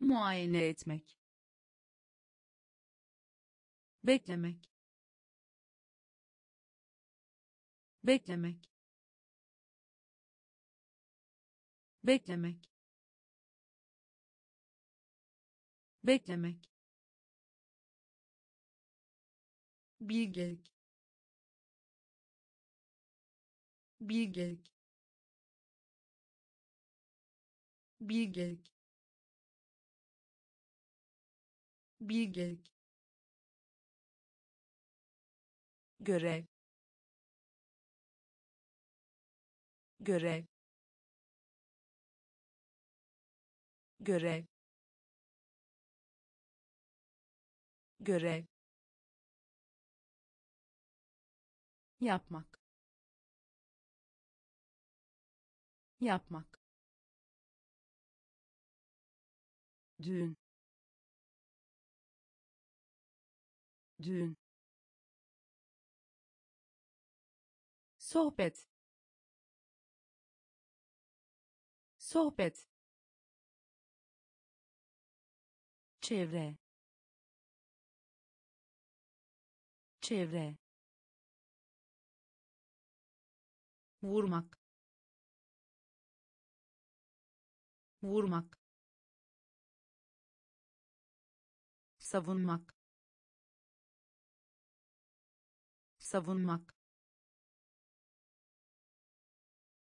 Muayene etmek. Beklemek. Beklemek. Beklemek. Beklemek bilgelik. Bilgelik. Bilgelik. Bilgelik. Görev. Görev. Görev. Görev yapmak. Yapmak. Düğün. Düğün. Sohbet. Sohbet. Çevre. Çevre vurmak. Vurmak. Savunmak. Savunmak.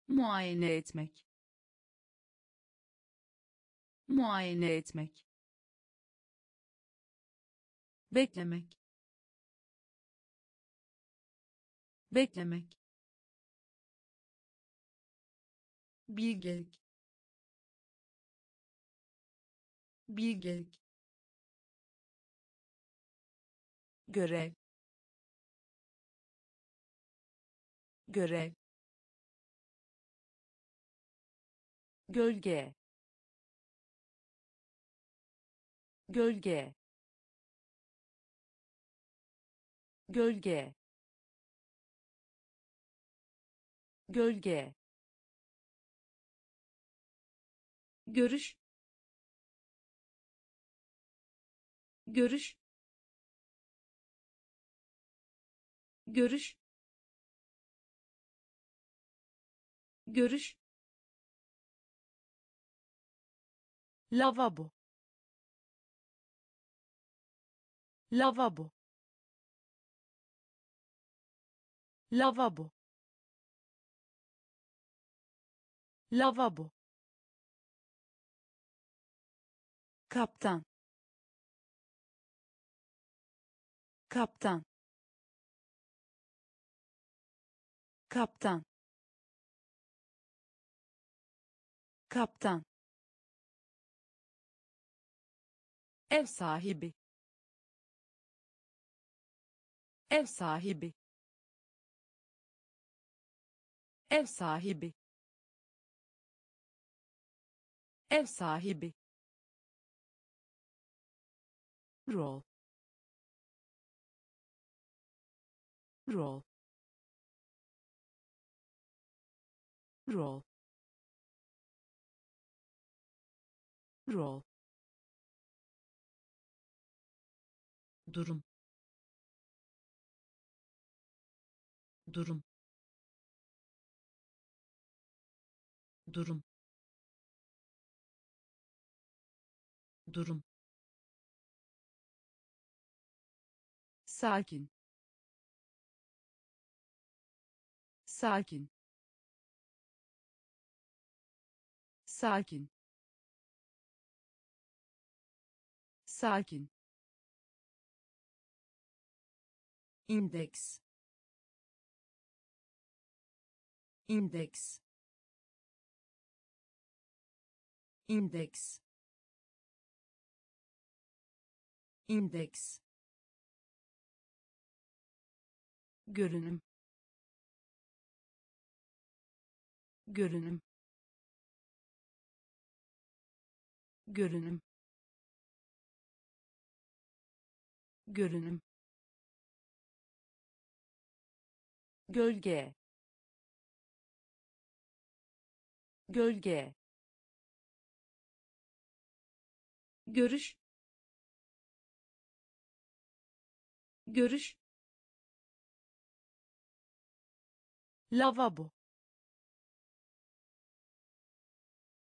Muayene etmek. Muayene etmek. Beklemek. Beklemek bilgelik. Bilgelik. Görev. Görev. Gölge. Gölge. Gölge. Gölge görüş. Görüş. Görüş. Görüş. Lavabo. Lavabo. Lavabo. Lavabo kaptan. Kaptan. Kaptan. Kaptan. Ev sahibi. Ev sahibi. Ev sahibi. Ev sahibi rol. Rol. Rol. Rol. Durum. Durum. Durum. Durum sakin. Sakin. Sakin. Sakin. İndeks indeks indeks indeks görünüm. Görünüm. Görünüm. Görünüm. Gölge. Gölge. Görüş. Görüş lavabo.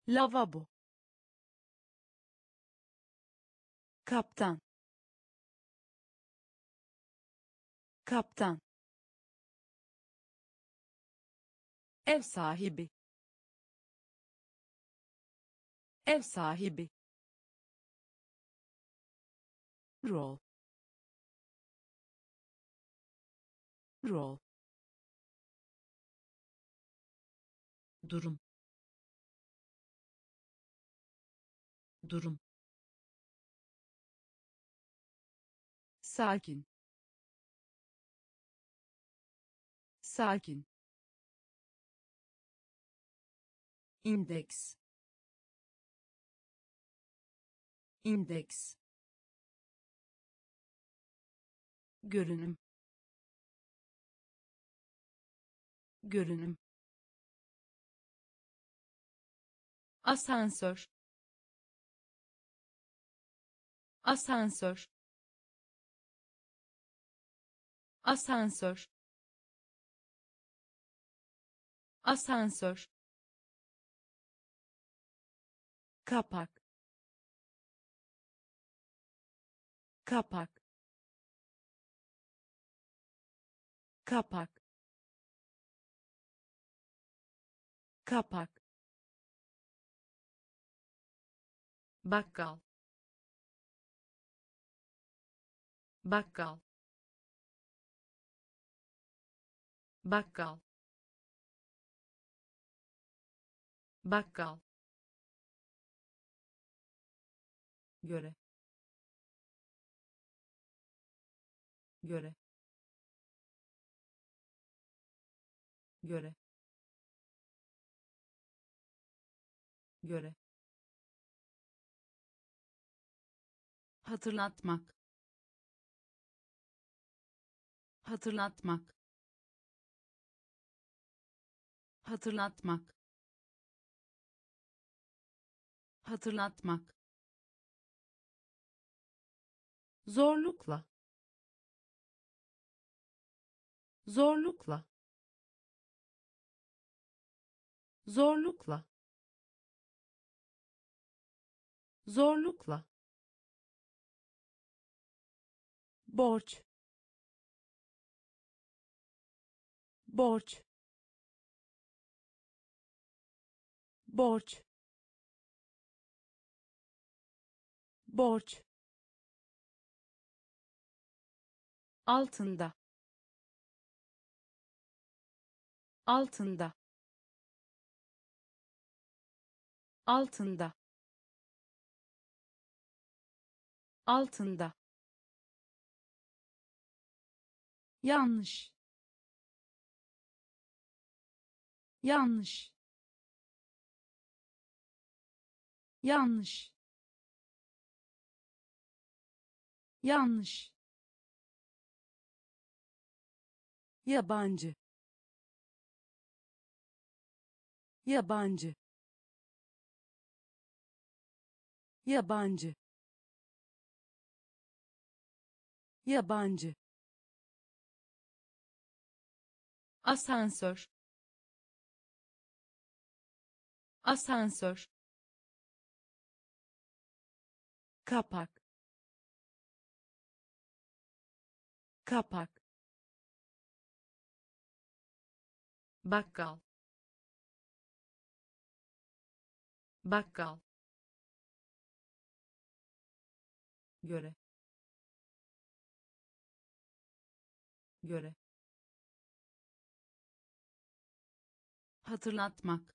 Lavabo. Kaptan. Kaptan. Ev sahibi. Ev sahibi. Rol. Rol durum. Durum. Sakin. Sakin. İndeks. İndeks. Görünüm. Görünüm asansör. Asansör. Asansör. Asansör. Kapak. Kapak. Kapak. Kapak bakkal. Bakkal. Bakkal. Bakkal. Göre. Göre. Göre. Göre hatırlatmak. Hatırlatmak. Hatırlatmak. Hatırlatmak. Zorlukla. Zorlukla. Zorlukla. Zorlukla borç. Borç. Borç. Borç. Altında. Altında. Altında. Altında yanlış. Yanlış. Yanlış. Yanlış. Yabancı. Yabancı. Yabancı. Yabancı asansör. Asansör. Kapak. Kapak. Bakkal. Bakkal. Göre. Göre hatırlatmak.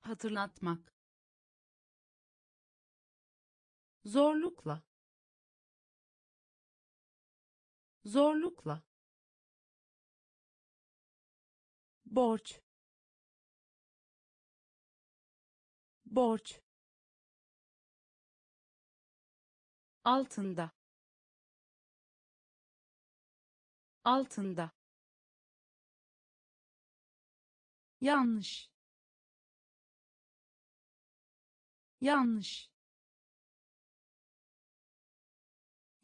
Hatırlatmak. Zorlukla. Zorlukla. Borç. Borç. Altında. Altında yanlış. Yanlış.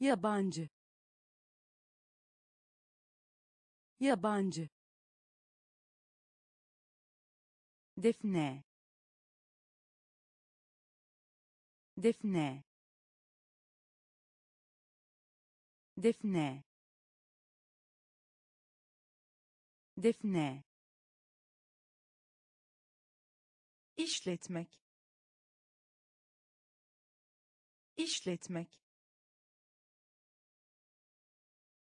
Yabancı. Yabancı. Defne. Defne. Defne. Defne işletmek. İşletmek.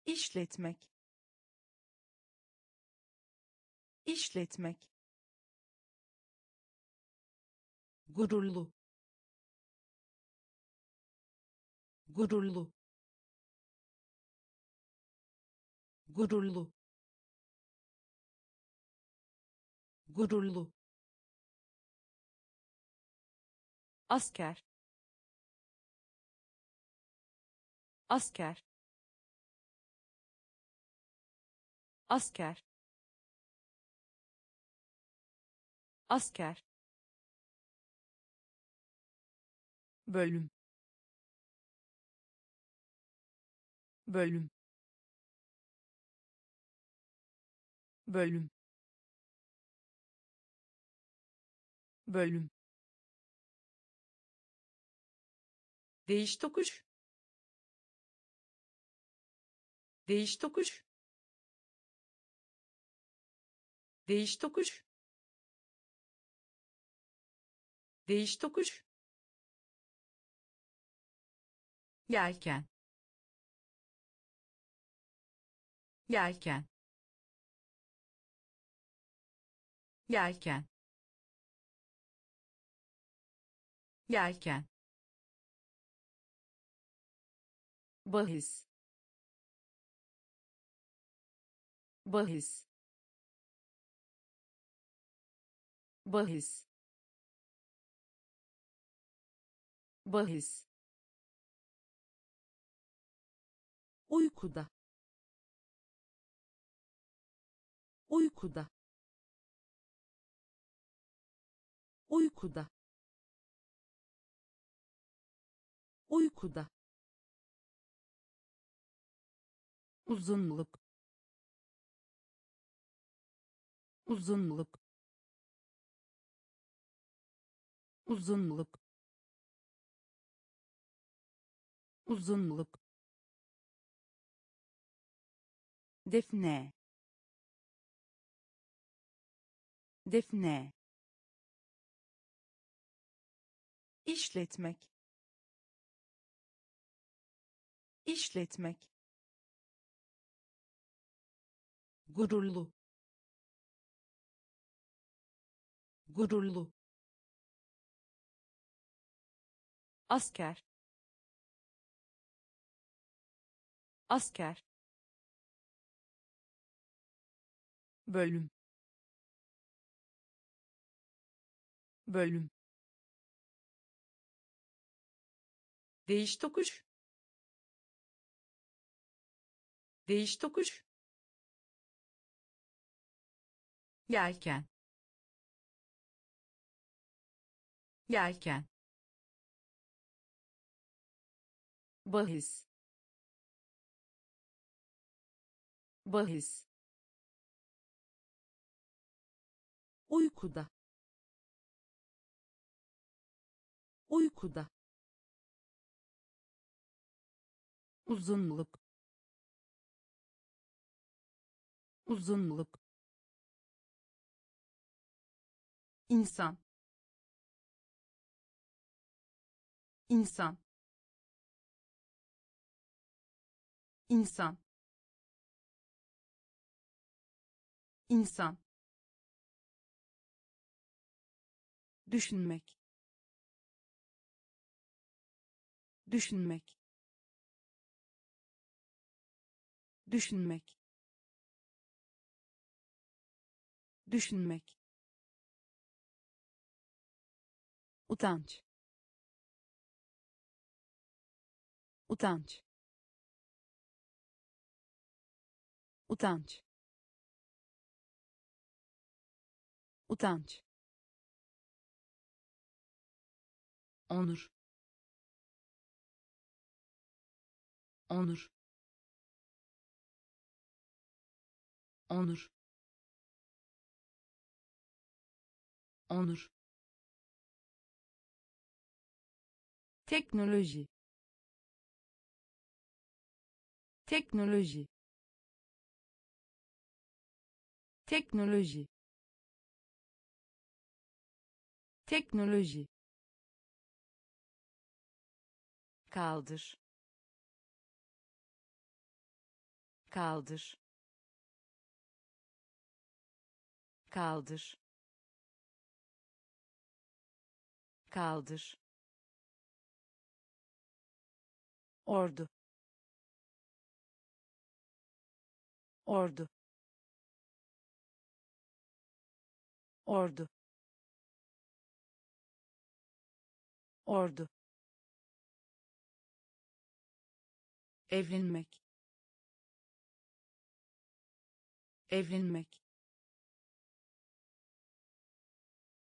İşletmek. İşletmek. Gururlu. Gururlu. Gururlu. Gururlu asker. Asker. Asker. Asker. Bölüm. Bölüm. Bölüm. Bölüm değiş tokuş. Değiş tokuş. Değiş tokuş. Değiş tokuş. Yelken. Yelken. Yelken. Yelken bahis. Bahis. Bahis. Bahis. Uykuda. Uykuda. Uykuda. Uykuda uzunluk. Uzunluk. Uzunluk. Uzunluk. Defne. Defne. İşletmek. İşletmek gururlu. Gururlu. Asker. Asker. Bölüm. Bölüm. Değiş tokuş. Değiş tokuş yelken. Yelken. Bahis. Bahis. Uykuda. Uykuda. Uzunluk. Uzunluk insan. İnsan. İnsan. İnsan. Düşünmek. Düşünmek. Düşünmek. Düşünmek utanç. Utanç. Utanç. Utanç. Onur. Onur. Onur. Onur teknoloji. Teknoloji. Teknoloji. Teknoloji. Kaldır. Kaldır. Kaldır. Kaldır ordu. Ordu. Ordu. Ordu. Evlenmek. Evlenmek.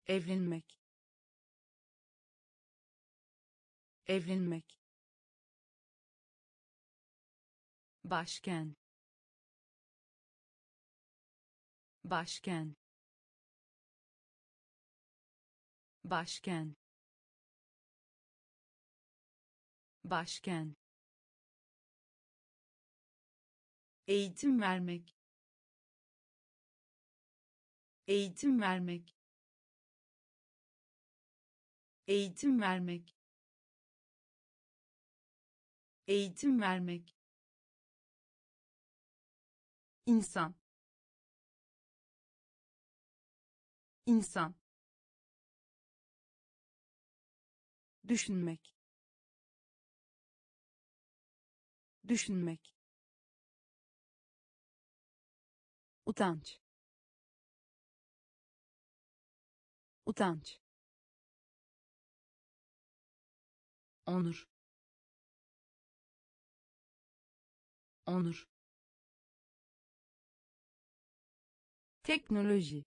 Evlenmek. Evlenmek başken başken başken başken eğitim vermek. Eğitim vermek. Eğitim vermek. Eğitim vermek insan. İnsan. Düşünmek. Düşünmek. Utanç. Utanç. Onur. Onur teknoloji.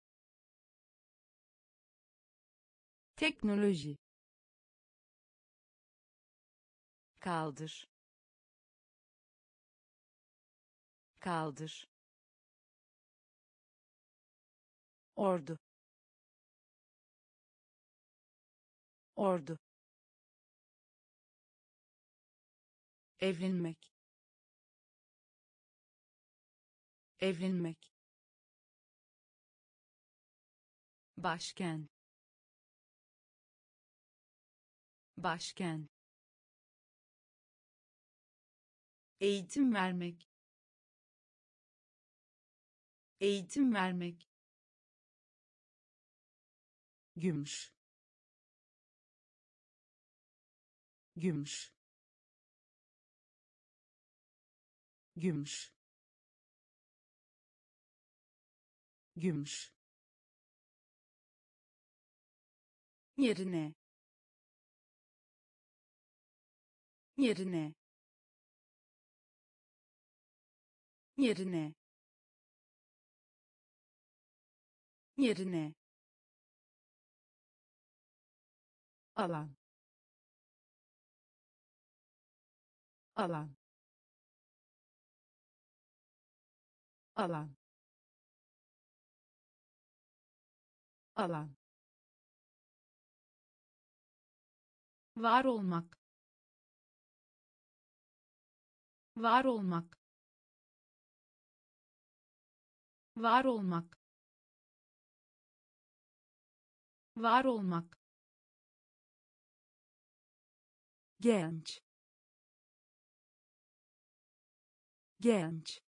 Teknoloji. Kaldır. Kaldır. Ordu. Ordu. Evlenmek. Evlenmek başkent. Başkent. Eğitim vermek. Eğitim vermek. Gümüş. Gümüş. Gümüş. Gümüş yerine. Yerine. Yerine. Yerine. Alan. Alan. Alan. Alan var olmak. Var olmak. Var olmak. Var olmak. Genç. Genç.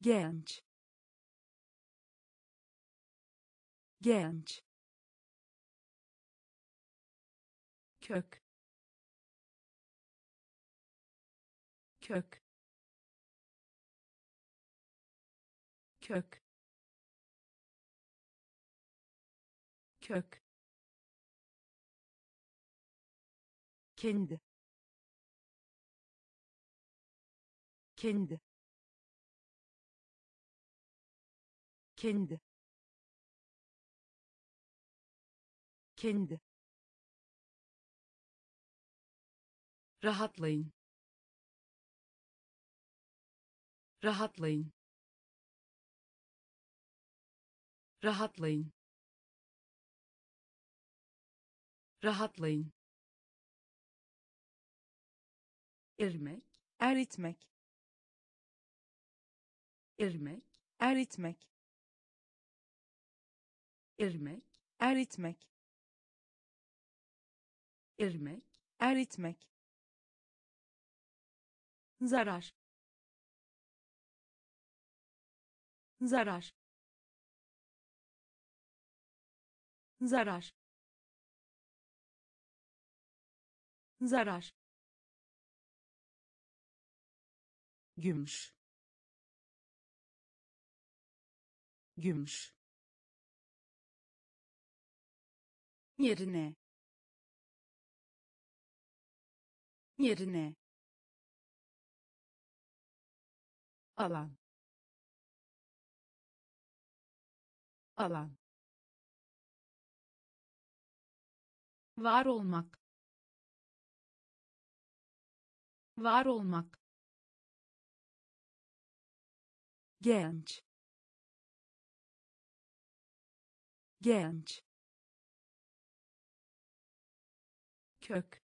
Genç. Genç kök kök kök kök. Kendi kendi kendi kendi rahatlayın. Rahatlayın. Rahatlayın. Rahatlayın. İrmek eritmek. İrmek eritmek. İrmek eritmek. İrmek eritmek zarar. Zarar. Zarar. Zarar. Gümüş. Gümüş. Yerine. Yerine alan. Alan. Var olmak. Var olmak. Genç. Genç. Kök.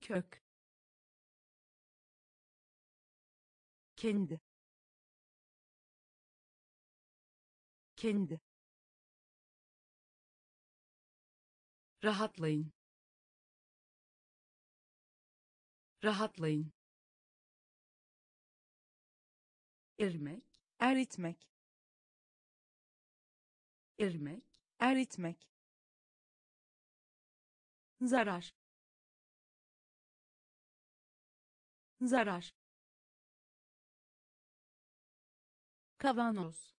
Kök kendi. Kendi. Rahatlayın. Rahatlayın. İrmek eritmek. İrmek eritmek. Zarar. Zarar kavanoz.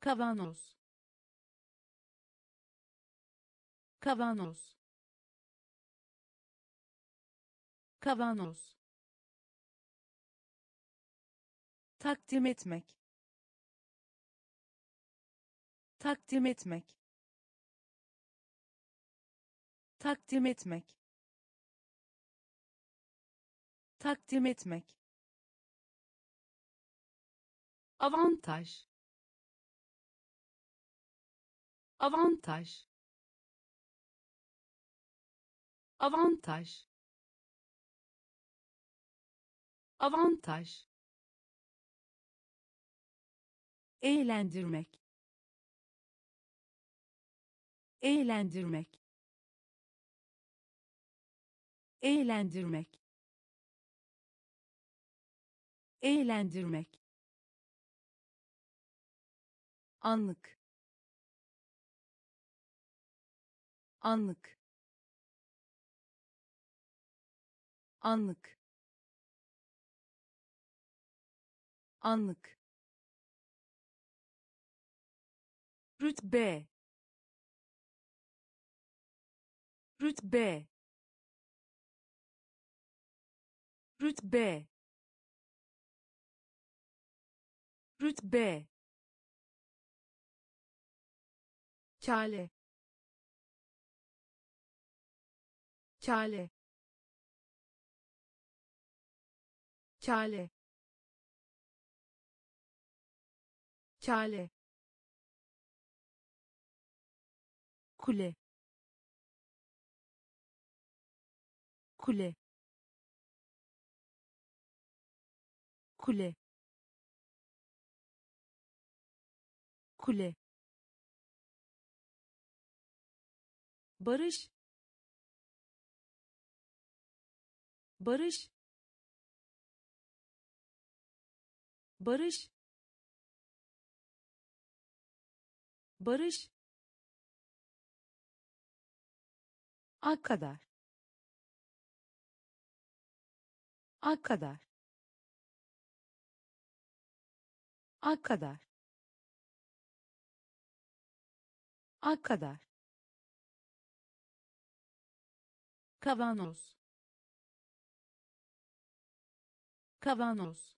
Kavanoz. Kavanoz. Kavanoz. Takdim etmek. Takdim etmek. Takdim etmek. Takdim etmek avantaj. Avantaj. Avantaj. Avantaj. Eğlendirmek. Eğlendirmek. Eğlendirmek. Eğlendirmek anlık. Anlık. Anlık. Anlık. Rütbe. Rütbe. Rütbe. Rütbe kale kale kale kale kule. Kule. Kule. Kule barış. Barış. Barış. Barış. A kadar. A kadar. A kadar. A kadar kavanoz. Kavanoz.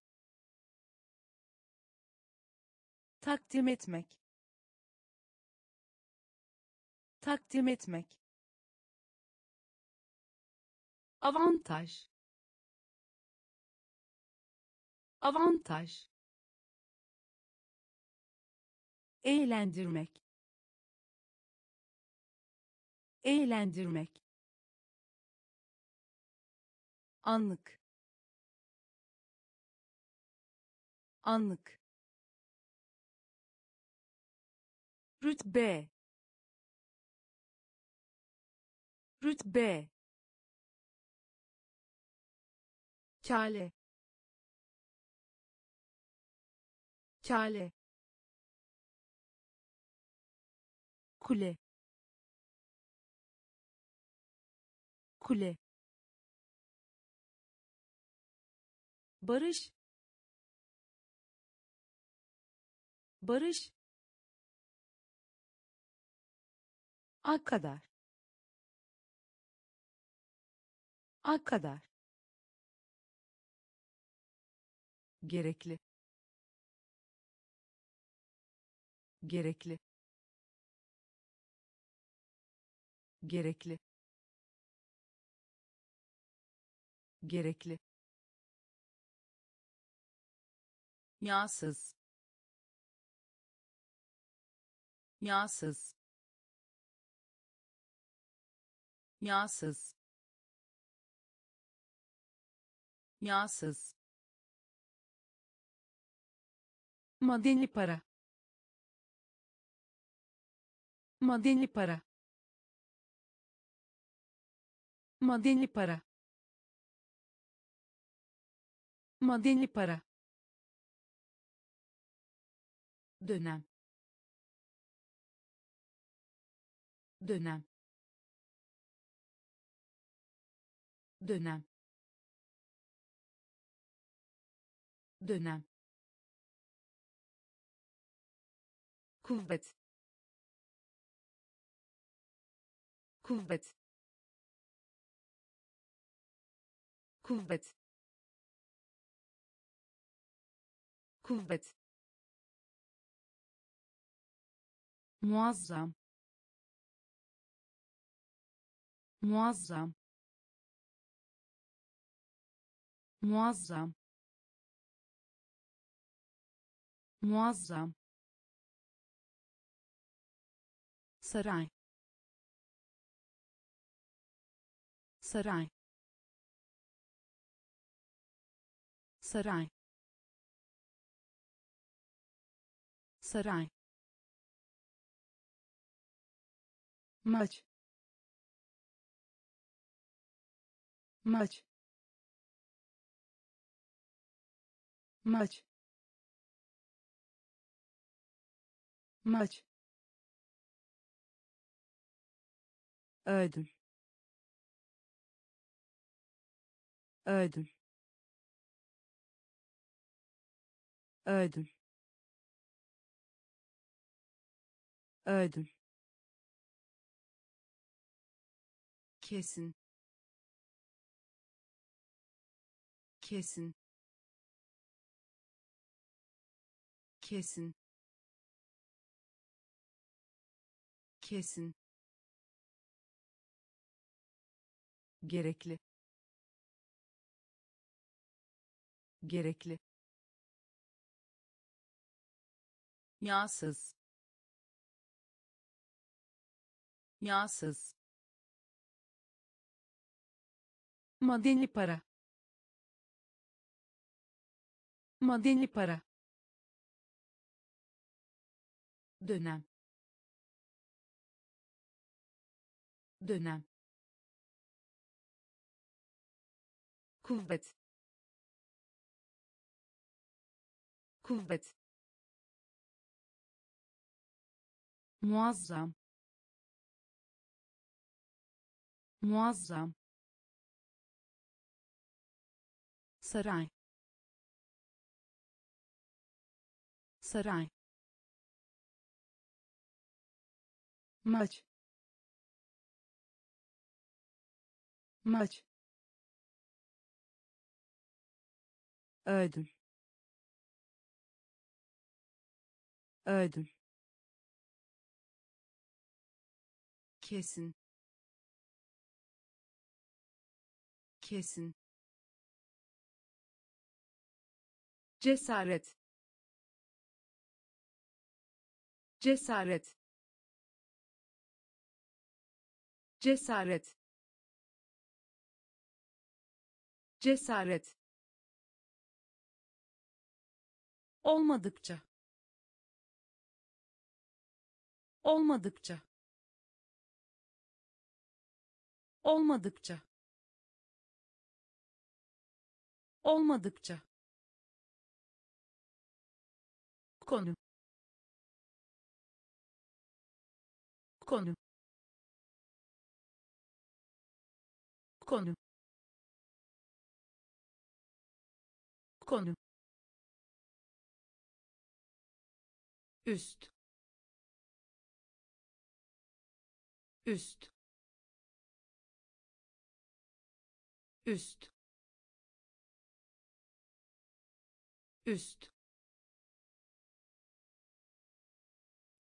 Takdim etmek. Takdim etmek. Avantaj. Avantaj. Eğlendirmek. Eğlendirmek anlık. Anlık. Rütbe. Rütbe. Kale kale kule. Kule barış. Barış. A kadar a kadar gerekli. Gerekli. Gerekli. Gerekli yağsız. Yağsız. Yağsız. Yağsız. Madeni para. Madeni para. Madeni para. Madeni para dönem. Dönem. Dönem. Dönem. Kuvvet. Kuvvet. Kuvvet. Kuvvet muazzam muazzam muazzam muazzam saray saray saray saray maç. Maç. Maç. Maç. Ödül. Ödül. Ödül. Ödül kesin. Kesin. Kesin. Kesin. Gerekli. Gerekli. Yağsız. Yağsız madeni para. Madeni para. Dönem. Dönem. Kuvvet. Kuvvet. Muazzam. Muazzam saray. Saray. Maç. Maç. Ödül. Ödül. Kesin. Kesin cesaret. Cesaret. Cesaret. Cesaret. Olmadıkça. Olmadıkça. Olmadıkça. Olmadıkça konu. Konu. Konu. Konu. Üst. Üst. Üst. Üst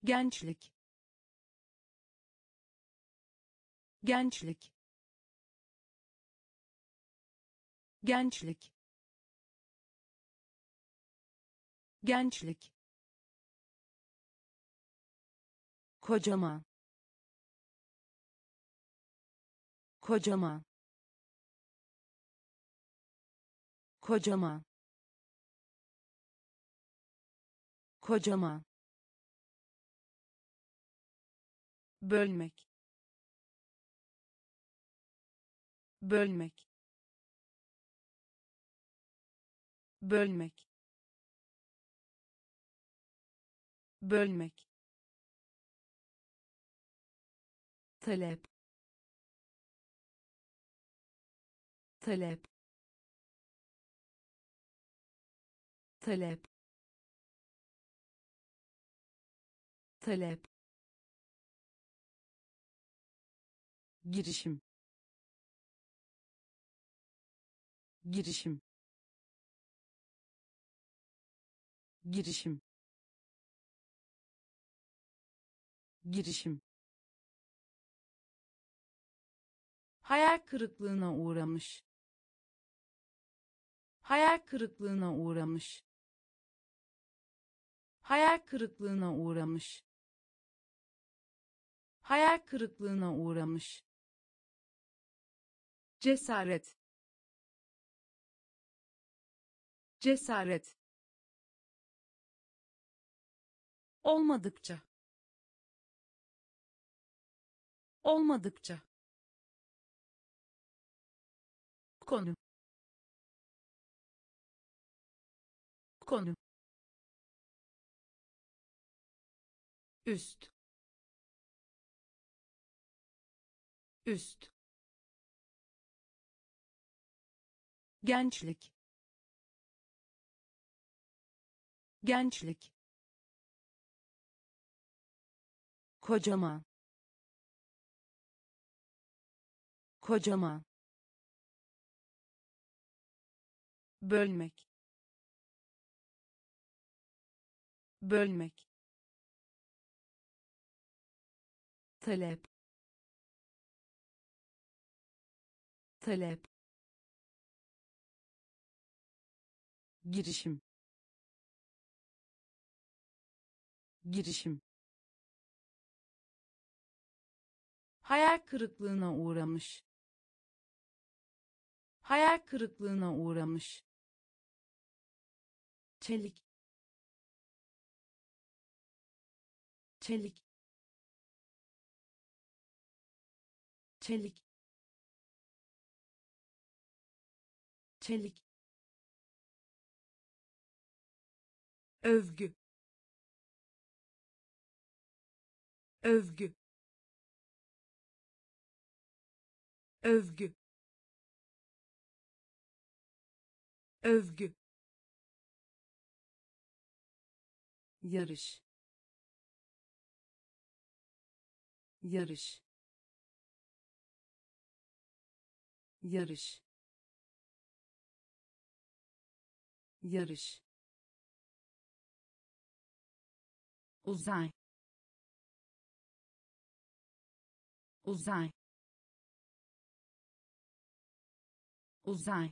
gençlik. Gençlik. Gençlik. Gençlik. Kocaman kocaman kocaman kocaman bölmek. Bölmek. Bölmek. Bölmek. Talep. Talep. Talep. Talep girişim. Girişim. Girişim. Girişim. Hayal kırıklığına uğramış. Hayal kırıklığına uğramış. Hayal kırıklığına uğramış. Hayal kırıklığına uğramış cesaret. Cesaret. Olmadıkça. Olmadıkça. Konu. Konu. Üst. Üst gençlik. Gençlik. Kocaman kocaman bölmek. Bölmek. Talep. Talep girişim. Girişim. Hayal kırıklığına uğramış. Hayal kırıklığına uğramış. Çelik. Çelik. Çelik. Çelik övgü. Övgü. Övgü. Övgü. Yarış. Yarış. Yarış. Yarış uzay. Uzay. Uzay.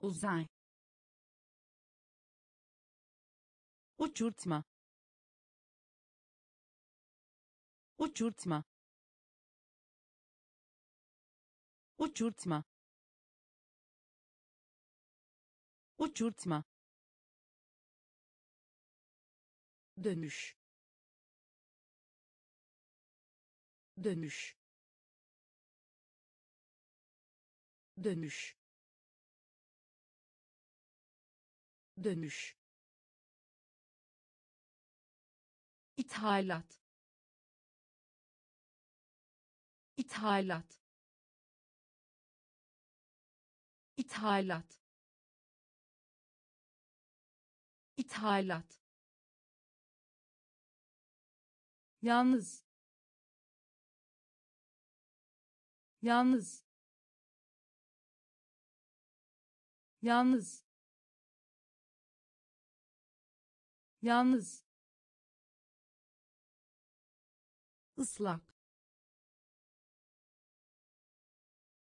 Uzay. Uçurtma. Uçurtma. Uçurtma. Uçurtma dönüş. Dönüş. Dönüş. Dönüş. İthalat. İthalat. İthalat. İthalat yalnız. Yalnız. Yalnız. Yalnız. Islak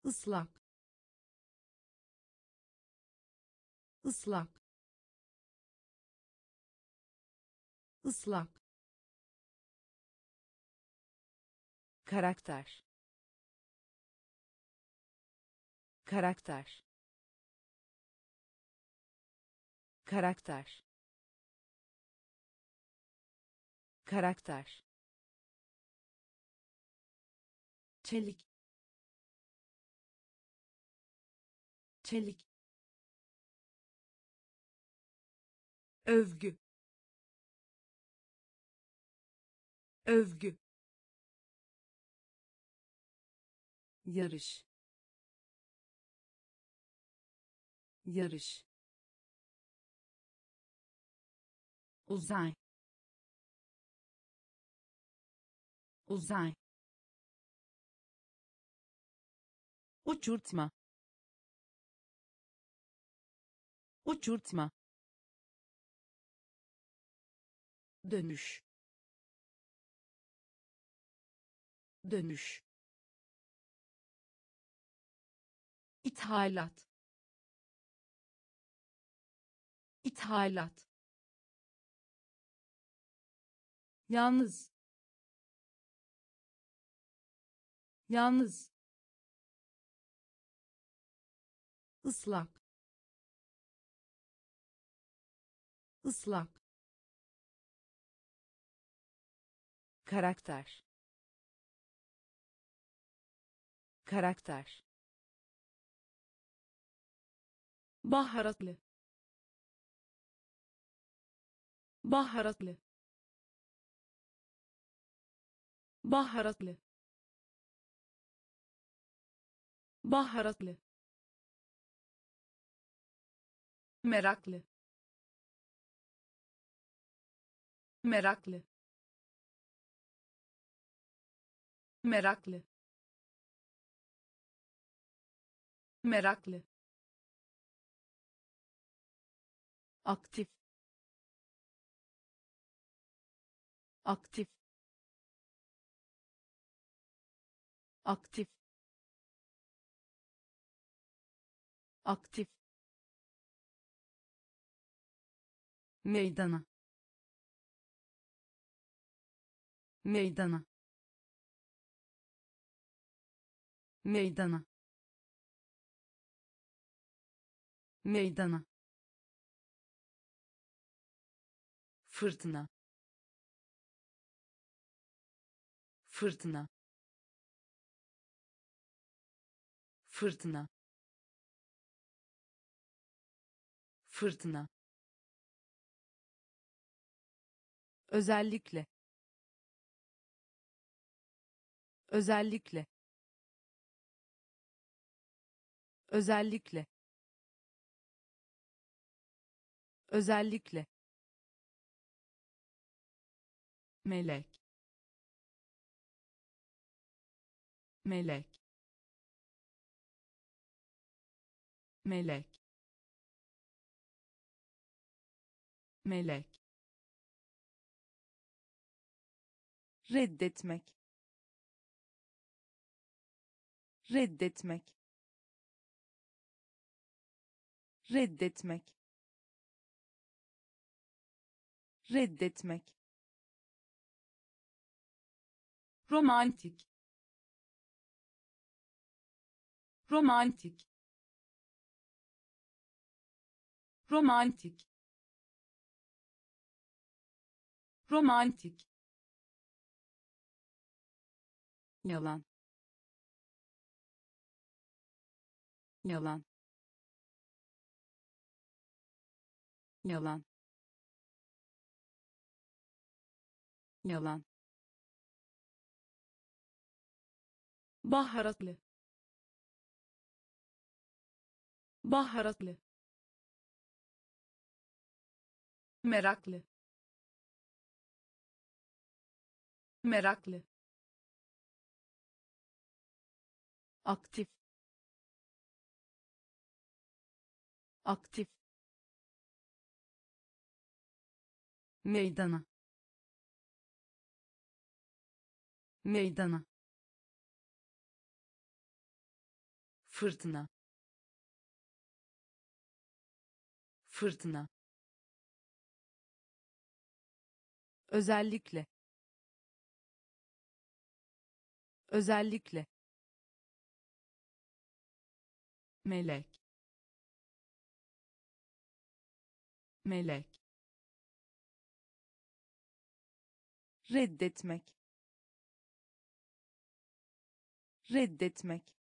ıslak ıslak ıslak karakter. Karakter. Karakter. Karakter. Çelik. Çelik. Övgü. Övgü yarış. Yarış. Uzay. Uzay. Uçurtma. Uçurtma. Dönüş. Dönüş ithalat. İthalat. Yalnız. Yalnız. Islak ıslak karakter. Karakter baharatlı. Baharatlı. Baharatlı. Baharatlı. Meraklı. Meraklı. Meraklı. Meraklı aktif. Aktif. Aktif. Aktif. Meydana. Meydana. Meydana. Meydana fırtına. Fırtına. Fırtına. Fırtına. Özellikle. Özellikle. Özellikle. Özellikle melek. Melek. Melek. Melek. Reddetmek. Reddetmek. Reddetmek. Reddetmek romantik. Romantik. Romantik. Romantik. Yalan. Yalan. Yalan. Yalan baharatlı. Baharatlı. Meraklı. Meraklı. Aktif. Aktif. Meydana. Meydana fırtına. Fırtına. Özellikle. Özellikle. Melek. Melek. Reddetmek. Reddetmek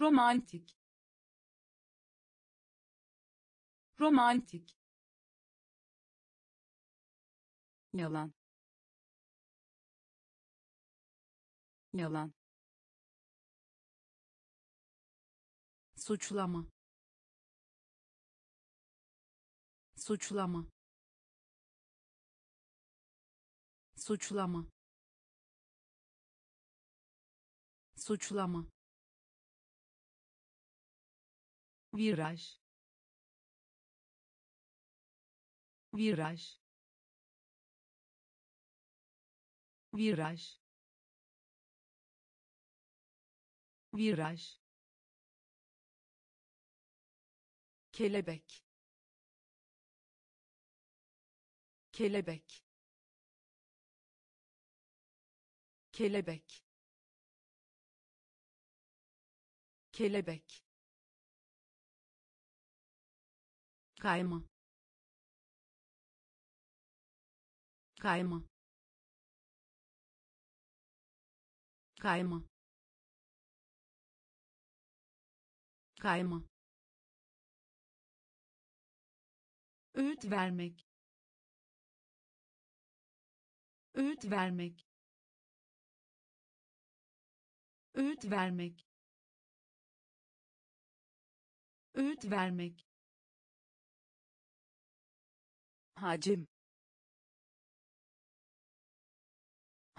romantik. Romantik. Yalan. Yalan. Suçlama. Suçlama. Suçlama. Suçlama viraj. Viraj. Viraj. Viraj. Kelebek. Kelebek. Kelebek. Kelebek kayma. Kayma. Kayma. Kayma. Öğüt vermek. Öğüt vermek. Öğüt vermek. Öğüt vermek hacim.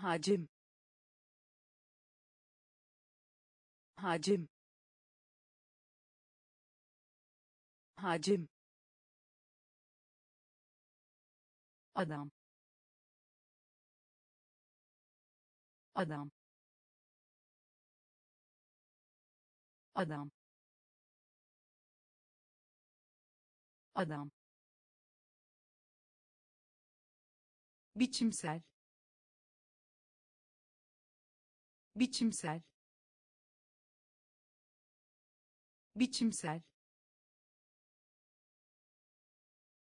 Hacim. Hacim. Hacim. Adam. Adam. Adam. Adam biçimsel. Biçimsel. Biçimsel.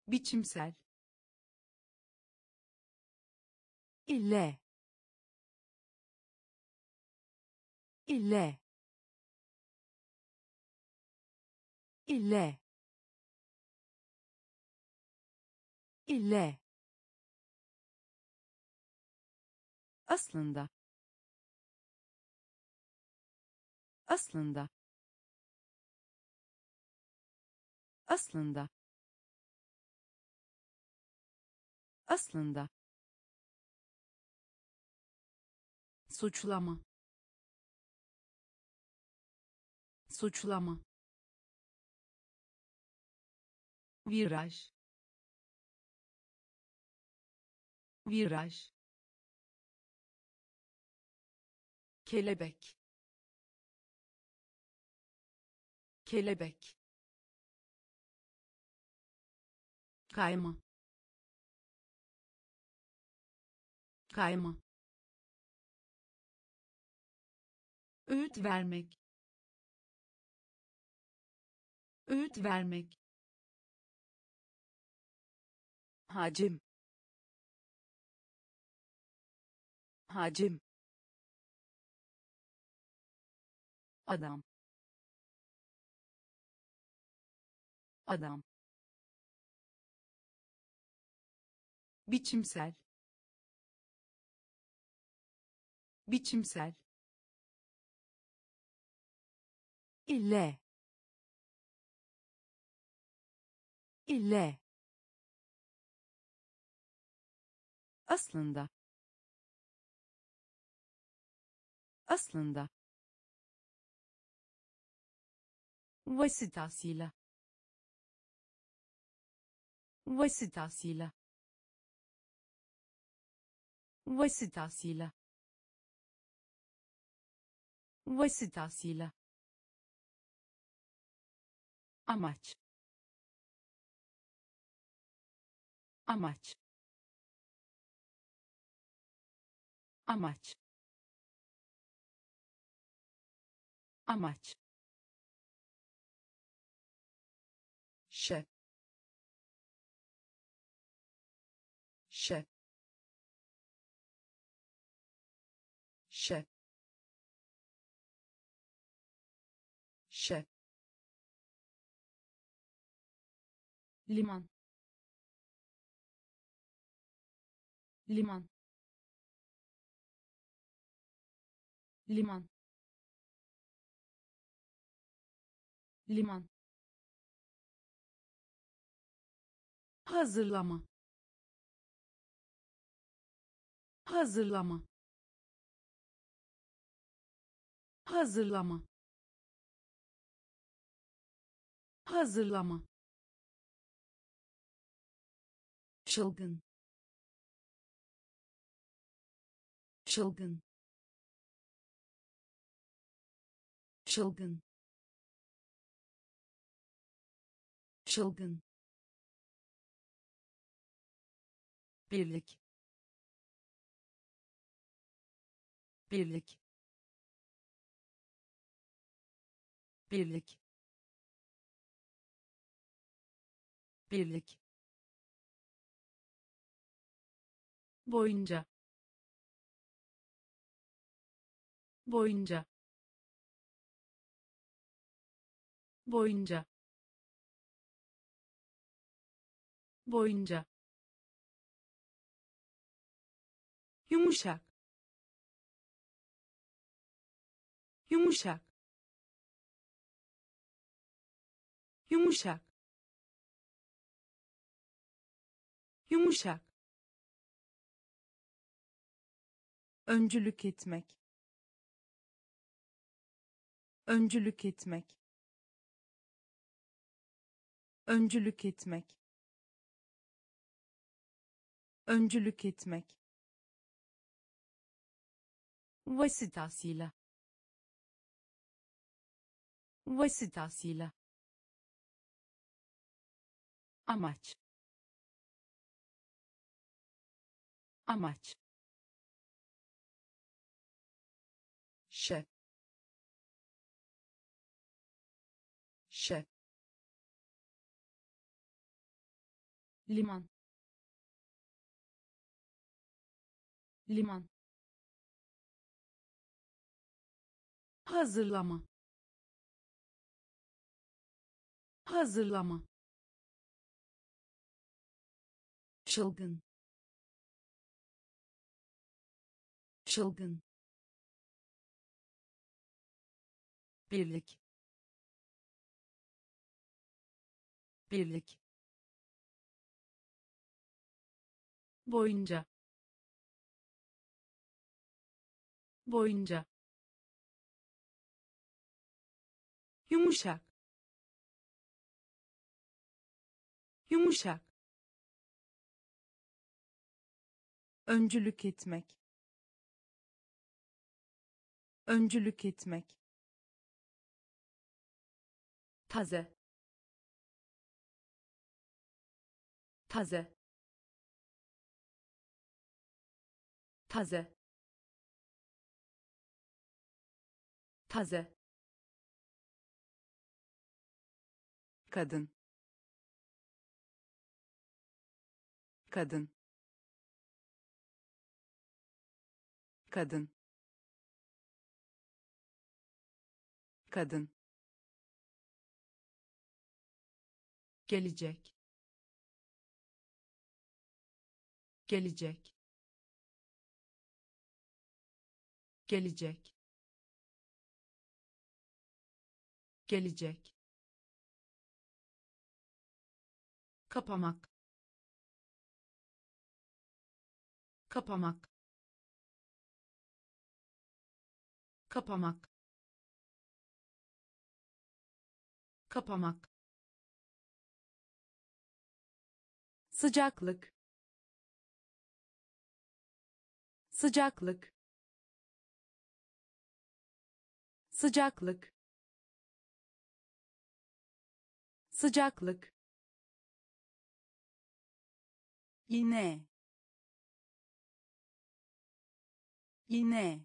Biçimsel. İle ile ile ile aslında. Aslında. Aslında. Aslında. Suçlama. Suçlama. Viraj. Viraj kelebek. Kelebek. Kayma. Kayma. Öğüt vermek. Öğüt vermek. Hacim. Hacim adam. Adam. Biçimsel. Biçimsel. İle ile aslında. Aslında vasıtasıyla vasıtasıyla vasıtasıyla vasıtasıyla amaç amaç amaç amaç liman. Liman. Liman. Liman. Hazırlama. Hazırlama. Hazırlama. Hazırlama çılgın. Çılgın. Çılgın. Çılgın. Birlik. Birlik. Birlik. Birlik boyunca boyunca boyunca boyunca. Yumuşak yumuşak. Yumuşak yumuşak öncülük etmek. Öncülük etmek. Öncülük etmek. Öncülük etmek. Vasıtasıyla vasıtasıyla amaç. Amaç liman. Liman. Hazırlama. Hazırlama. Çılgın. Çılgın. Birlik. Birlik boyunca boyunca yumuşak yumuşak öncülük etmek öncülük etmek taze taze taze. Taze. Kadın. Kadın. Kadın. Kadın. Gelecek. Gelecek gelecek. Gelecek. Kapamak. Kapamak. Kapamak. Kapamak. Sıcaklık. Sıcaklık sıcaklık. Sıcaklık. İğne. İğne.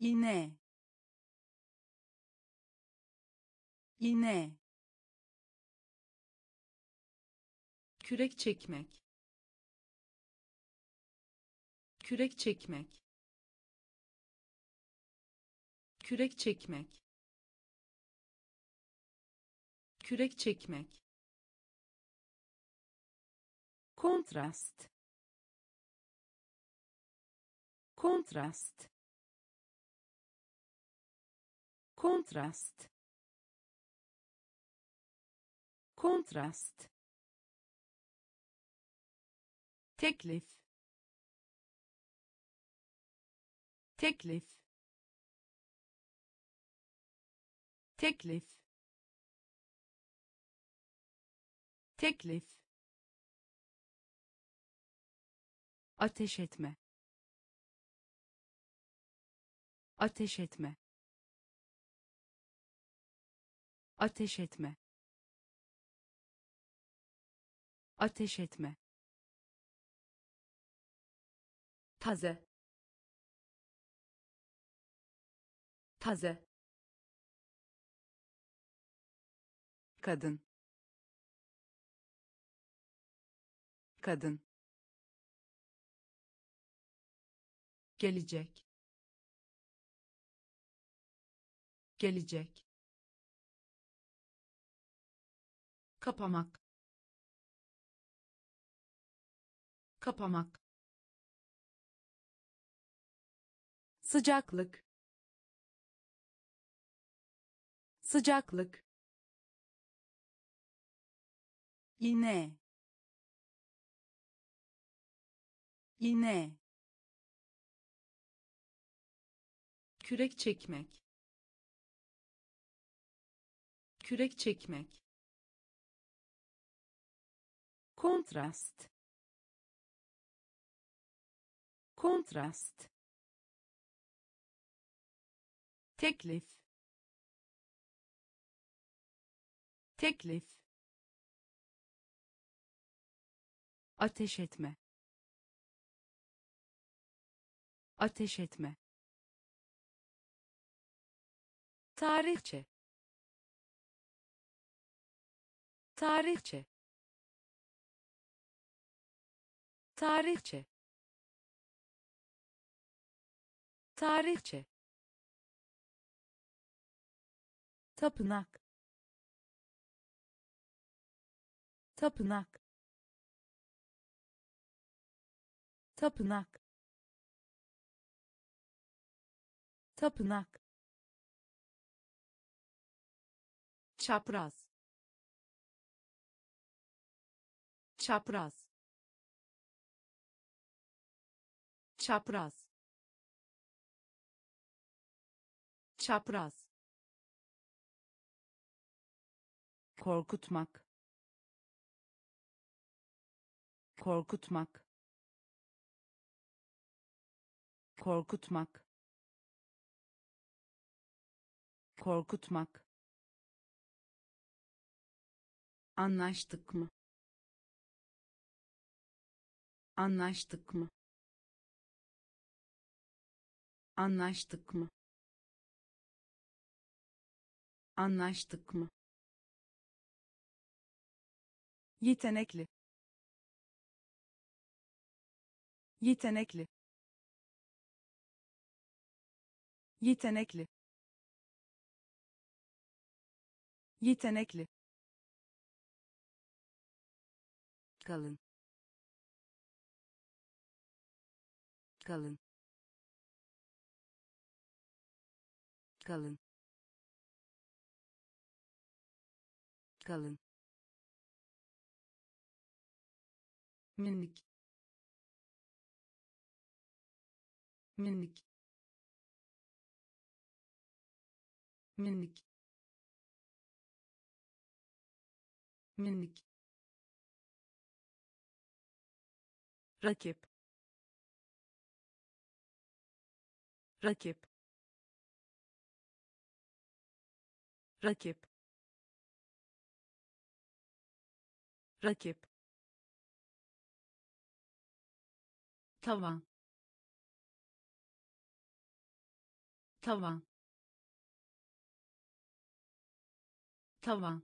İğne. İğne. Kürek çekmek. Kürek çekmek kürek çekmek. Kürek çekmek. Kontrast. Kontrast. Kontrast. Kontrast. Teklif. Teklif teklif. Teklif. Ateş etme. Ateş etme. Ateş etme. Ateş etme. Taze. Taze kadın. Kadın. Gelecek. Gelecek. Kapamak. Kapamak. Sıcaklık. Sıcaklık iğne. İğne. Kürek çekmek. Kürek çekmek. Kontrast. Kontrast. Teklif. Teklif ateş etme. Ateş etme. Tarihçe. Tarihçe. Tarihçe. Tarihçe. Tapınak. Tapınak tapınak. Tapınak. Çapraz. Çapraz. Çapraz. Çapraz. Korkutmak. Korkutmak korkutmak. Korkutmak. Anlaştık mı? Anlaştık mı? Anlaştık mı? Anlaştık mı? Yetenekli. Yetenekli yetenekli. Yetenekli. Kalın. Kalın. Kalın. Kalın. Minik. Minik minik. Minik. Rakip. Rakip. Rakip. Rakip. Tavan. Tavan tavan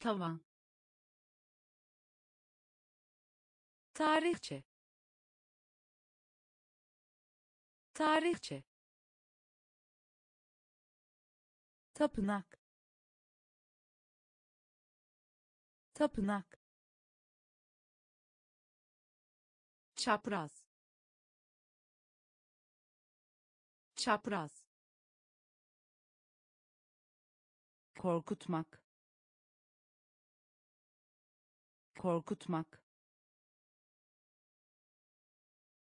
tavan tarihçe. Tarihçe. Tapınak. Tapınak. Çapraz. Çapraz korkutmak korkutmak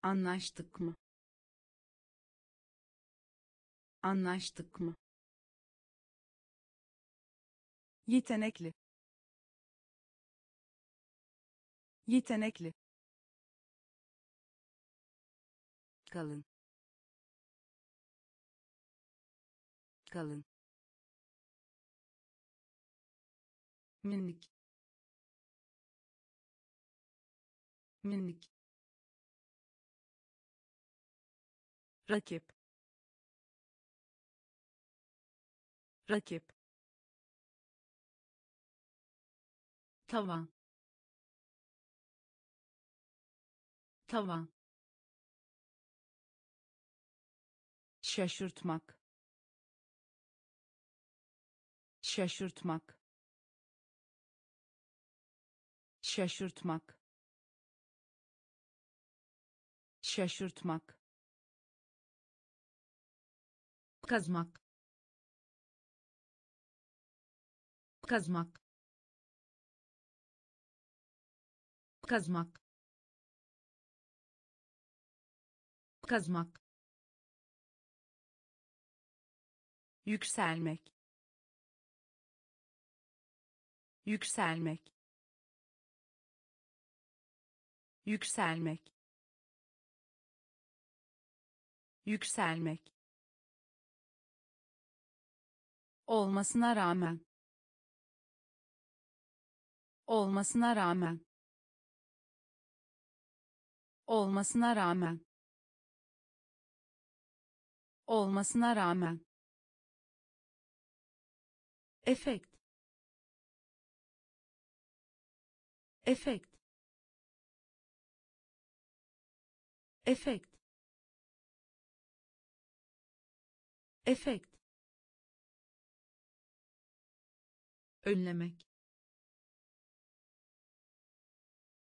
anlaştık mı Anlaştık mı? Yetenekli. Yetenekli. kalın kalın minik. Minik. Rakip. Rakip. Tavan tavan şaşırtmak. Şaşırtmak şaşırtmak. Şaşırtmak. Kazmak. Kazmak. Kazmak. Kazmak. Yükselmek. Yükselmek yükselmek. Yükselmek. Olmasına rağmen. Olmasına rağmen. Olmasına rağmen. Olmasına rağmen. Efekt. Efekt efekt efekt önlemek.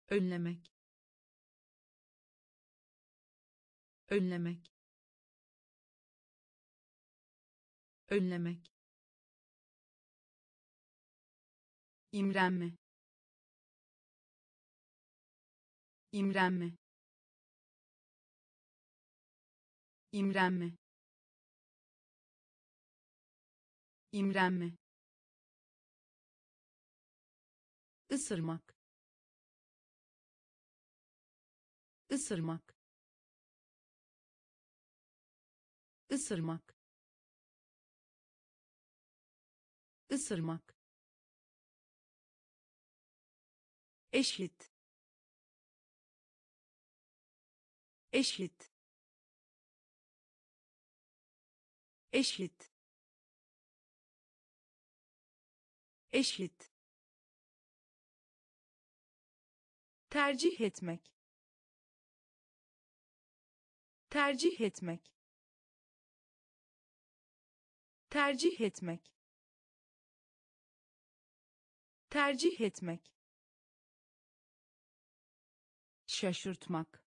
Önlemek. Önlemek. Önlemek. İmrenme. İmrenme imrenme. İmrenme. Isırmak ısırmak ısırmak ısırmak eşit. Eşit eşit. Eşit. Tercih etmek. Tercih etmek. Tercih etmek. Tercih etmek. Şaşırtmak.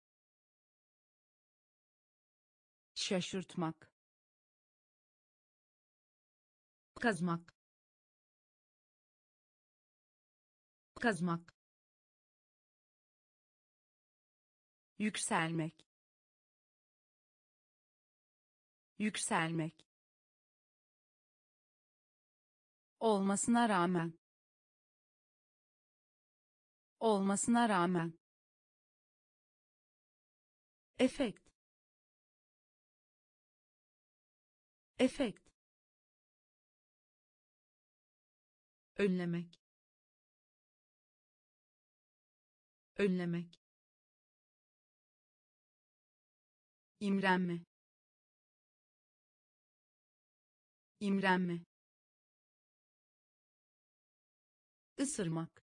Şaşırtmak kazmak. Kazmak. Yükselmek. Yükselmek. Olmasına rağmen. Olmasına rağmen. Efekt. Efekt önlemek. Önlemek. İmrenme. İmrenme. Isırmak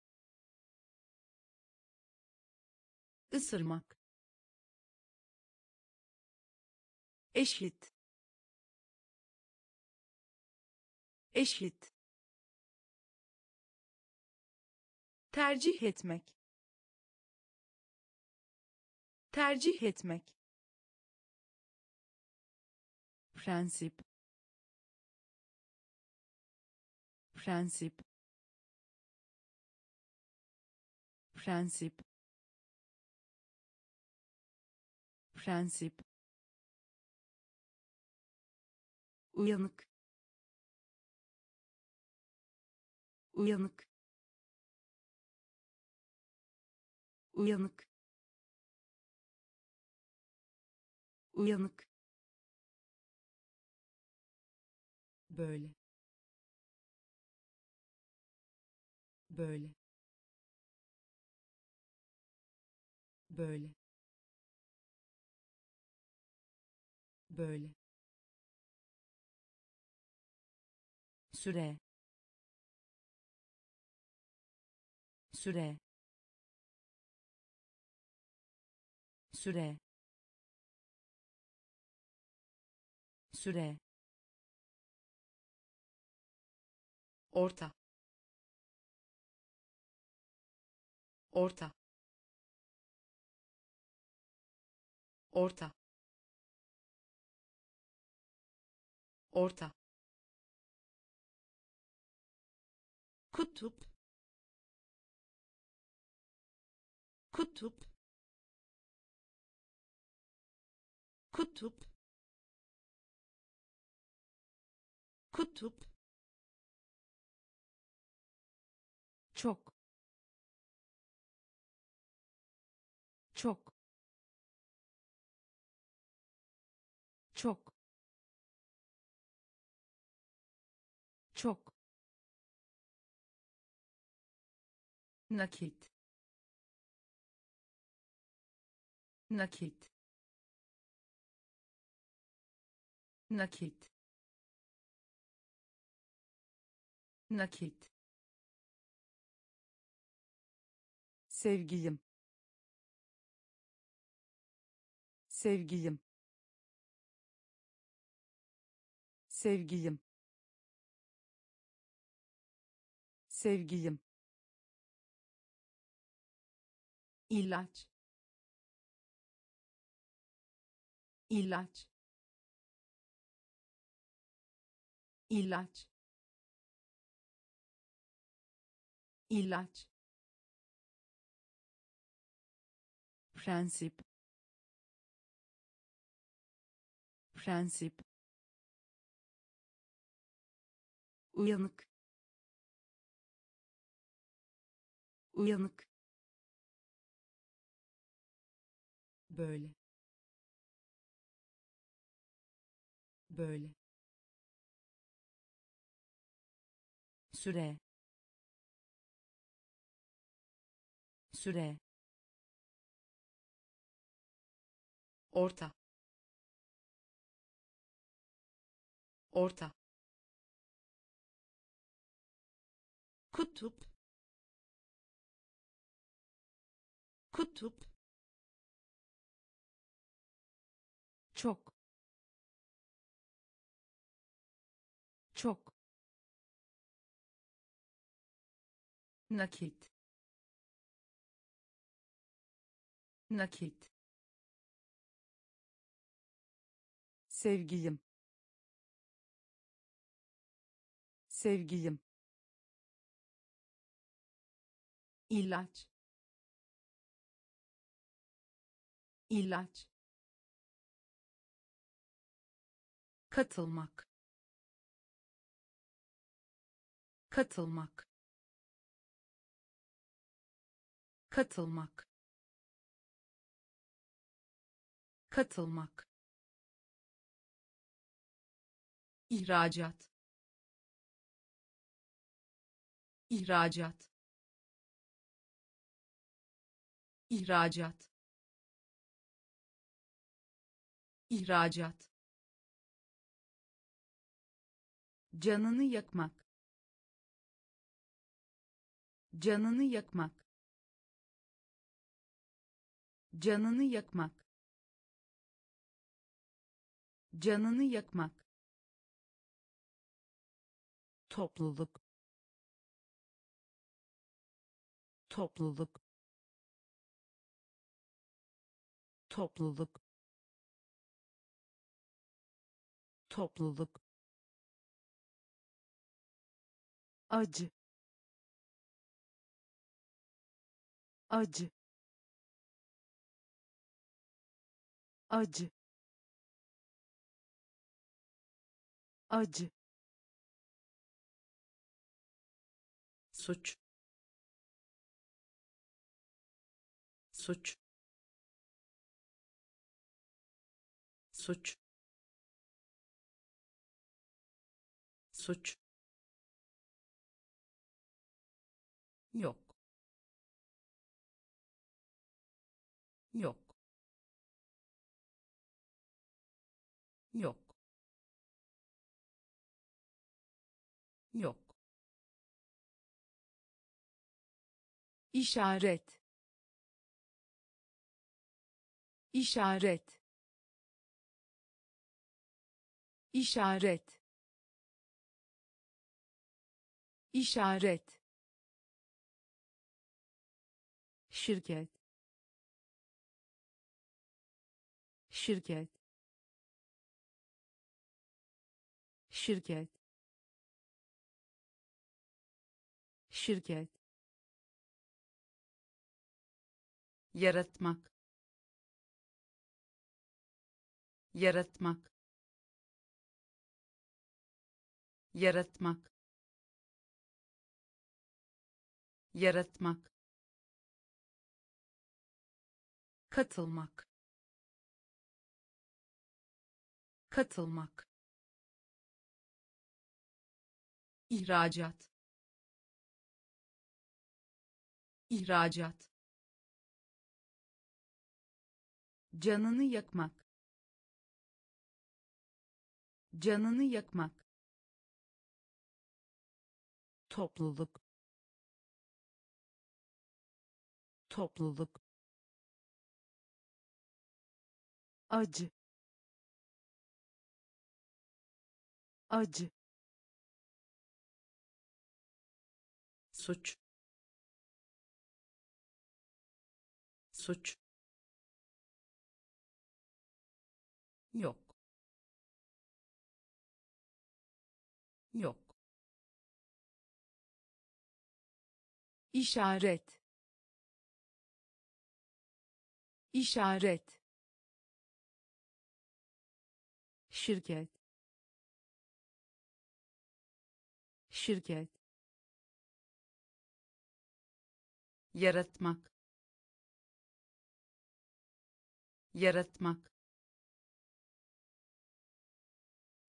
ısırmak eşit. Eşit tercih etmek. Tercih etmek. Prensip. Prensip. Prensip. Prensip. Uyanık. Uyanık uyanık. Uyanık. Böyle. Böyle. Böyle. Böyle. Süre. Süre süre. Süre. Orta. Orta. Orta. Orta. Kutup. Kutup kutup kutup çok çok çok çok nakit nakit nakit. Nakit. Sevgilim sevgilim sevgilim sevgilim ilaç. İlaç ilaç. İlaç. Prensip. Prensip. Uyanık. Uyanık. Böyle. Böyle süre. Süre. Orta. Orta. Kutup. Kutup nakit. Nakit. Sevgilim sevgilim ilaç. İlaç. Katılmak. Katılmak katılmak. Katılmak. İhracat. İhracat. İhracat. İhracat. Canını yakmak. Canını yakmak canını yakmak. Canını yakmak. Topluluk. Topluluk. Topluluk. Topluluk. Acı. Acı acı. Acı. Suç. Suç. Suç. Suç. Yok. Yok yok. Yok. İşaret. İşaret. İşaret. İşaret. Şirket. Şirket şirket. Şirket. Yaratmak. Yaratmak. Yaratmak. Yaratmak. Katılmak. Katılmak ihracat. İhracat. Canını yakmak. Canını yakmak. Topluluk. Topluluk. Acı. Acı suç. Suç. Yok. Yok. İşaret. İşaret. Şirket. Şirket yaratmak. Yaratmak.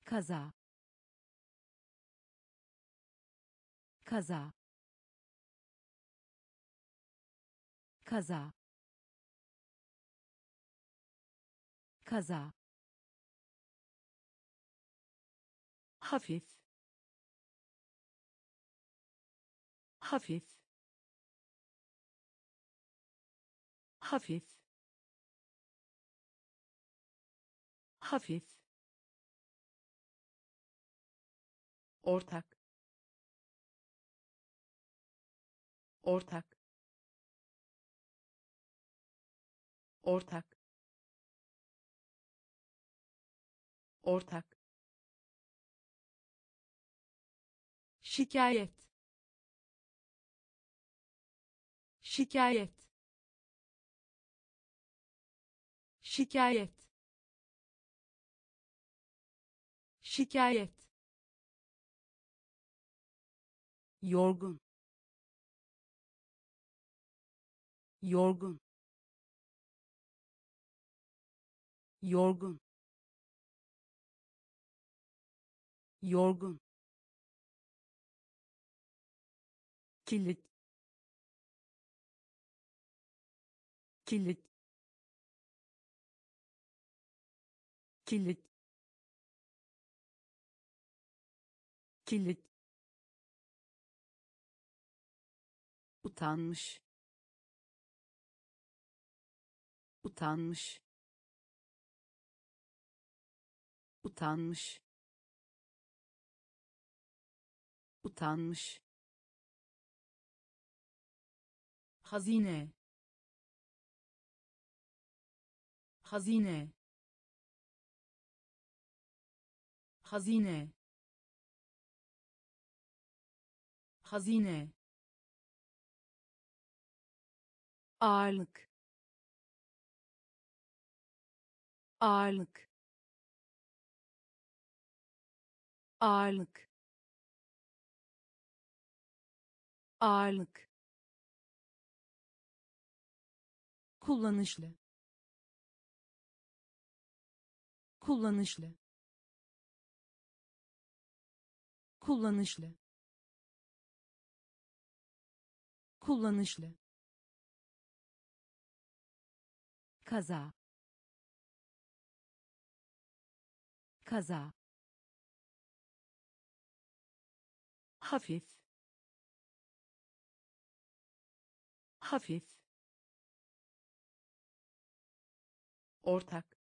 Kaza. Kaza. Kaza. Kaza. Hafif. Hafif hafif. Hafif. Ortak. Ortak. Ortak. Ortak. Şikayet. Şikayet şikayet. Şikayet. Yorgun. Yorgun. Yorgun. Yorgun. Kilit. Kilit kilit. Kilit. Utanmış. Utanmış. Utanmış. Utanmış. Hazine. Hazine hazine. Hazine. Ağırlık. Ağırlık. Ağırlık. Ağırlık. Kullanışlı. Kullanışlı kullanışlı. Kullanışlı. Kaza. Kaza. Hafif. Hafif. Ortak.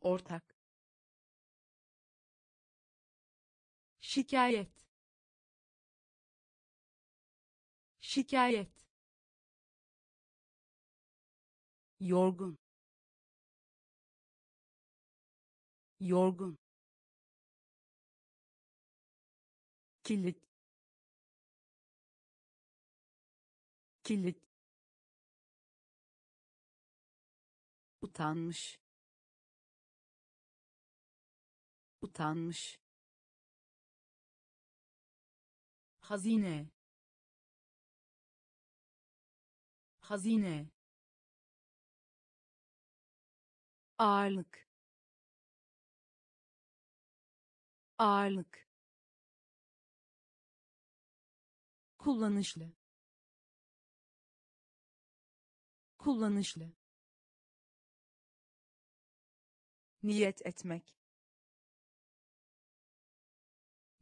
Ortak şikayet. Şikayet. Yorgun. Yorgun. Kilit. Kilit. Utanmış. Utanmış hazine. Hazine. Ağırlık. Ağırlık. Kullanışlı. Kullanışlı. Niyet etmek.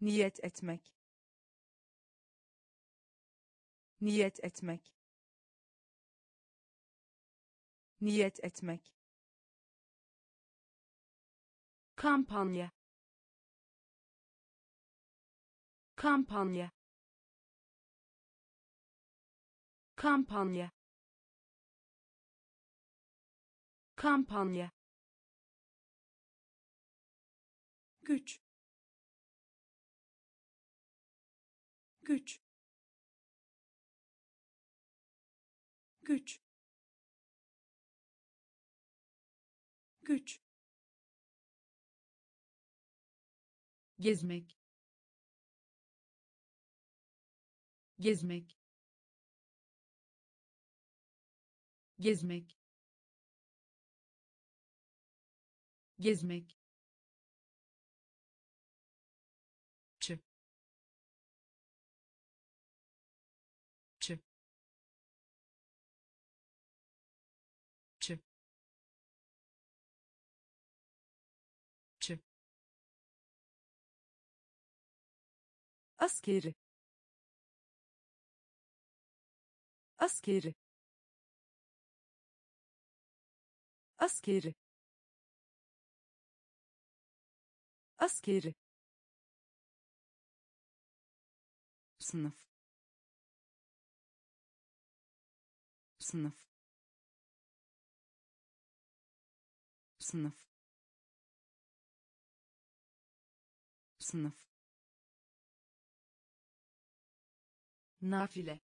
Niyet etmek niyet etmek. Niyet etmek. Kampanya. Kampanya. Kampanya. Kampanya. Güç. Güç güç. Güç. Gezmek. Gezmek. Gezmek. Gezmek askeri. Askeri. Askeri. Askeri. Sınıf. Sınıf. Sınıf. Sınıf nafile.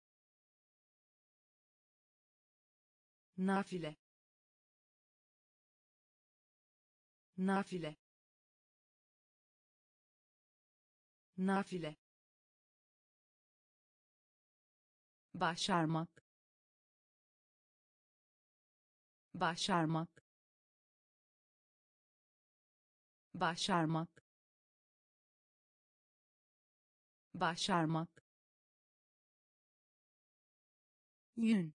Nafile. Nafile. Nafile. Başarmak. Başarmak. Başarmak. Başarmak yün.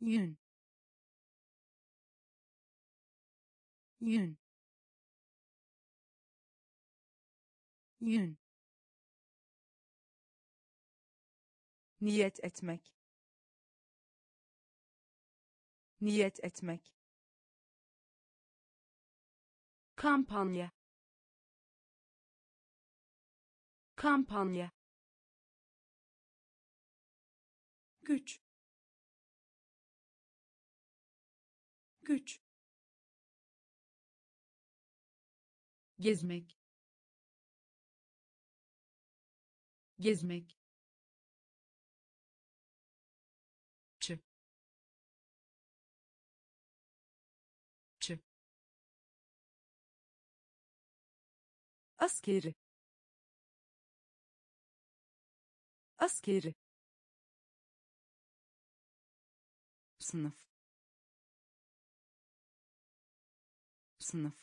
Yün. Yün. Yün. Niyet etmek. Niyet etmek. Kampanya. Kampanya güç. Güç. Gezmek. Gezmek. Çı. Çı. Askeri. Askeri. Sınıf. Sınıf.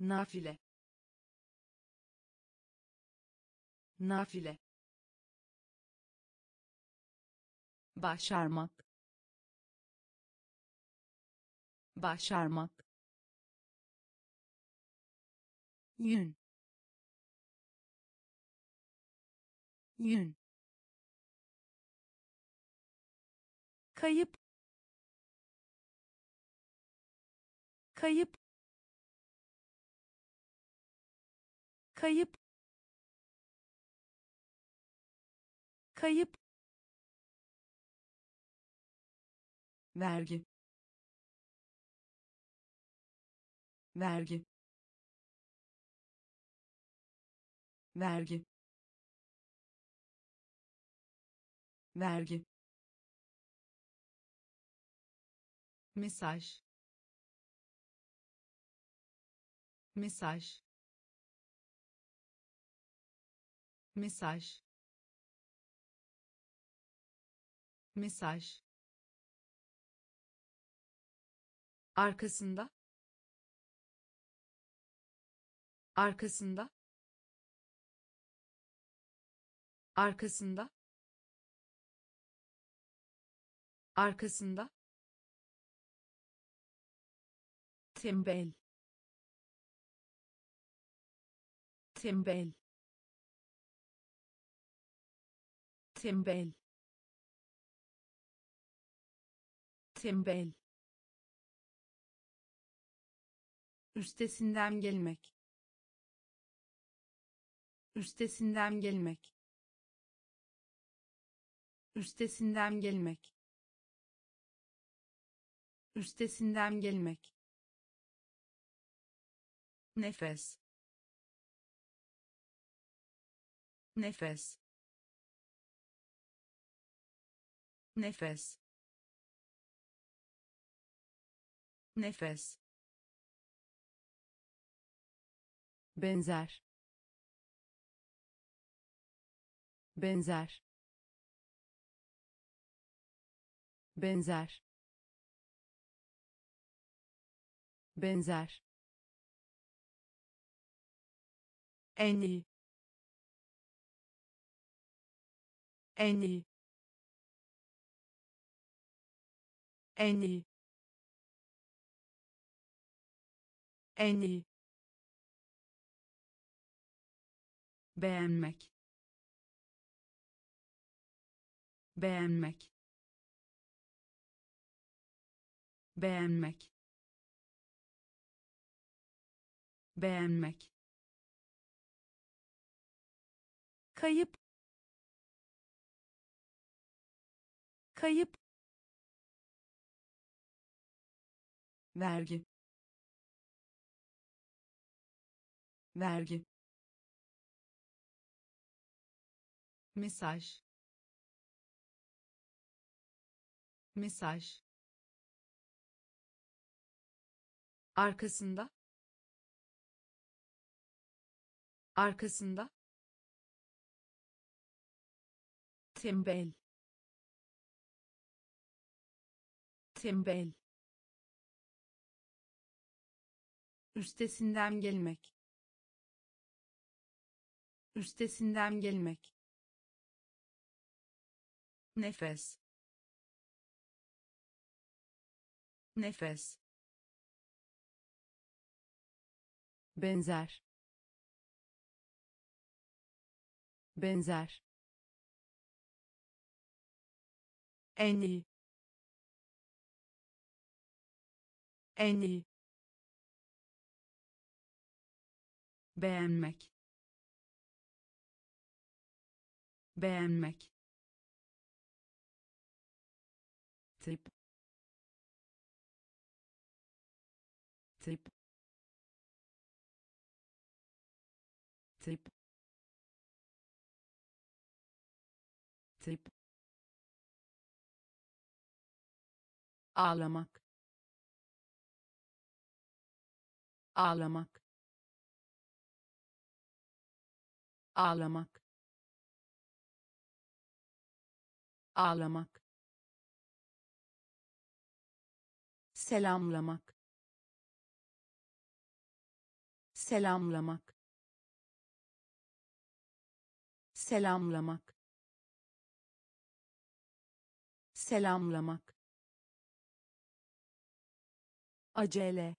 Nafile. Nafile. Başarmak. Başarmak. Yün. Yün kayıp. Kayıp. Kayıp. Kayıp. Vergi. Vergi. Vergi. Vergi mesaj. Mesaj. Mesaj. Mesaj. Arkasında. Arkasında. Arkasında. Arkasında tembel. Tembel. Tembel. Tembel. Üstesinden gelmek. Üstesinden gelmek. Üstesinden gelmek. Üstesinden gelmek nefes. Nefes. Nefes. Nefes. Benzer. Benzer. Benzer. Benzer en iyi. En iyi. En iyi. En iyi. Beğenmek. Beğenmek. Beğenmek. Beğenmek kayıp. Kayıp. Vergi. Vergi. Mesaj. Mesaj. Arkasında. Arkasında tembel. Tembel. Üstesinden gelmek. Üstesinden gelmek. Nefes. Nefes. Benzer. Benzer en iyi. En iyi. Beğenmek. Beğenmek. Tip tip ağlamak. Ağlamak. Ağlamak. Ağlamak. Selamlamak. Selamlamak. Selamlamak. Selamlamak acele.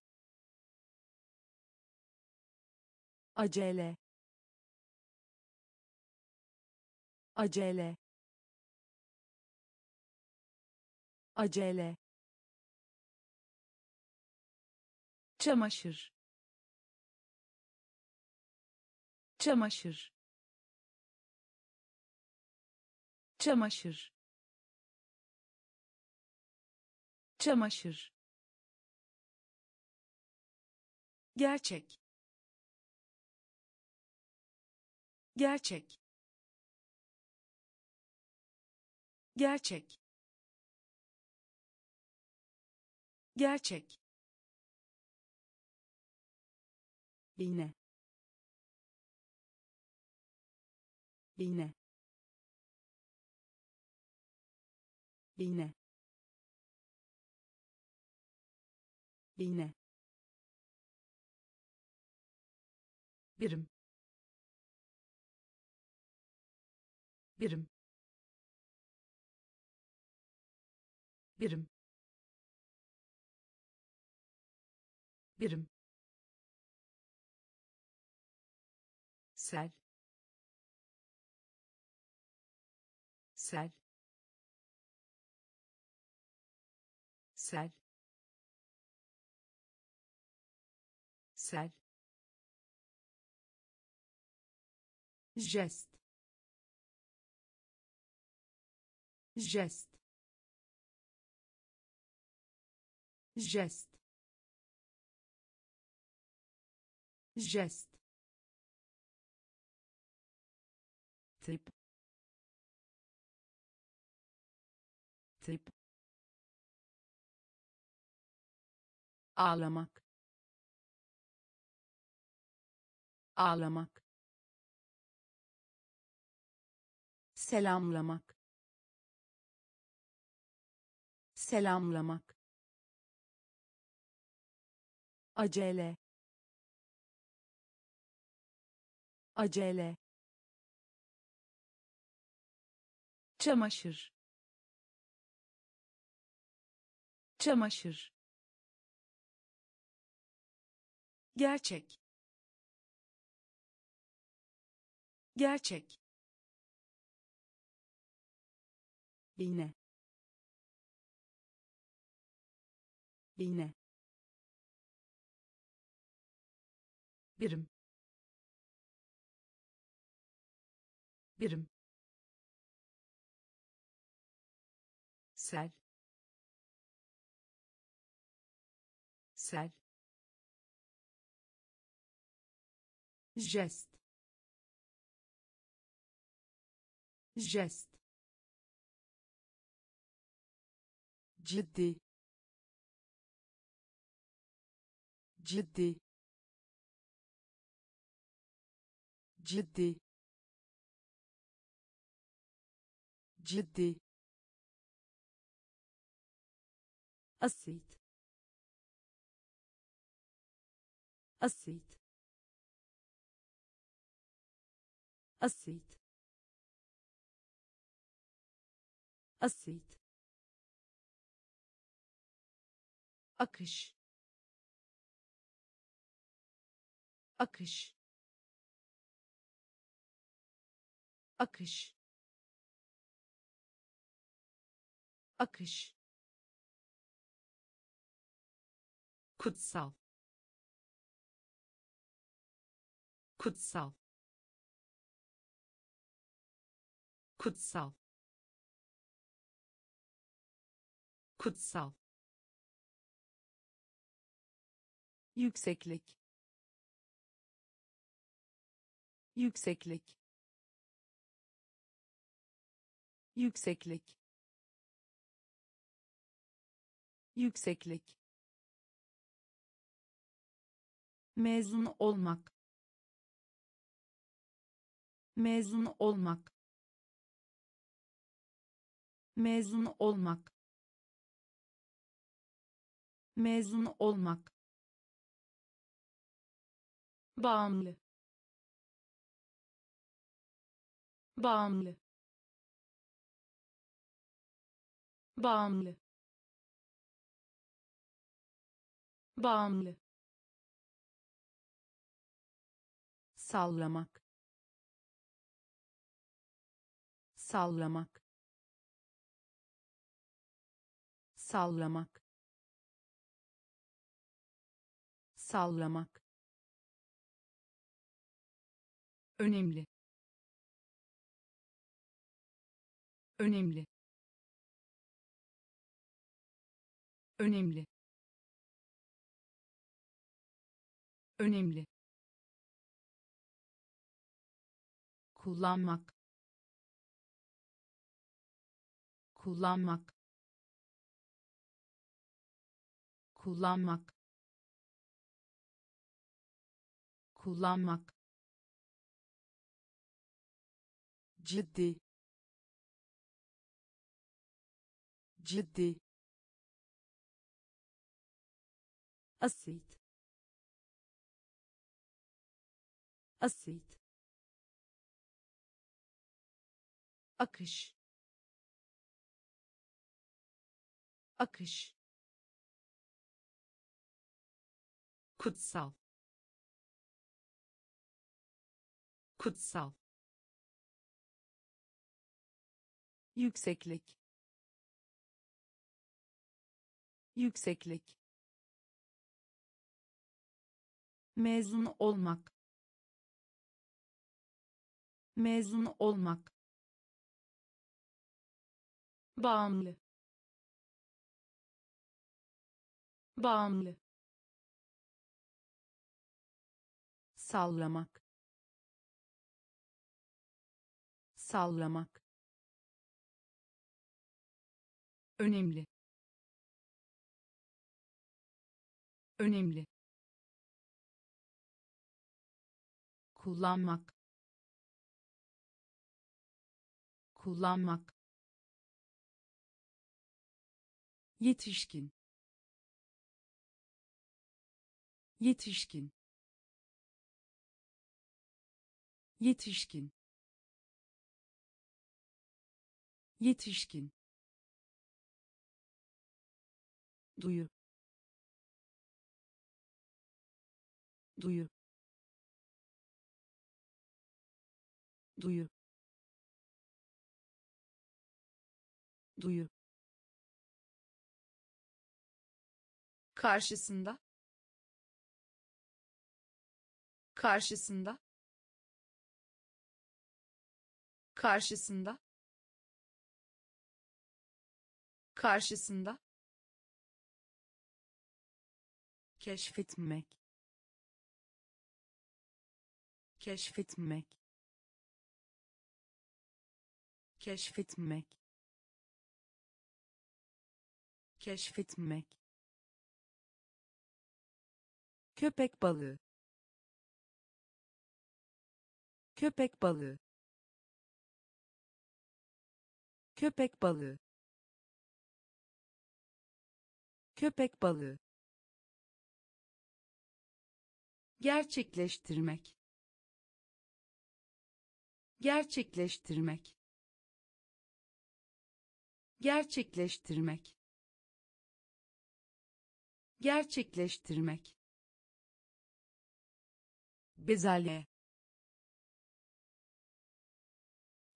Acele. Acele. Acele. Çamaşır. Çamaşır. Çamaşır. Çamaşır gerçek. Gerçek. Gerçek. Gerçek. İğne iğne iğne iğne birim. Birim. Birim. Birim. Sel. Sel. Sel. Sel jest jest jest jest tip tip ağlamak. Ağlamak selamlamak. Selamlamak. Acele. Acele. Çamaşır. Çamaşır. Gerçek. Gerçek iğne iğne birim. Birim. Sel. Sel. Jest. Jest ciddi ciddi ciddi ciddi asit asit asit asit akış. Akış. Akış. Akış. Kutsal. Kutsal. Kutsal. Kutsal yükseklik. Yükseklik. Yükseklik. Yükseklik. Mezun olmak. Mezun olmak. Mezun olmak. Mezun olmak bağımlı. Bağımlı. Bağımlı. Bağımlı. Sallamak. Sallamak. Sallamak. Sallamak önemli. Önemli. Önemli. Önemli. Kullanmak. Kullanmak. Kullanmak. Kullanmak ciddi ciddi asit asit akış akış kutsal kutsal yükseklik. Yükseklik. Mezun olmak. Mezun olmak. Bağımlı. Bağımlı. Sallamak. Sallamak önemli. Önemli. Kullanmak. Kullanmak. Yetişkin. Yetişkin. Yetişkin. Yetişkin duyu. Duyu. Duyu. Duyu. Karşısında. Karşısında. Karşısında. Karşısında keşfetmek keşfetmek keşfetmek keşfetmek. Köpek balığı köpek balığı köpek balığı köpek balığı gerçekleştirmek. Gerçekleştirmek. Gerçekleştirmek. Gerçekleştirmek. Bezelye.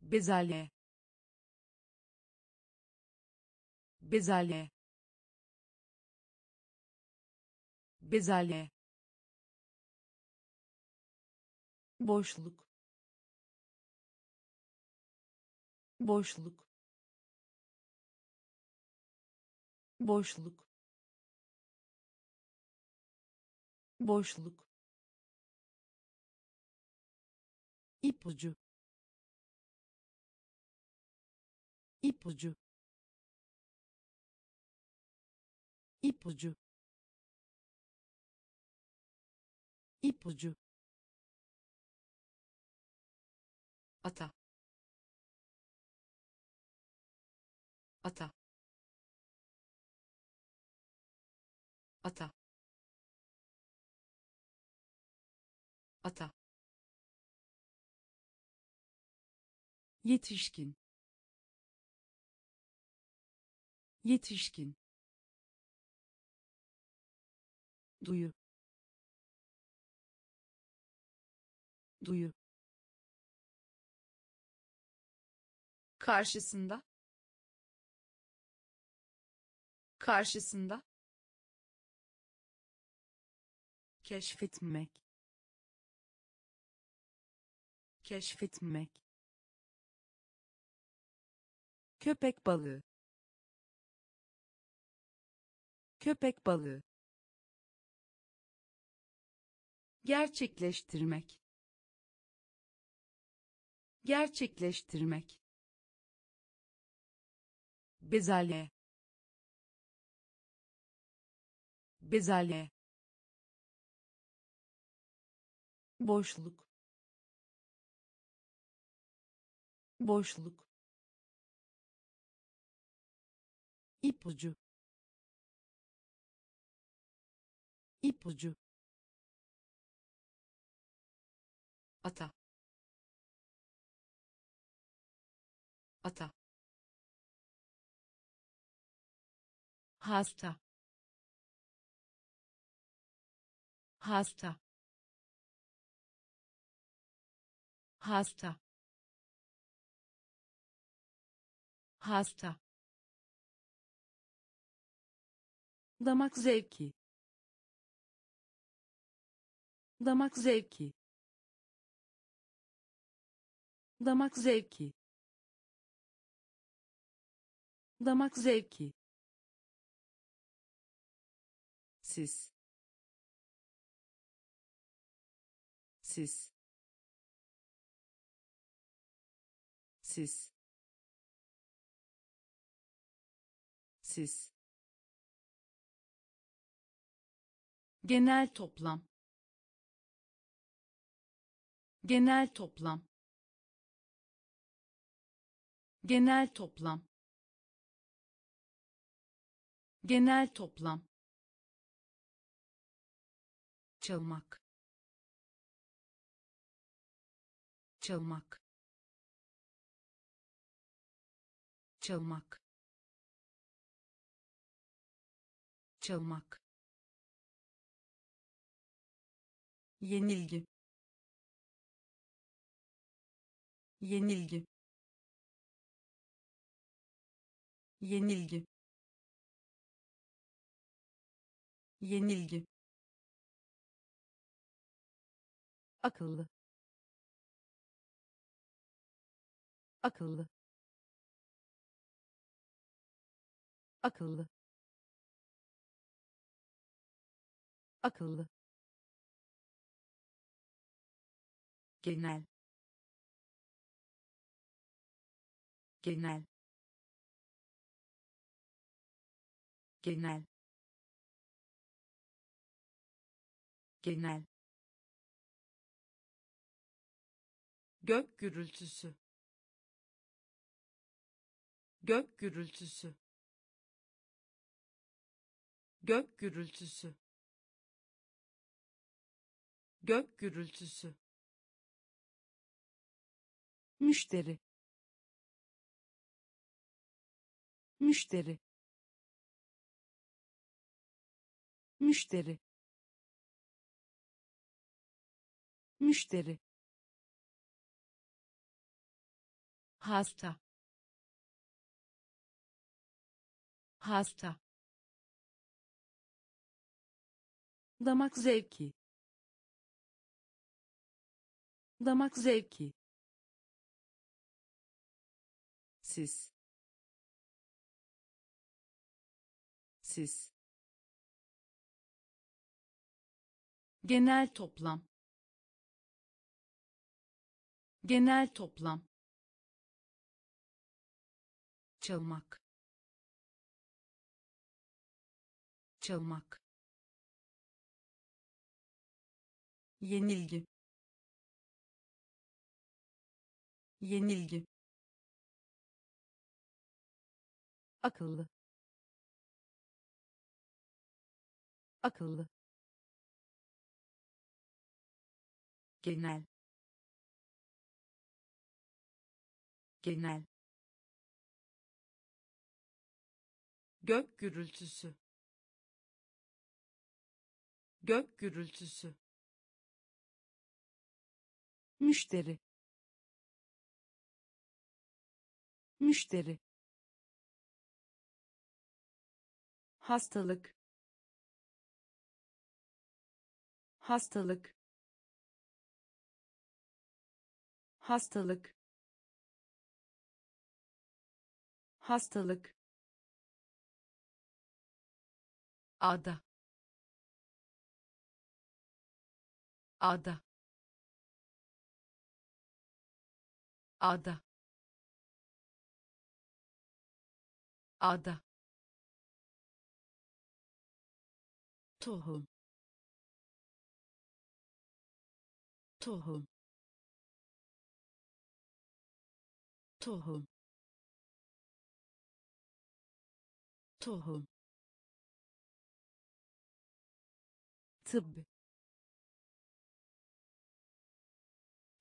Bezelye. Bezelye. Bezelye boşluk. Boşluk. Boşluk. Boşluk. İpucu. İpucu. İpucu. İpucu ata. Ata. Ata. Ata. Yetişkin. Yetişkin. Duyu. Duyu karşısında. Karşısında. Keşfetmek. Keşfetmek. Köpek balığı. Köpek balığı. Gerçekleştirmek. Gerçekleştirmek bezelye. Bezelye. Boşluk. Boşluk. İpucu. İpucu. Ata. Ata hasta. Hasta. Hasta. Hasta. Damak zevki. Damak zevki. Damak zevki. Damak zevki siz. Siz. Siz. Siz. Genel toplam. Genel toplam. Genel toplam. Genel toplam çalmak. Çalmak. Çalmak. Çalmak. Yenilgi. Yenilgi. Yenilgi. Yenilgi akıllı. Akıllı. Akıllı. Akıllı. Genel. Genel. Genel. Genel gök gürültüsü. Gök gürültüsü. Gök gürültüsü. Gök gürültüsü. Müşteri. Müşteri. Müşteri. Müşteri hasta. Hasta. Damak zevki. Damak zevki. Siz siz genel toplam. Genel toplam çalmak. Çalmak. Yenilgi. Yenilgi. Akıllı. Akıllı. Genel. Genel gök gürültüsü. Gök gürültüsü. Müşteri. Müşteri. Hastalık. Hastalık. Hastalık. Hastalık ada. Ada. Ada. Ada. Tohum. Tohum. Tohum. Tohum tıbb.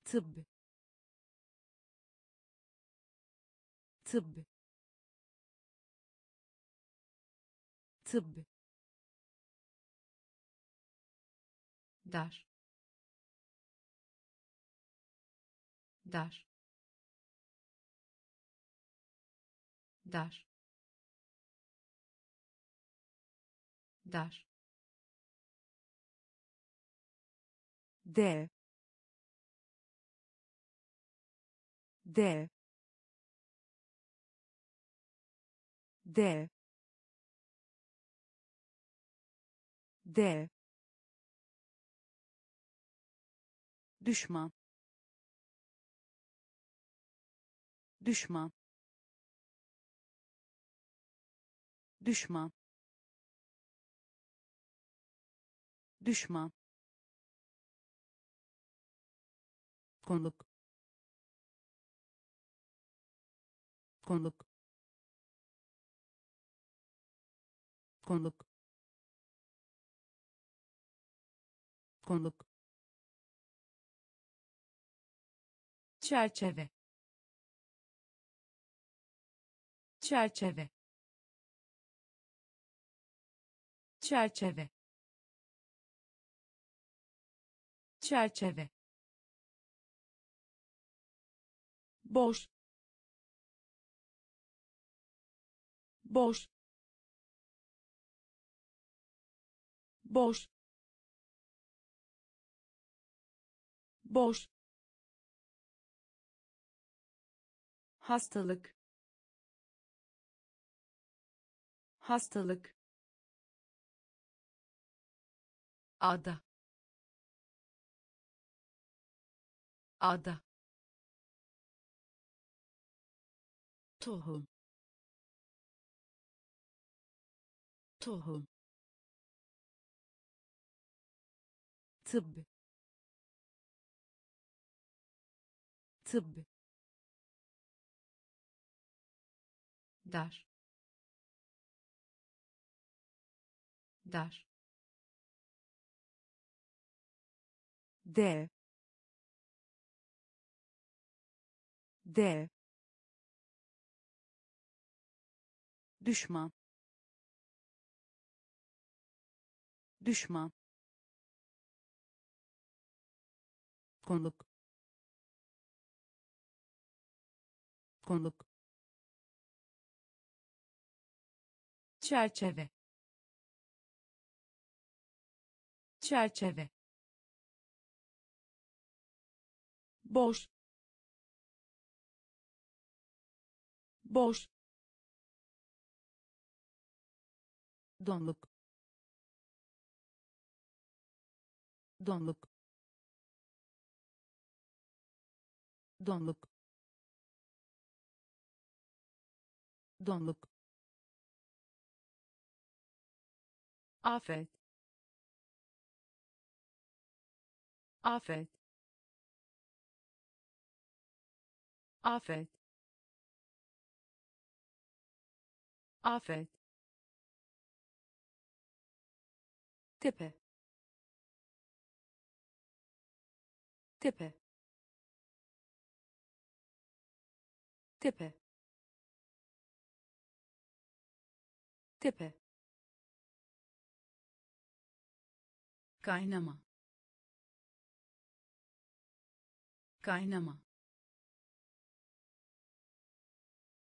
Tıbb. Tıbb. Tıbb. Dar. Dar. Dar. Dar dev dev dev dev düşman düşman düşman düşman konuk. Konuk. Konuk. Konuk. Çerçeve. Çerçeve. Çerçeve. Çerçeve boş. Boş. Boş. Boş. Hastalık. Hastalık. Ada. Ada tohum. Tohum. Tıbb. Tıbb. Dar. Dar. Dev dev düşman. Düşman. Konuk. Konuk. Çerçeve. Çerçeve. Boş. Boş donluk. Donluk. Donluk. Donluk. Afet. Afet. Afet. Afet tepe. Tepe. Tepe. Tepe. Kaynama. Kaynama.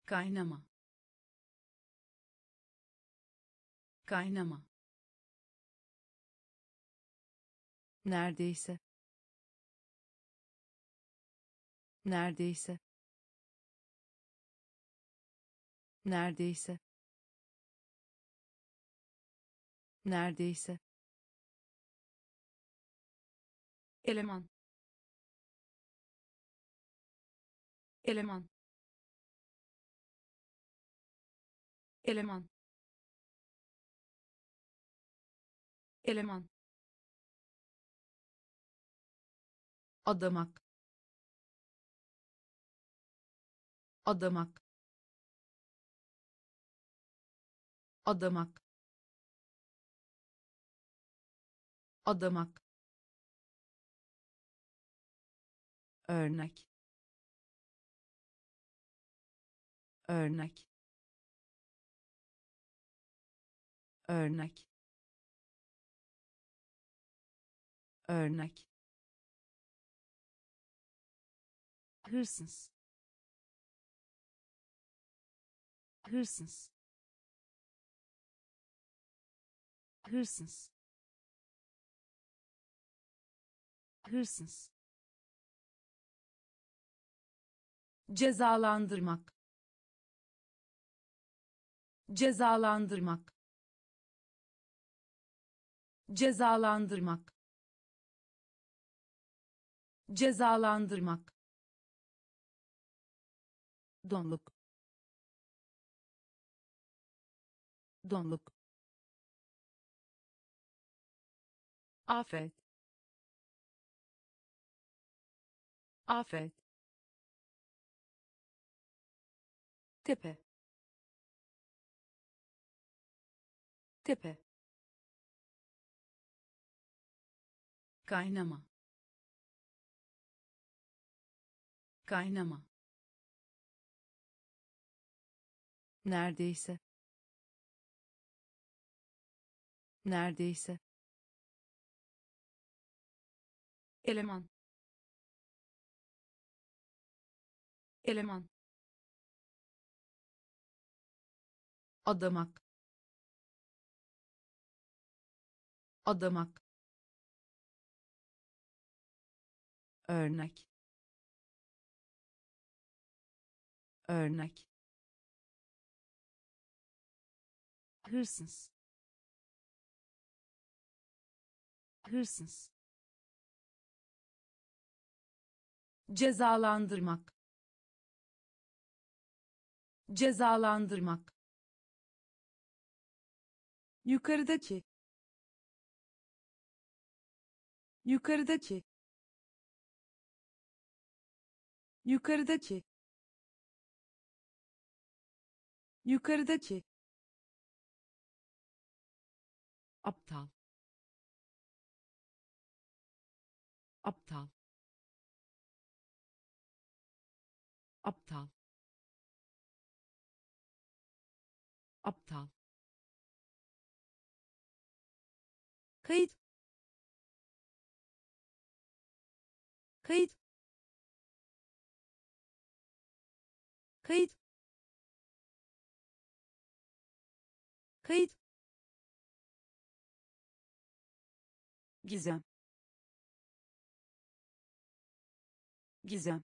Kaynama. Kaynama neredeyse. Neredeyse. Neredeyse. Neredeyse. Eleman. Eleman. Eleman. Eleman adamak. Adamak. Adamak. Adamak. Örnek. Örnek. Örnek. Örnek hırsız. Hırsız. Hırsız. Hırsız. Cezalandırmak. Cezalandırmak. Cezalandırmak. Cezalandırmak donluk. Donluk. Afet. Afet. Tepe. Tepe. Kaynama. Kaynama neredeyse. Neredeyse. Eleman. Eleman. Adamak. Adamak. Örnek. Örnek hırsız. Hırsız. Cezalandırmak. Cezalandırmak. Yukarıdaki. Yukarıdaki. Yukarıdaki. Yukarıdaki aptal. Aptal. Aptal. Aptal. Kayıt. Kayıt. Kayıt. Kayıt gizem. Gizem.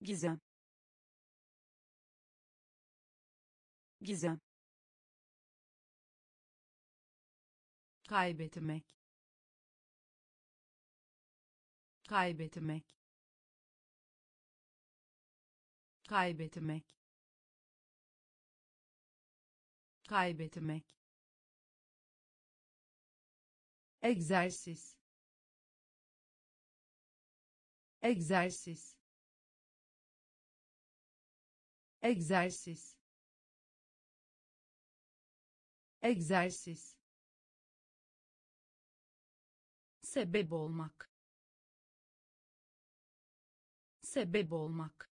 Gizem. Gizem. Kaybetmek. Kaybetmek. Kaybetmek. Kaybetmek egzersiz. Egzersiz. Egzersiz. Egzersiz. Sebep olmak. Sebep olmak.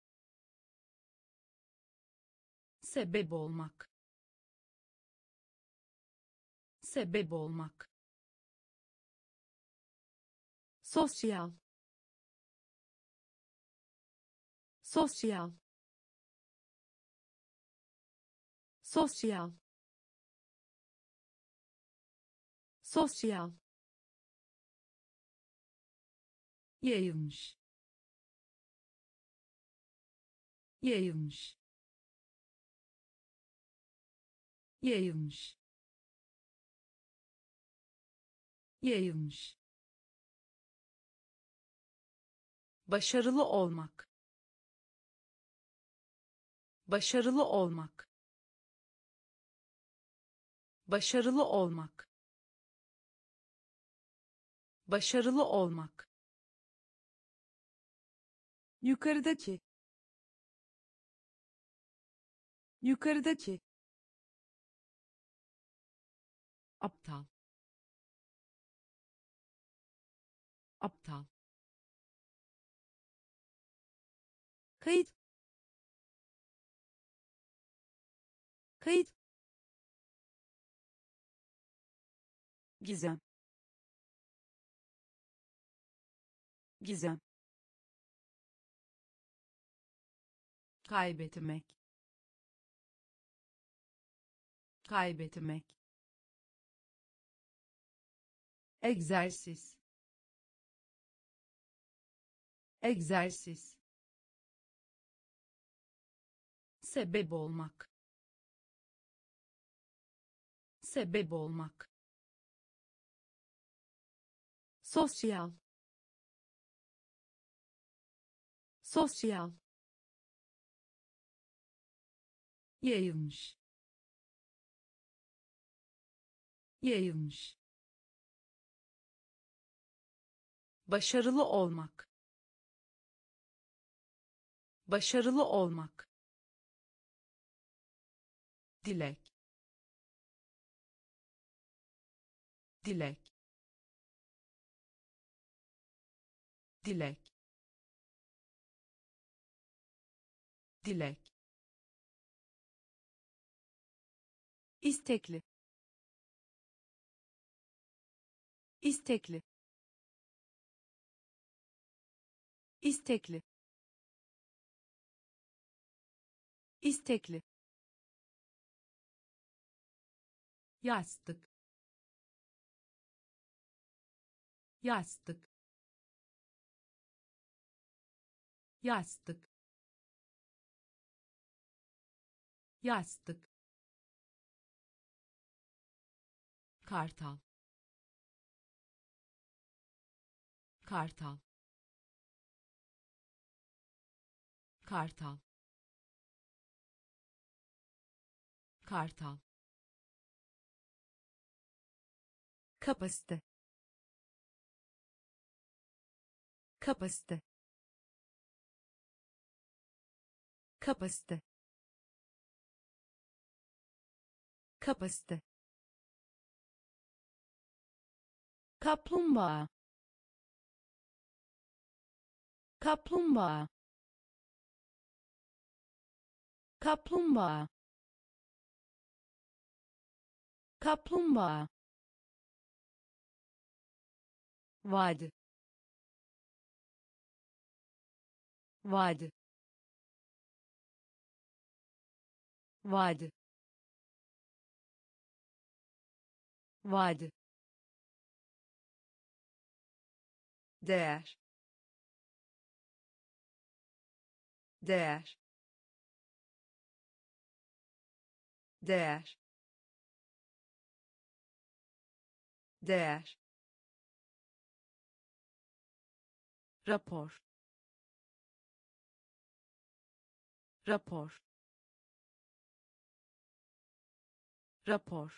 Sebep olmak. Sebep olmak sosyal sosyal sosyal sosyal yayılmış. Yayılmış. Yayılmış. Yayılmış başarılı olmak. Başarılı olmak. Başarılı olmak. Başarılı olmak. Yukarıdaki. Yukarıdaki. Aptal. Aptal kayıt. Kayıt. Gizem. Gizem. Kaybetmek. Kaybetmek. Egzersiz. Egzersiz sebep olmak. Sebep olmak. Sosyal. Sosyal. Yayılmış. Yayılmış. Başarılı olmak. Başarılı olmak dilek. Dilek. Dilek. Dilek. İstekli. İstekli. İstekli. İstekli yastık. Yastık. Yastık. Yastık. Kartal. Kartal. Kartal. Kartal kapasite. Kapasite. Kapasite. Kapasite. Kaplumbağa. Kaplumbağa. Kaplumbağa. Kaplumbağa vadi vadi vadi vadi değer. Değer. Değer. Değer rapor. Rapor. Rapor.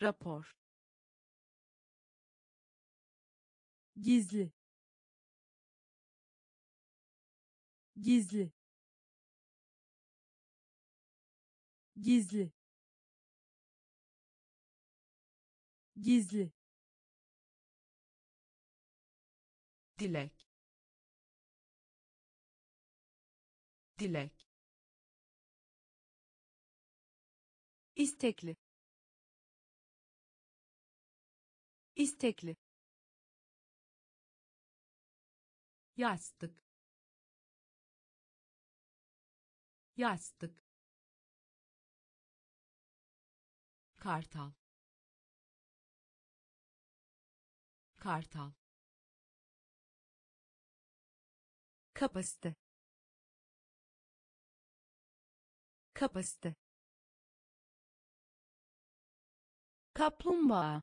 Rapor. Gizli. Gizli. Gizli. Gizli dilek. Dilek. İstekli. İstekli. Yastık. Yastık. Kartal. Kartal kapasite. Kapasite. Kaplumbağa.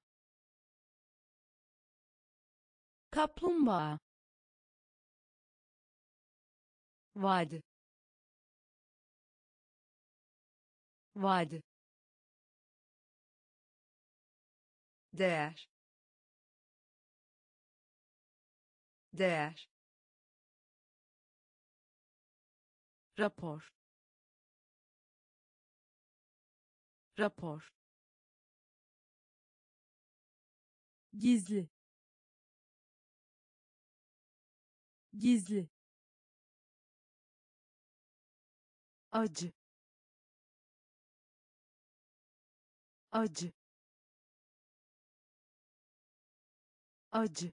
Kaplumbağa. Vadi. Vadi. Değer. Değer rapor. Rapor. Gizli. Gizli. Acı. Acı. Acı.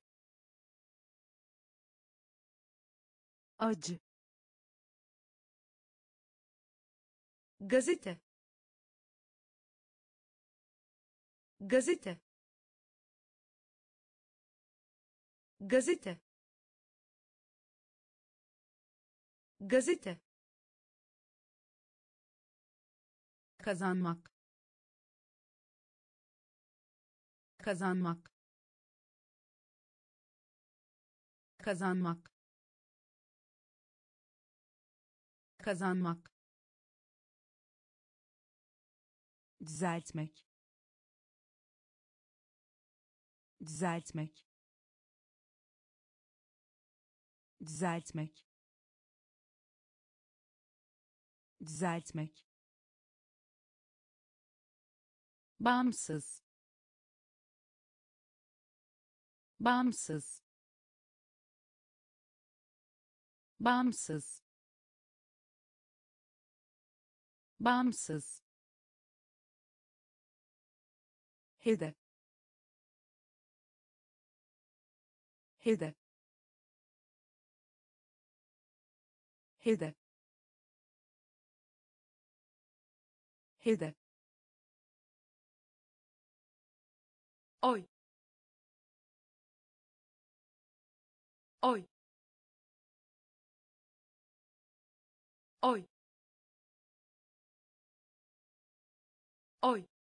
Acı gazete. Gazete. Gazete. Gazete. Kazanmak. Kazanmak. Kazanmak. Kazanmak düzeltmek. Düzeltmek. Düzeltmek. Düzeltmek. Bağımsız. Bağımsız. Bağımsız. Bağımsız hedef hedef hedef hedef oy. Oy. Oy. Oy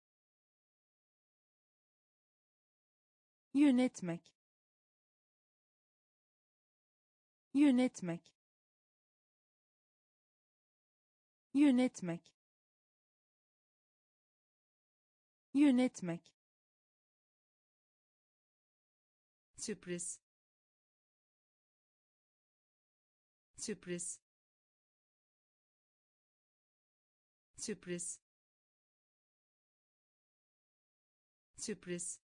yönetmek. Yönetmek. Yönetmek. Yönetmek. Sürpriz. Sürpriz. Sürpriz. Sürpriz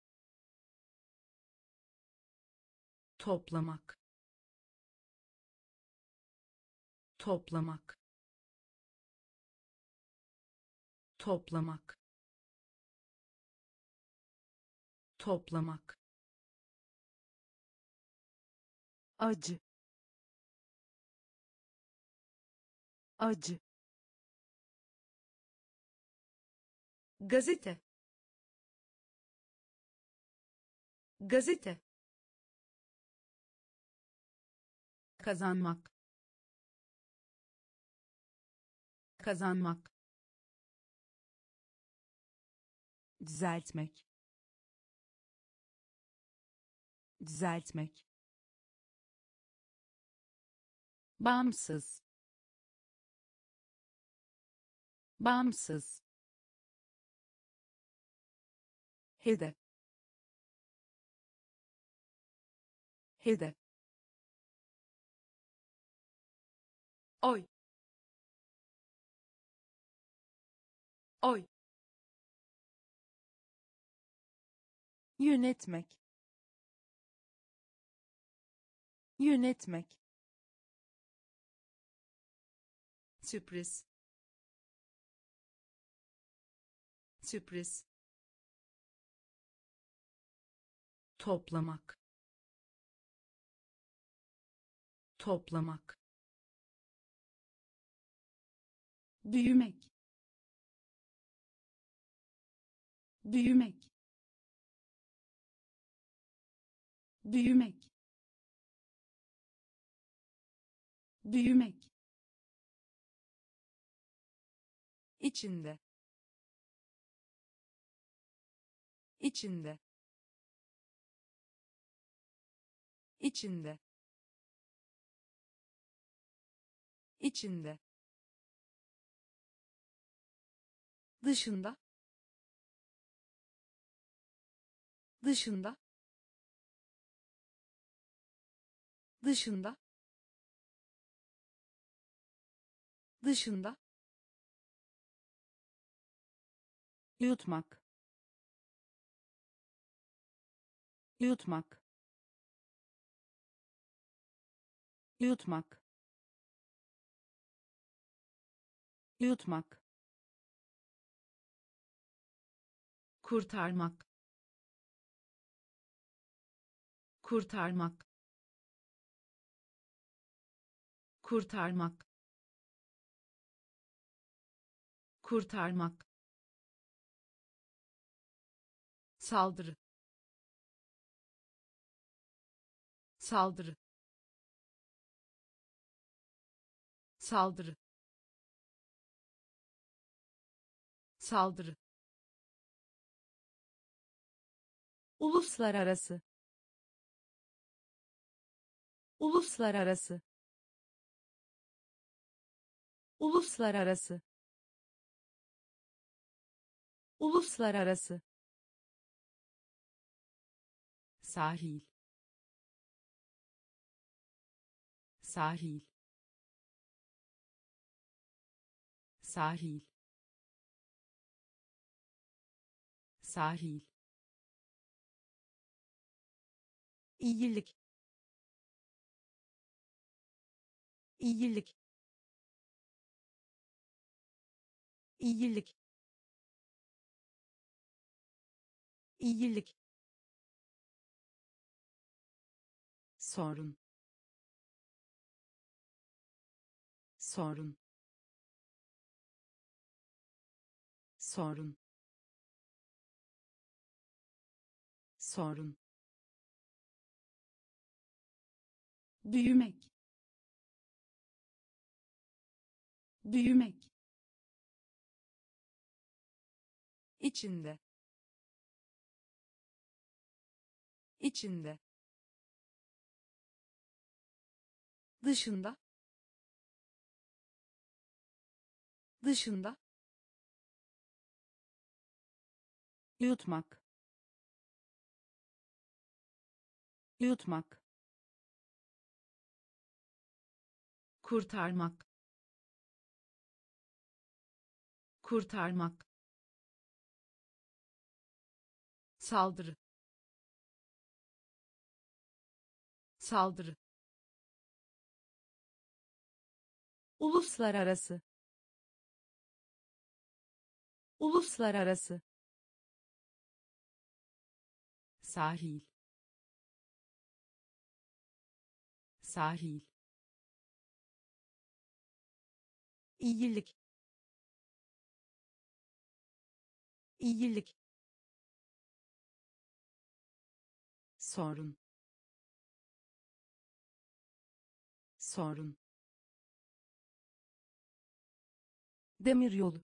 toplamak. Toplamak. Toplamak. Toplamak. Acı. Acı. Gazete. Gazete kazanmak. Kazanmak. Düzeltmek. Düzeltmek. Bağımsız. Bağımsız. Hedef. Hedef oy. Oy. Yönetmek. Yönetmek. Sürpriz. Sürpriz. Toplamak. Toplamak büyümek. Büyümek. Büyümek. Büyümek. İçinde. İçinde. İçinde. İçinde dışında dışında dışında dışında. Yutmak. Yutmak. Yutmak. Yutmak kurtarmak. Kurtarmak. Kurtarmak. Kurtarmak. Saldırı. Saldırı. Saldırı. Saldırı uluslararası. Uluslararası. Uluslararası. Uluslararası. Sahil. Sahil. Sahil. Sahil iyilik iyilik iyilik iyilik sorun. Sorun. Sorun. Sorun büyümek. Büyümek. İçinde. İçinde. Dışında. Dışında. Yutmak. Yutmak kurtarmak. Kurtarmak. Saldırı. Saldırı. Uluslararası. Uluslararası. Sahil. Sahil iyilik iyilik sorun. Sorun. Demiryolu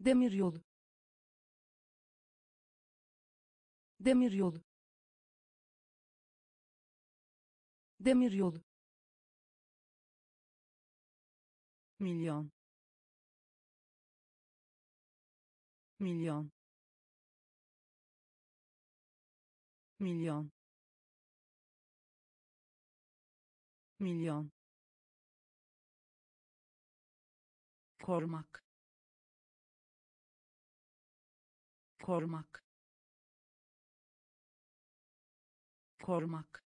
demiryolu demiryolu demiryolu milyon. Milyon. Milyon. Milyon. Korumak. Korumak. Korumak.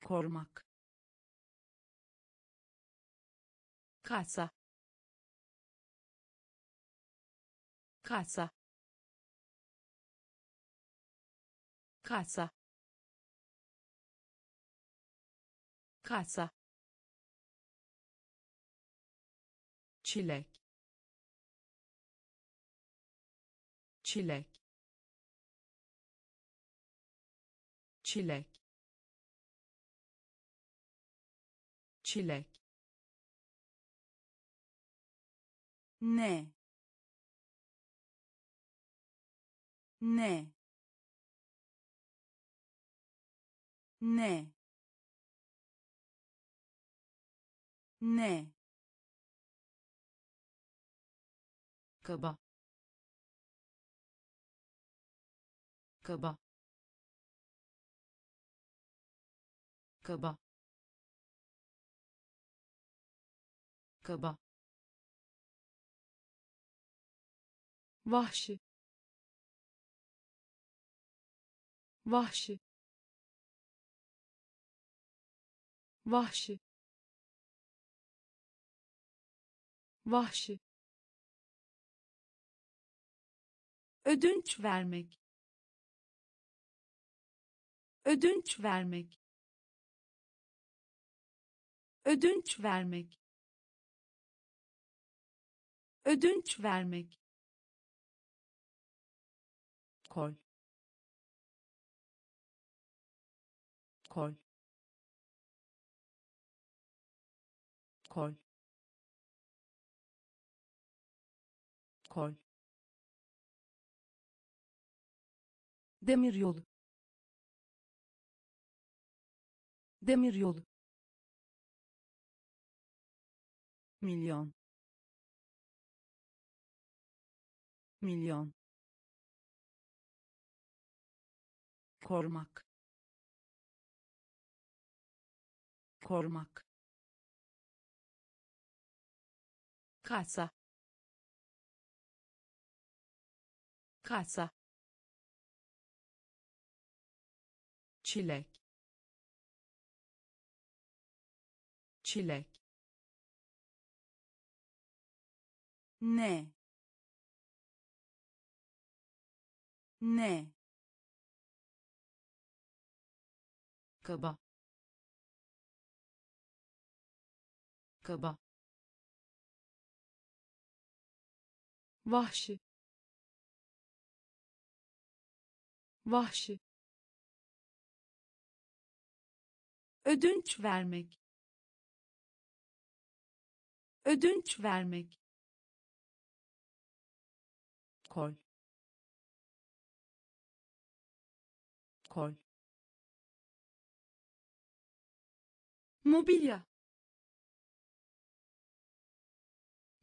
Korumak kasa. Kasa. Kasa. Kasa. Çilek. Çilek. Çilek. Çilek ne. Ne. Ne. Ne. Kaba. Kaba. Kaba. Kaba vahşi. Vahşi. Vahşi. Vahşi. Ödünç vermek. Ödünç vermek. Ödünç vermek. Ödünç vermek kol. Kol. Kol. Kol. Demiryolu. Demiryolu. Milyon. Milyon korumak korumak kasa. Kasa. Çilek. Çilek. Ne? Ne kaba. Kaba. Vahşi. Vahşi. Ödünç vermek. Ödünç vermek. Kol. Kol mobilya.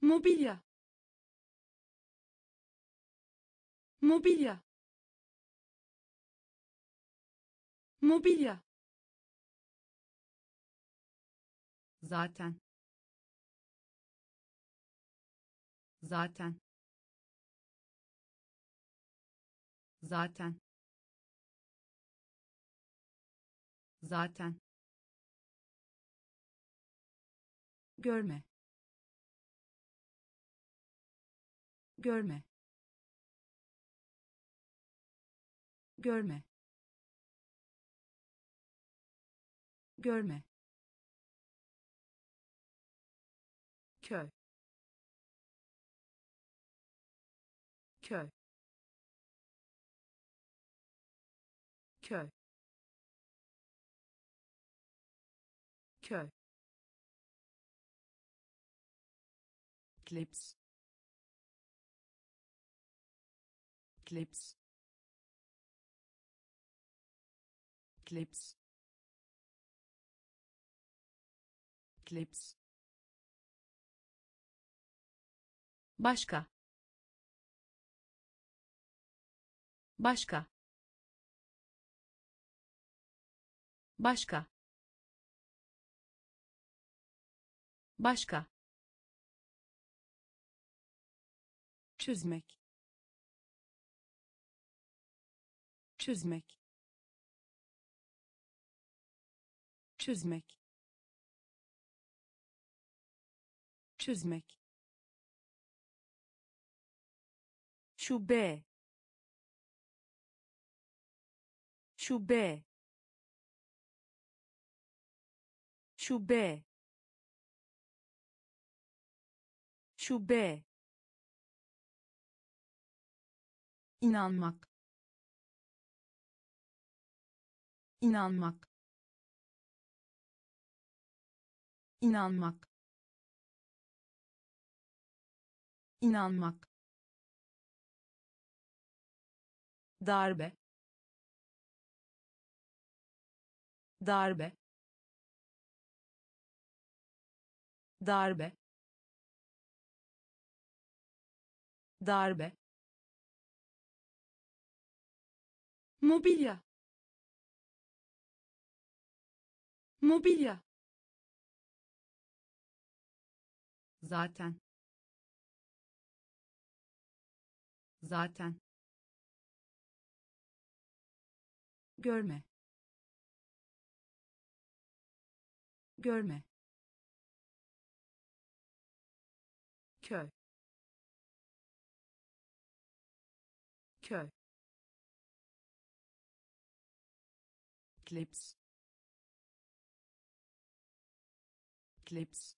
Mobilya. Mobilya. Mobilya. Zaten. Zaten. Zaten. Zaten görme. Görme. Görme. Görme. Köy. Köy. Köy klips klips klips klips başka. Başka. Başka. Başka çözmek. Çözmek. Çözmek. Çözmek. Şube. Şube. Şube. Şube inanmak. İnanmak. İnanmak. İnanmak. Darbe. Darbe. Darbe. Darbe mobilya. Mobilya. Zaten. Zaten. Görme. Görme. Köy. Köy klips klips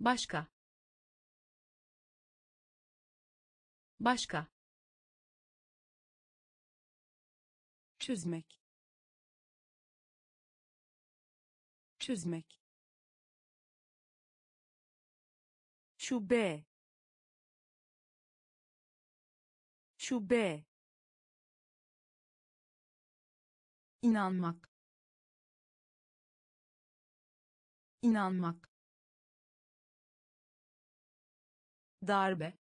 başka. Başka. Çözmek. Çözmek. Şube şube inanmak. İnanmak. Darbe.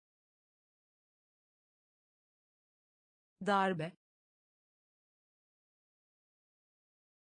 Darbe